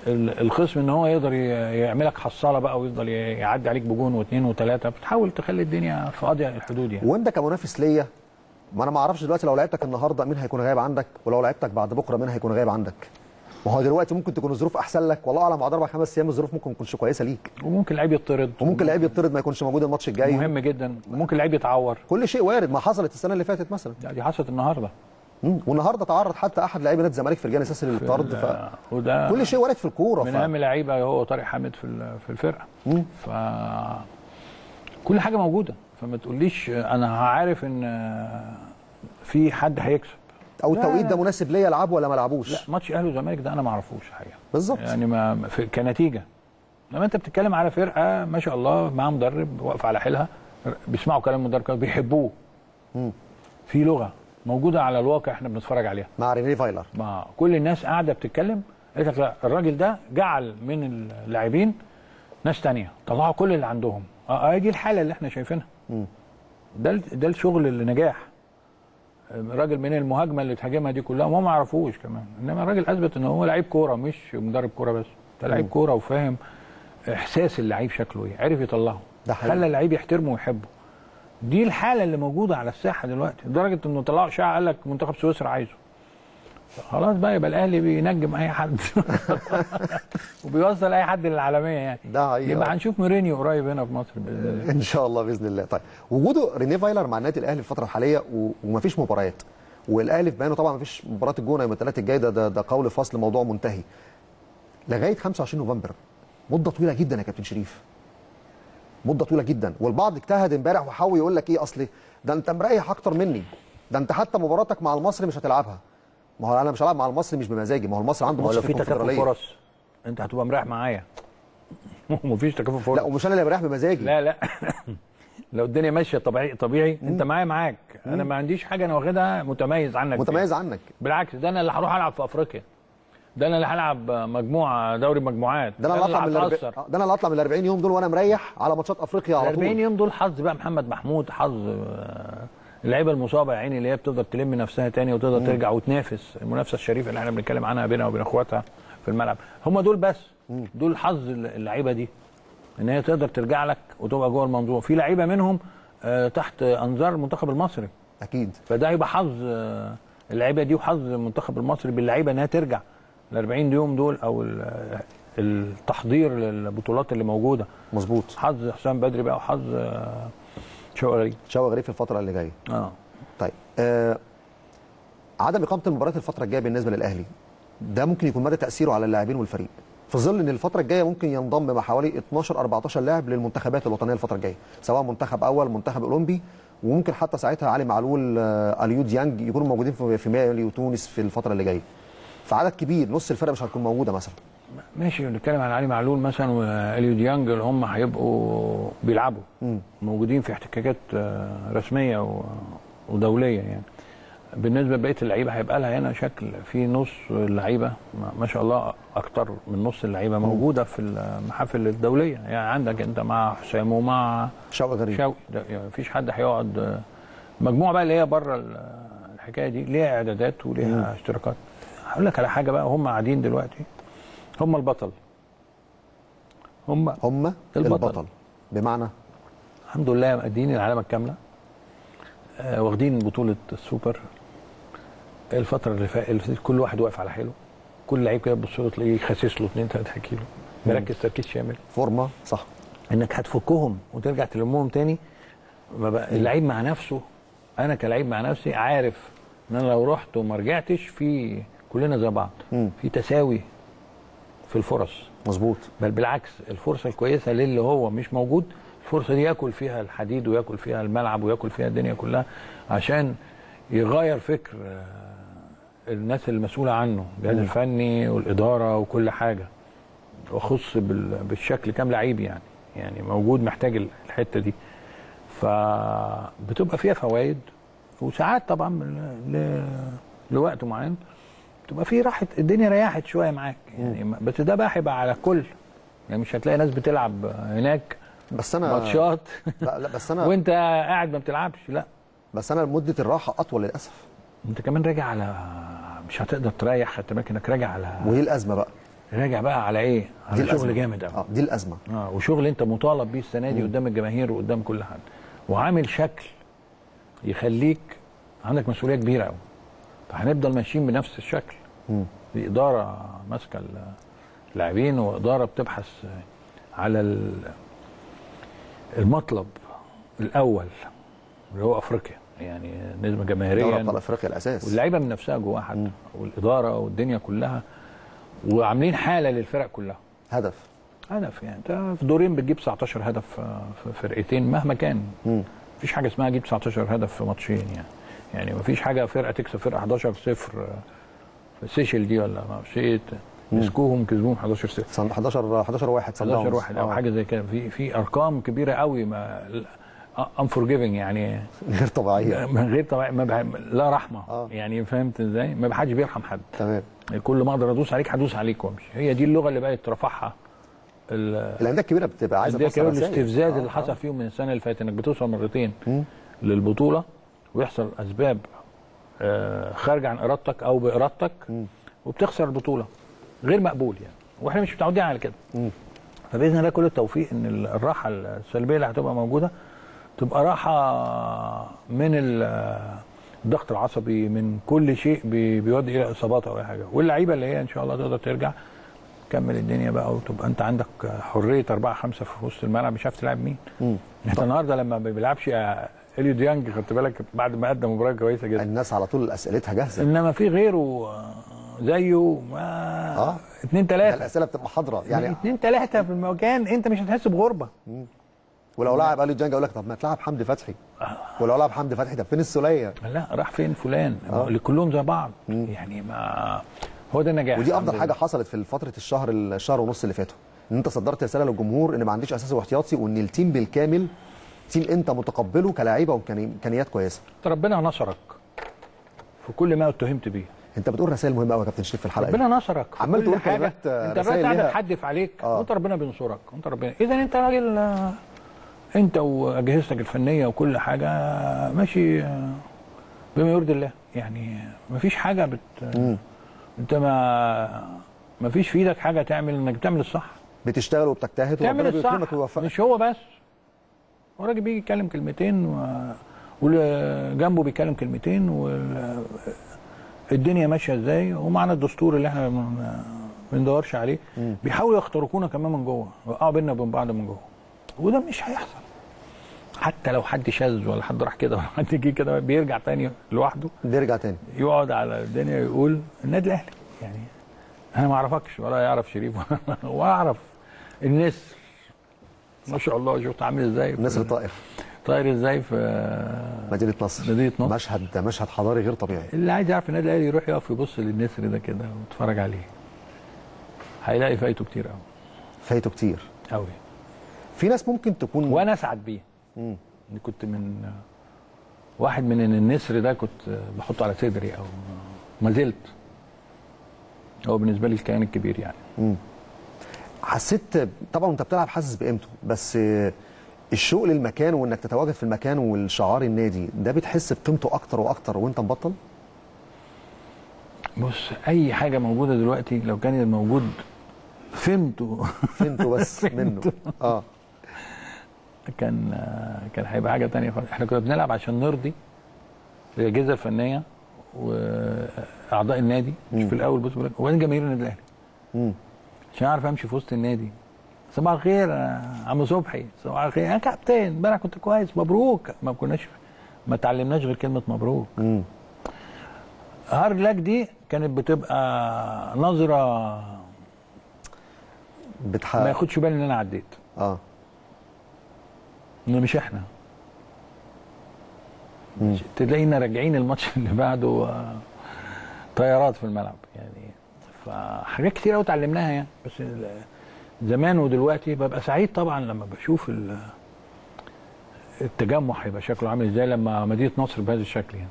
ال- الخصم إن هو يقدر يعملك حصالة بقى ويفضل يعدي عليك بجون واثنين وثلاثه بتحاول تخلي الدنيا في اضيق الحدود يعني. وأنت كمنافس ليا ما أنا ما أعرفش دلوقتي لو لعبتك النهارده مين هيكون غايب عندك ولو لعبتك بعد بكرة مين هيكون غايب عندك؟ ما هو دلوقتي ممكن تكون الظروف أحسن لك والله أعلم بعد أربع خمس أيام الظروف ممكن ما تكونش كويسة ليك. وممكن لعيب يطرد. وممكن لعيب يطرد ما يكونش موجود الماتش الجاي. مهم جدا. وممكن لعيب يتعور. كل شيء وارد. ما حصلت السنة اللي فاتت مثلا. لا، دي حصلت النهارده. والنهاردة تعرض حتى أحد لاعبي نادي الزمالك فرجاني اساسي للطرد. ف... وده كل شيء وارد في الكورة من. أهم اللعيبة هو طارق حامد في في الفرقة. مم. ف كل حاجة موجودة. فما تقوليش أنا عارف إن في حد هيكسب. أو التوقيت. ده مناسب ليا ألعبه ولا ما ألعبوش؟ لا ماتش أهلي والزمالك ده أنا ما أعرفوش الحقيقة بالظبط. يعني ما في كنتيجة. لما أنت بتتكلم على فرقة ما شاء الله معاه مدرب واقف على حيلها بيسمعوا كلام المدرب بيحبوه. مم. في لغة موجودة على الواقع إحنا بنتفرج عليها. مع ريني فايلر. ما كل الناس قاعدة بتتكلم. قالت لك لا الراجل ده جعل من اللاعبين ناس تانية طلعوا كل اللي عندهم. آه آه، دي الحالة اللي إحنا شايفينها. ده ده الشغل النجاح راجل من المهاجمة اللي تهاجمها دي كلها وما ما يعرفوش كمان. إنما الراجل أثبت إن هو لعيب كورة مش مدرب كورة بس. ده لعيب كورة وفاهم إحساس اللعيب شكله إيه عرف يطلعه. ده حقيقي. خلى اللعيب يحترمه ويحبه. دي الحالة اللي موجودة على الساحة دلوقتي. لدرجة إنه طلعوا اشاعه قال لك منتخب سويسرا عايزه. خلاص بقى يبقى الأهلي بينجم أي حد. وبيوصل أي حد للعالمية يعني. ده حقيقي. يبقى هنشوف مورينيو قريب هنا في مصر بإذن الله. إن شاء الله بإذن الله. طيب وجوده ريني فايلر مع النادي الأهلي في الفترة الحالية. ومفيش مباريات. والأهلي في بيانه طبعا مفيش مباراة الجونة يوم الثلاث الجاي. ده, ده ده قول فصل موضوع منتهي. لغاية 25 نوفمبر مدة طويلة جدا يا كابتن شريف. مدة طويلة جدا. والبعض اجتهد امبارح وحاول يقول لك إيه اصلي ده أنت مريح أكتر مني. ده أنت حتى مباراتك مع المصري مش هتلعبها. ما هو أنا مش هلعب مع المصري مش بمزاجي ما هو المصري عنده ماتش لو في تكافؤ فرص أنت هتبقى مريح معايا. مفيش تكافؤ فرص. لا ومش أنا اللي مريح بمزاجي. لا لا. لو الدنيا ماشية طبيعي طبيعي أنت معايا معاك. أنا ما عنديش حاجة أنا واخدها متميز عنك متميز فيها. عنك. بالعكس ده أنا اللي هروح ألعب في أفريقيا. ده أنا اللي هلعب مجموعة دوري مجموعات. ده أنا اللي اطلع من. الأربع- ده أنا اللي اطلع من ال 40 يوم دول وأنا مريح على ماتشات أفريقيا على ال 40 طول يوم دول حظ بقى محمد محمود حظ آه، اللعيبة المصابة يا عيني اللي هي بتقدر تلم نفسها تاني وتقدر ترجع وتنافس. المنافسة الشريفة اللي إحنا بنتكلم عنها بينها وبين اخواتها في الملعب. هم دول بس. دول حظ اللعيبة دي. إن هي تقدر ترجع لك وتبقى جوه المنظومة. في لعيبة منهم آه، تحت أنظار المنتخب المصري. أكيد. فده هيبقى حظ آه، اللعيبة دي وحظ المنتخب المصري باللعيبة إنها ترجع ال 40 يوم دول أو آه، التحضير للبطولات اللي موجودة. مظبوط. حظ حسام بدري بقى وحظ آه، شوقي غريب. شوقي غريب في الفترة اللي جاية. آه. طيب آه عدم إقامة المباريات الفترة الجاية بالنسبة للأهلي ده ممكن يكون مدى تأثيره على اللاعبين والفريق. في ظل إن الفترة الجاية ممكن ينضم مع حوالي 12 14 لاعب للمنتخبات الوطنية الفترة الجاية سواء منتخب أول منتخب أولمبي وممكن حتى ساعتها علي معلول آه اليو ديانج يكونوا موجودين في في مالي وتونس في الفترة اللي جاية. فعدد كبير نص الفرقة مش هتكون موجودة مثلا. ماشي بنتكلم عن علي معلول مثلا واليو ديانج اللي هم هيبقوا بيلعبوا. موجودين في احتكاكات آه، رسمية ودولية يعني. بالنسبة لبقية اللعيبة هيبقى لها هنا شكل في نص اللعيبة ما- شاء الله أكتر من نص اللعيبة موجودة في المحافل الدولية. يعني عندك أنت مع حسام ومع شوقي غريب شوقي. يعني مفيش حد هيقعد آه، مجموعة بقى اللي هي بره ال- الحكاية دي ليها إعدادات وليها اشتراكات. هقول لك على حاجة بقى هم قاعدين دلوقتي. هم البطل. هم هم البطل. البطل. بمعنى؟ الحمد لله مأدين العلامه الكاملة. آه واخدين بطولة السوبر. الفترة اللي فاتت كل واحد واقف على حيله. كل لعيب كده تبص له تلاقيه خاسس له 2 3 كيلو مركز تركيز شامل. فورمة صح. إنك هتفكهم وترجع تلمهم تاني ما بقى اللعيب مع نفسه أنا كلعيب مع نفسي عارف إن أنا لو رحت وما رجعتش في كلنا زي بعض. في تساوي. في الفرص. مظبوط. بل بالعكس الفرصة الكويسة للي هو مش موجود الفرصة دي ياكل فيها الحديد وياكل فيها الملعب وياكل فيها الدنيا كلها عشان يغير فكر آه، الناس المسؤولة عنه الجهاز الفني والإدارة وكل حاجة. وخص بال- بالشكل كام لعيب يعني يعني موجود محتاج الحتة دي. فبتبقى فيها فوائد وساعات طبعا ل... لوقت معين. تبقى في راحة الدنيا ريحت شوية معاك. يعني بس ده بقى هيبقى على كل يعني مش هتلاقي ناس بتلعب هناك بس أنا ماتشات. لا لا بس أنا وأنت قاعد ما بتلعبش لا. بس أنا مدة الراحة أطول للأسف. أنت كمان راجع على مش هتقدر تريح بالك إنك راجع على ودي الأزمة بقى. راجع بقى على إيه؟ دي على الأزمة. شغل جامد قوي آه دي الأزمة. آه وشغل أنت مطالب بيه السنة دي قدام الجماهير وقدام كل حد. وعامل شكل يخليك عندك مسؤولية كبيرة قوي فهنفضل ماشيين بنفس الشكل. في إدارة ماسكة اللاعبين وإدارة بتبحث على ال- المطلب الأول اللي هو أفريقيا. يعني نسبة دوري جماهيريه أبطال أفريقيا الأساس. واللعيبة من نفسها جواها حتى والإدارة والدنيا كلها وعاملين حالة للفرق كلها. هدف. هدف يعني. انت في دورين بتجيب 19 هدف في فرقتين مهما كان. مفيش حاجة اسمها أجيب 19 هدف في ماتشين يعني. يعني مفيش حاجة فرقة تكسب فرقة 11 0 آه، في سيشل دي ولا ما أعرفش إيه مسكوهم كسبوهم 11 0 صن- 11 11 واحد صن 11 داونز. واحد أو آه. حاجة زي كده. في في أرقام كبيرة قوي ما انفورجيفنج يعني. غير طبيعية. من غير طبعا ما بح- لا رحمة. آه. يعني فهمت إزاي؟ ما حدش بيرحم حد. تمام. كل ما أقدر أدوس عليك هدوس عليك وأمشي. هي دي اللغة اللي بقت ترفعها ال- الأندية الكبيرة بتبقى عايزة الكبيرة رسائل. الاستفزاز آه، اللي آه. حصل فيهم من السنة اللي فاتت إنك بتوصل مرتين للبطولة. ويحصل أسباب آه، خارجه عن إرادتك أو بإرادتك وبتخسر البطولة غير مقبول يعني. وإحنا مش متعودين على كده. فبإذن الله كل التوفيق إن ال- الراحة السلبية اللي هتبقى موجودة تبقى راحة من ال- الضغط العصبي من كل شيء بي- بيؤدي إلى إصابات أو أي حاجة. واللعيبة اللي هي إن شاء الله تقدر ترجع كمل الدنيا بقى وتبقى أنت عندك حرية أربعة خمسة في وسط الملعب مش عارف تلعب مين. انت النهارده لما ما بيلعبش اليو ديانج خدت بالك؟ بعد ما قدم مباراة كويسة جدا. الناس على طول أسئلتها جاهزة. إنما في غيره آه، زيه ما آه. اتنين تلاتة. الأسئلة بتبقى حاضرة. يعني يعني اتنين تلاتة في المكان أنت مش هتحس بغربة. ولو لاعب قال لي ديانج أقول لك طب ما تلعب حمدي فتحي. ولو لعب حمدي فتحي طب فين السولية؟ لا راح فين فلان؟ اللي كلهم زي بعض. يعني ما هو ده النجاح. ودي أفضل. حاجة حصلت في فترة الشهر الشهر ونص اللي فاتوا. إن أنت صدرت رسالة للجمهور إن ما عنديش اساسي واحتياطي وإن ال team بالكامل team انت متقبله كلاعيبة وامكانيات كويسة. انت ربنا نصرك في كل ما اتهمت بيه. انت بتقول رسائل مهمة قوي يا كابتن شريف في الحلقة ربنا نصرك في عمال تقول. كلمات، آه، انت الراجل قاعد تحدف عليك. آه. وانت ربنا بينصرك وانت ربنا. اذا انت راجل آه، انت وأجهزتك الفنية وكل حاجة ماشي آه، بما يرضي الله. يعني ما فيش حاجة بت انت ما ما فيش في إيدك حاجة تعمل إنك تعمل الصح. بتشتغل وبتجتهد تعمل الصح. مش هو بس. هو الراجل بيجي يتكلم كلمتين و... واللي جنبه بيتكلم كلمتين وال... الدنيا ماشية إزاي؟ ومعنا الدستور اللي إحنا ما بندورش عليه. بيحاولوا يخترقونا كمان من جوه. يوقعوا بينا وبين بعض من جوه. وده مش هيحصل. حتى لو حد شاذ ولا حد راح كده ولا حد جه كده بيرجع تاني لوحده. بيرجع تاني. يقعد على الدنيا يقول النادي الأهلي. يعني أنا ما أعرفكش ولا يعرف شريف ولا أعرف النسر ما شاء الله شفت عامل إزاي اللي طائر طاير إزاي في مدينة نصر. مدينة نصر. مشهد مشهد حضاري غير طبيعي. اللي عايز يعرف النادي الأهلي يروح يقف يبص للنسر ده كده ويتفرج عليه. هيلاقي فايته كتير قوي فايته كتير. قوي في ناس ممكن تكون وأنا أسعد بيه. إني كنت من واحد من النسر ده كنت بحطه على صدري أو ما زلت. هو بالنسبة لي الكيان الكبير يعني. حسيت طبعا وأنت بتلعب حاسس بقيمته بس الشوق للمكان وإنك تتواجد في المكان والشعار النادي ده بتحس بقيمته أكتر وأكتر وأنت مبطل؟ بص أي حاجة موجودة دلوقتي لو كان موجود فهمته. فهمته بس منه. آه. كان كان هيبقى حاجة تانية خالص. إحنا كنا بنلعب عشان نرضي الأجهزة الفنية وأعضاء النادي. مش في الأول بص وبعدين جماهير النادي الأهلي. عشان اعرف امشي في وسط النادي. صباح الخير يا عم صبحي. صباح الخير. يا كابتن امبارح كنت كويس. مبروك. ما كناش ما اتعلمناش غير كلمة مبروك. هارد لاك دي كانت بتبقى نظرة ما بتحقق ياخدش بالي إن أنا عديت. آه. انه مش إحنا. تلاقينا راجعين الماتش اللي بعده آه، طيارات في الملعب. فحاجات كتير قوي اتعلمناها يعني. بس زمان ودلوقتي ببقى سعيد طبعا لما بشوف ال- التجمع هيبقى شكله عامل إزاي لما مدينة نصر بهذا الشكل يعني.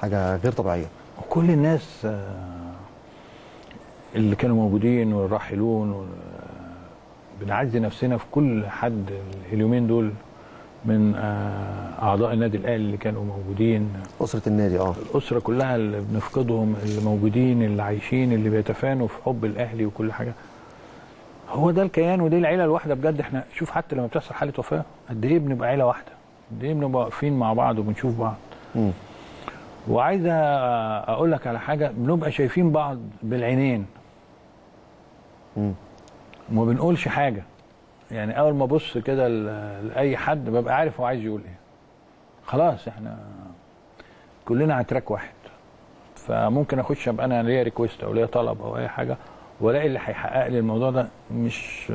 حاجة غير طبيعية. وكل الناس آه، اللي كانوا موجودين والراحلون وال- بنعزي نفسنا في كل حد اليومين دول. من آه، أعضاء النادي الأهلي اللي كانوا موجودين. أسرة النادي آه. الأسرة كلها اللي بنفقدهم اللي موجودين اللي عايشين اللي بيتفانوا في حب الأهلي وكل حاجة. هو ده الكيان ودي العيلة الواحدة بجد. إحنا شوف حتى لما بتحصل حالة وفاة قد إيه بنبقى عيلة واحدة؟ قد إيه بنبقى واقفين مع بعض وبنشوف بعض؟ مم. وعايز أقول لك على حاجة. بنبقى شايفين بعض بالعينين. مم. وما بنقولش حاجة. يعني أول ما أبص كده لأي حد ببقى عارف هو عايز يقول إيه. خلاص إحنا كلنا على track واحد. فممكن أخش أبقى أنا ليا request أو ليا طلب أو أي حاجة وألاقي اللي هيحقق لي الموضوع ده مش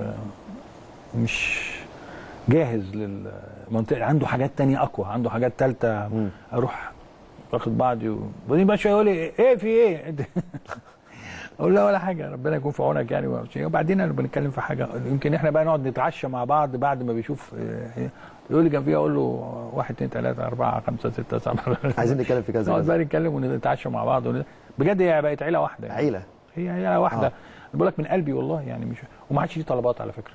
مش جاهز للمنطقه عنده حاجات تانية أقوى عنده حاجات تالتة أروح واخد بعضي وبعدين بقى شوية يقول لي إيه في إيه؟ أقول لا ولا حاجة ربنا يكون في عونك يعني. وبعدين أنا بنتكلم في حاجة يمكن إحنا بقى نقعد نتعشى مع بعض بعد ما بيشوف يقول لي كان فيها أقول له واحد اثنين ثلاثة أربعة خمسة ستة سبعة عايزين نتكلم في كذا نقعد. بقى نتكلم ونتعشى مع بعض ون... بجد هي بقت عيلة واحدة يعني. عيلة هي عيلة واحدة آه. بقول لك من قلبي والله يعني مش وما عادش ليه طلبات على فكرة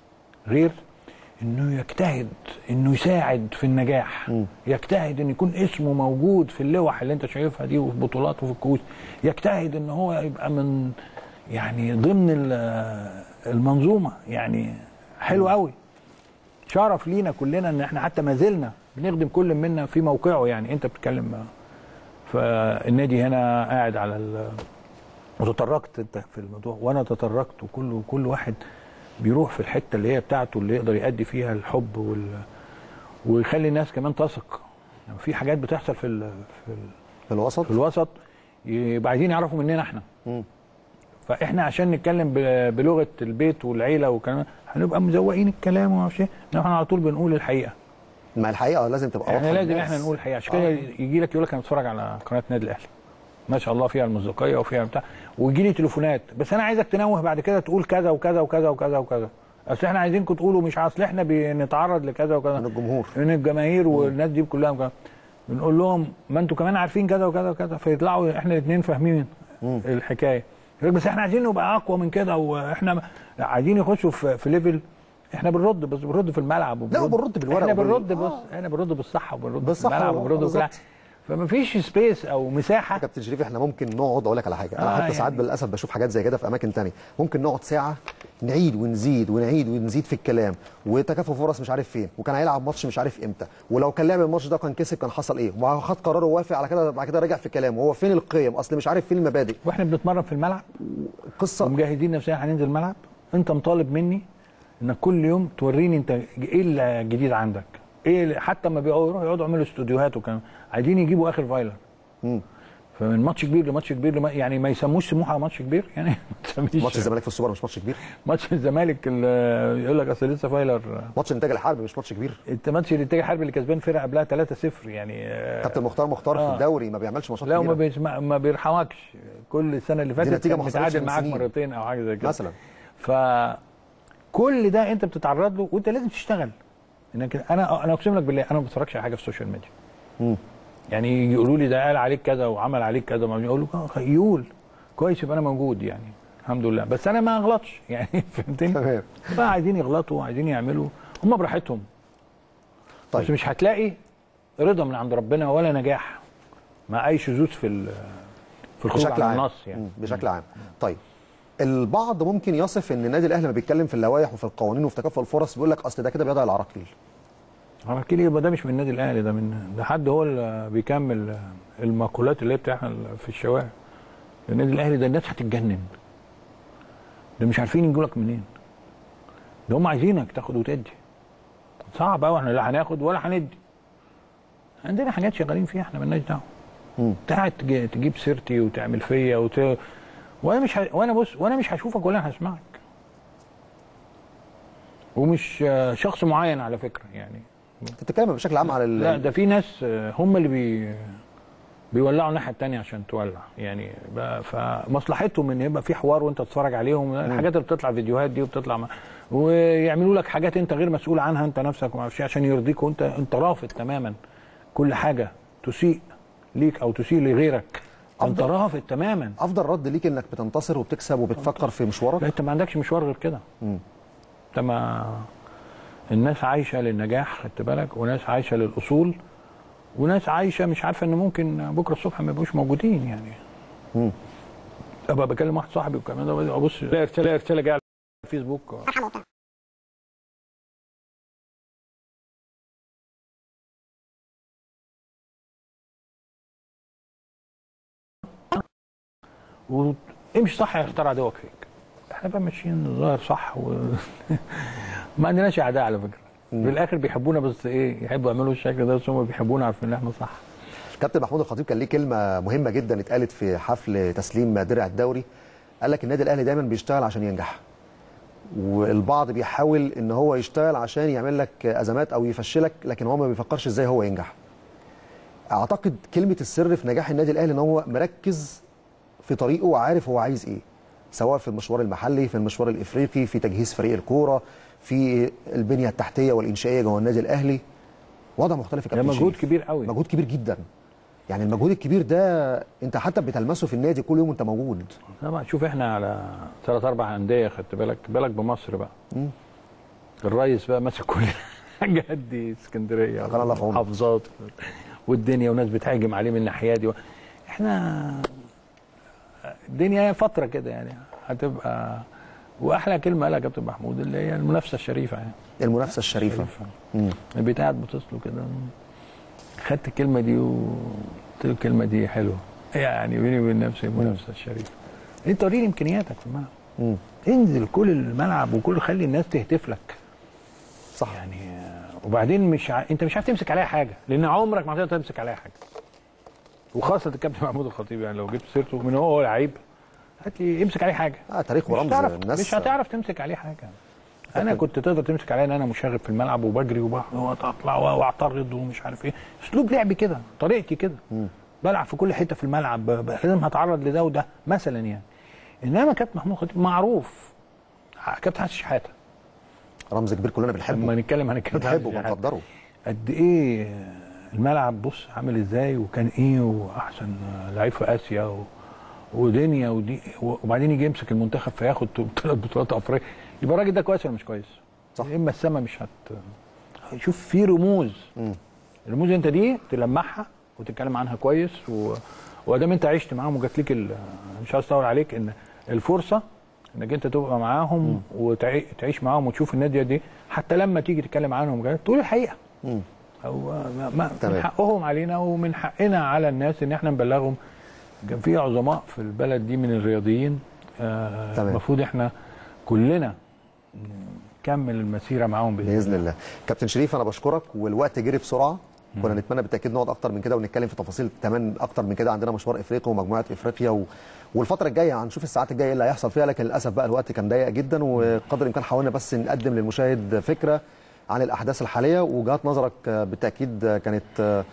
غير إنه يجتهد إنه يساعد في النجاح. يجتهد إن يكون اسمه موجود في اللوح اللي أنت شايفها دي وفي بطولات وفي الكؤوس. يجتهد إن هو يبقى من يعني ضمن ال- المنظومة. يعني حلو قوي شرف لينا كلنا إن إحنا حتى ما زلنا بنخدم كل منا في موقعه. يعني أنت بتتكلم فالنادي هنا قاعد على ال... وتطرقت أنت في الموضوع. وأنا تطرقت وكل كل واحد بيروح في الحتة اللي هي بتاعته اللي يقدر يأدي فيها الحب وال ويخلي الناس كمان تثق. يعني في حاجات بتحصل في ال... في, ال... في الوسط؟ في الوسط. يبقى عايزين يعرفوا مننا إحنا. مم. فاحنا عشان نتكلم بلغة البيت والعيلة والكلام هنبقى مزوقين الكلام وما أعرفش إنما إحنا على طول بنقول الحقيقة. مع الحقيقة لازم تبقى إحنا واضحة. لازم للناس. إحنا نقول الحقيقة. عشان كده يجي لك يقول لك أنا بتفرج على قناة النادي الأهلي. ما شاء الله فيها المصداقيه وفيها بتاع. ويجي لي تليفونات. بس أنا عايزك تنوه بعد كده تقول كذا وكذا وكذا وكذا وكذا. أصل إحنا عايزينكم تقولوا مش أصل إحنا بنتعرض لكذا وكذا. من الجمهور. من الجماهير والناس دي كلها وكذا. بنقول لهم ما أنتوا كمان عارفين كذا وكذا وكذا. فيطلعوا إحنا الاثنين فاهمين الحكاية. بس إحنا عايزين نبقى أقوى من كده وإحنا عايزين يخشوا في, في level إحنا بنرد بس بنرد في الملعب لا وبنرد. بالورق إحنا بنرد بس آه. إحنا بنرد بالصح وبنرد بالصح في الملعب والله، وبنرد بالظبط. فما فيش space أو مساحة. كابتن شريف إحنا ممكن نقعد. أقول لك على حاجة أنا آه حتى يعني. ساعات للاسف بشوف حاجات زي كده في أماكن تانية. ممكن نقعد ساعة نعيد ونزيد ونعيد ونزيد في الكلام وتكافؤ فرص مش عارف فين وكان هيلعب ماتش مش عارف إمتى. ولو كان لعب الماتش ده كان كسب كان حصل إيه؟ وخد قرار ووافق على كده بعد كده رجع في كلامه هو فين القيم؟ أصل مش عارف فين المبادئ. وإحنا بنتمرن في الملعب. قصة. ومجهزين نفسنا هننزل الملعب. أنت مطالب مني إنك كل يوم توريني أنت إيه الجديد عندك. إيه حتى ما بيقعدوا يروحوا يقعدوا يعملوا استوديوهات وكلام. عايزين يجيبوا آخر فايلر. فمن ماتش كبير لماتش كبير لما يعني ما يسموش سموحة ماتش كبير؟ يعني ما تسميش. ماتش الزمالك في السوبر مش ماتش كبير؟ ماتش الزمالك ال- يقول لك أصل لسه فايلر ماتش الإنتاج الحربي مش ماتش كبير. انت ماتش الإنتاج الحربي اللي كسبان فرقة قبلها 3-0 يعني آه، كابتن مختار مختار في آه. الدوري ما بيعملش ماتشات لا وما بيسمع ما بيرحمكش. كل السنة اللي فاتت متعادل معاك. مرتين أو حاجة زي كده. مثلا. فكل ده أنت بتتعرض له وأنت لازم تشتغل. إنك أنا أنا أقسم لك بالله أنا ما بتفرجش على حاجة في السوشيال ميديا. مم. يعني يقولوا لي ده قال عليك كذا وعمل عليك كذا ما يقول له آه، يقول. كويس يبقى أنا موجود يعني الحمد لله. بس أنا ما أغلطش يعني فهمتني؟ تمام. فعايزين يغلطوا عايزين يعملوا هم براحتهم. طيب. بس مش هتلاقي رضا من عند ربنا ولا نجاح. مع أي شذوذ في في الخروج بشكل عن عام. النص يعني. بشكل عام. طيب. البعض ممكن يصف إن النادي الأهلي لما بيتكلم في اللوائح وفي القوانين وفي تكافؤ الفرص بيقول لك أصل ده كده بيضع العراقيل عراكيل يبقى ده مش من النادي الأهلي ده من ده حد هو اللي بيكمل المقولات اللي هي بتاعها في الشوارع. النادي الأهلي ده الناس هتتجنن. ده مش عارفين يجوا لك منين. ده هم عايزينك تاخد وتدي. صعب قوي إحنا لا هناخد ولا هندي. عندنا حاجات شغالين فيها إحنا مالناش دعوة. تج- تجيب سيرتي وتعمل فيا وت... وأنا مش ه... وأنا بص وأنا مش هشوفك ولا هسمعك. ومش شخص معين على فكرة يعني. انت بتتكلم بشكل عام على ال- لا ده في ناس هم اللي بي بيولعوا الناحية الثانية عشان تولع يعني. فمصلحتهم إن يبقى في حوار وأنت تتفرج عليهم الحاجات اللي بتطلع فيديوهات دي وبتطلع ما, ويعملوا لك حاجات أنت غير مسؤول عنها أنت نفسك وما أعرفش إيه عشان يرضيك وأنت أنت رافض تماما كل حاجة تسيء ليك أو تسيء لغيرك. انت أفضل. رافض تماما. أفضل رد ليك إنك بتنتصر وبتكسب وبتفكر في مشوارك؟ لا أنت ما عندكش مشوار غير كده. أنت ما الناس عايشة للنجاح خدت بالك؟ وناس عايشة للأصول وناس عايشة مش عارفة إن ممكن بكرة الصبح ما يبقوش موجودين يعني. أبقى بكلم واحد صاحبي والكلام ده ابص لا رساله رساله جاية على الفيسبوك وامشي صح يختار عدوك فيك. إحنا بقى ماشيين الظاهر صح و... ما عندناش أعداء على فكرة. في الآخر بيحبونا بس إيه يحبوا يعملوا الشكل ده بس هم بيحبونا عارفين إن إحنا صح. كابتن محمود الخطيب كان ليه كلمة مهمة جدا اتقالت في حفل تسليم درع الدوري. قال لك النادي الأهلي دايما بيشتغل عشان ينجح. والبعض بيحاول إن هو يشتغل عشان يعمل لك أزمات أو يفشلك لكن هو ما بيفكرش إزاي هو ينجح. أعتقد كلمة السر في نجاح النادي الأهلي إن هو مركز في طريقه وعارف هو عايز إيه سواء في المشوار المحلي في المشوار الإفريقي في تجهيز فريق الكورة في البنية التحتية والإنشائية جوه النادي الأهلي. وضع مختلف يا كابتن مجهود. كبير قوي. مجهود كبير جدا. يعني المجهود الكبير ده انت حتى بتلمسه في النادي كل يوم انت موجود. طبعا شوف إحنا على ثلاث أربع أندية خدت بالك؟ بالك بمصر بقى. الريس بقى ماسك كل حاجة. دي اسكندرية. محافظات والدنيا وناس بتهاجم عليه من الناحية دي. إحنا الدنيا فترة كده يعني. هتبقى وأحلى كلمة قالها كابتن محمود اللي هي المنافسة الشريفة يعني. المنافسة الشريفة. مم. البيت قاعد بتصله كده. خدت الكلمة دي وقلت له الكلمة دي حلوة. يعني بيني وبين نفسي المنافسه الشريفه انت وريني إمكانياتك في الملعب. مم. انزل كل الملعب وكل خلي الناس تهتف لك. صح. يعني وبعدين مش ع... انت مش عارف تمسك عليها حاجة لأن عمرك ما هتقدر تمسك عليها حاجة. وخاصة الكابتن محمود الخطيب يعني لو جبت سيرته من هو لعيب هات لي امسك عليه حاجة. آه تاريخ مش ورمز هتعرف الناس. مش هتعرف تمسك عليه حاجة. أنا كنت تقدر تمسك عليا إن أنا مشاغب في الملعب وبجري واطلع وأعترض ومش عارف إيه. أسلوب لعبي كده طريقتي كده. بلعب في كل حتة في الملعب لازم هتعرض لده وده مثلا يعني. إنما كابتن محمود خطيب معروف. كابتن حسن شحاتة. رمز كبير كلنا بنحبه. لما نتكلم عن الكابتن بنحبه. وبنقدره. قد إيه الملعب بص عامل إزاي وكان إيه واحسن لعيب في آسيا و... ودنيا ودي وبعدين يجي يمسك المنتخب فياخد ثلاث بطولات أفريقيا. يبقى الراجل ده كويس ولا مش كويس؟ صح. يا إما السما مش هت شوف في رموز. الرموز انت دي تلمعها وتتكلم عنها كويس و... وادام انت عشت معاهم وجات لك ال... مش عايز اطول عليك إن الفرصة إنك انت تبقى معاهم وتعيش معاهم وتشوف النادي دي حتى لما تيجي تتكلم عنهم تقول الحقيقة. ما ما. من حقهم علينا ومن حقنا على الناس إن إحنا نبلغهم. كان في عظماء في البلد دي من الرياضيين آه،. المفروض إحنا كلنا نكمل المسيرة معاهم بإذن بإذن الله. كابتن شريف أنا بشكرك والوقت جري بسرعة. كنا نتمنى بالتأكيد نقعد أكتر من كده ونتكلم في تفاصيل كمان أكتر من كده. عندنا مشوار إفريقيا ومجموعة إفريقيا و... والفترة الجاية هنشوف الساعات الجاية إيه اللي هيحصل فيها لكن للأسف بقى الوقت كان ضيق جدا وقدر الإمكان حاولنا بس نقدم للمشاهد فكرة. عن الأحداث الحالية وجهات نظرك بالتأكيد كانت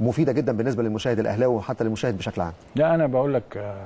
مفيدة جدا بالنسبة للمشاهد الأهلاوي وحتى للمشاهد بشكل عام. لا أنا بقول لك آه،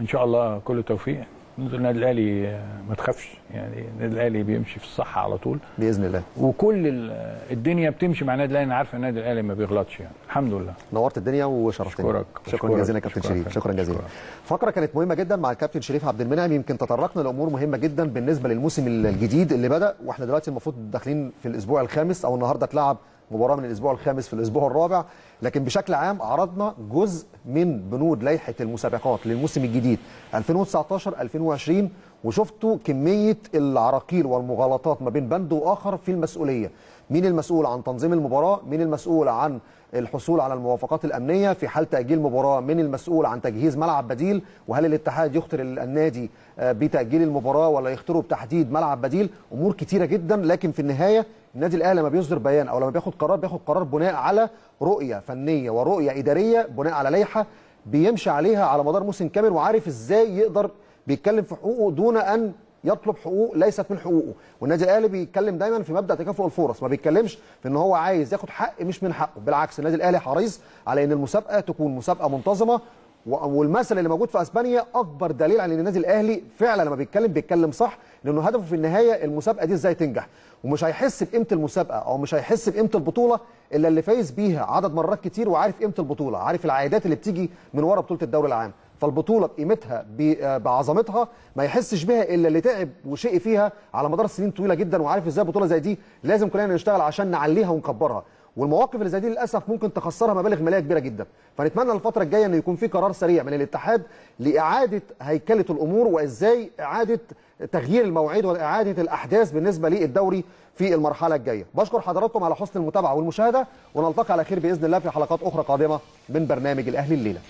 إن شاء الله كل التوفيق. نزل النادي الأهلي آه، ما تخافش. يعني النادي الأهلي بيمشي في الصح على طول. بإذن الله. وكل ال- الدنيا بتمشي مع النادي الأهلي. أنا عارف النادي الأهلي ما بيغلطش يعني. الحمد لله. نورت الدنيا وشرفتني. شكرا أشكرك. جزيلا كابتن. شريف. شكرا جزيلا. فقرة كانت مهمة جدا مع الكابتن شريف عبد المنعم. يمكن تطرقنا لأمور مهمة جدا بالنسبة للموسم الجديد اللي بدأ وإحنا دلوقتي المفروض داخلين في الأسبوع الخامس أو النهارده اتلعب مباراة من الأسبوع الخامس في الأسبوع الرابع لكن بشكل عام عرضنا جزء من بنود لائحة المسابقات للموسم الجديد 2019 2020 وشفتوا كمية العراقيل والمغالطات ما بين بند وآخر في المسؤولية. مين المسؤول عن تنظيم المباراة؟ مين المسؤول عن الحصول على الموافقات الأمنية؟ في حال تأجيل مباراة من المسؤول عن تجهيز ملعب بديل؟ وهل الاتحاد يخطر النادي آه، بتأجيل المباراة ولا يخطره بتحديد ملعب بديل؟ أمور كتيرة جدا لكن في النهاية النادي الأهلي لما بيصدر بيان أو لما بياخد قرار بياخد قرار بناء على رؤية فنية ورؤية إدارية بناء على لائحة بيمشي عليها على مدار موسم كامل وعارف إزاي يقدر بيتكلم في حقوقه دون أن يطلب حقوق ليست من حقوقه. والنادي الأهلي بيتكلم دايما في مبدأ تكافؤ الفرص ما بيتكلمش في إن هو عايز ياخد حق مش من حقه. بالعكس النادي الأهلي حريص على إن المسابقة تكون مسابقة منتظمة والمثل اللي موجود في أسبانيا أكبر دليل على إن النادي الأهلي فعلا لما بيتكلم بيتكلم صح لأنه هدفه في النهاية المسابقة دي إزاي تنجح. ومش هيحس بقيمة المسابقة أو مش هيحس بقيمة البطولة إلا اللي فايز بيها عدد مرات كتير وعارف قيمة البطولة عارف العائدات اللي بتيجي من ورا بطولة الدوري العام. فالبطولة بقيمتها آه، بعظمتها ما يحسش بيها إلا اللي تعب وشقي فيها على مدار سنين طويلة جدا وعارف إزاي بطولة زي دي لازم كلنا نشتغل عشان نعليها ونكبرها. والمواقف اللي زي دي للأسف ممكن تخسرها مبالغ مالية كبيرة جدا. فنتمنى الفترة الجاية إن يكون في قرار سريع من الاتحاد لإعادة هيكلة الأمور وإزاي إعادة تغيير المواعيد واعاده الأحداث بالنسبة للدوري في المرحلة الجاية. بشكر حضراتكم على حسن المتابعة والمشاهدة ونلتقي على خير بإذن الله في حلقات أخرى قادمة من برنامج الأهلي الليلة.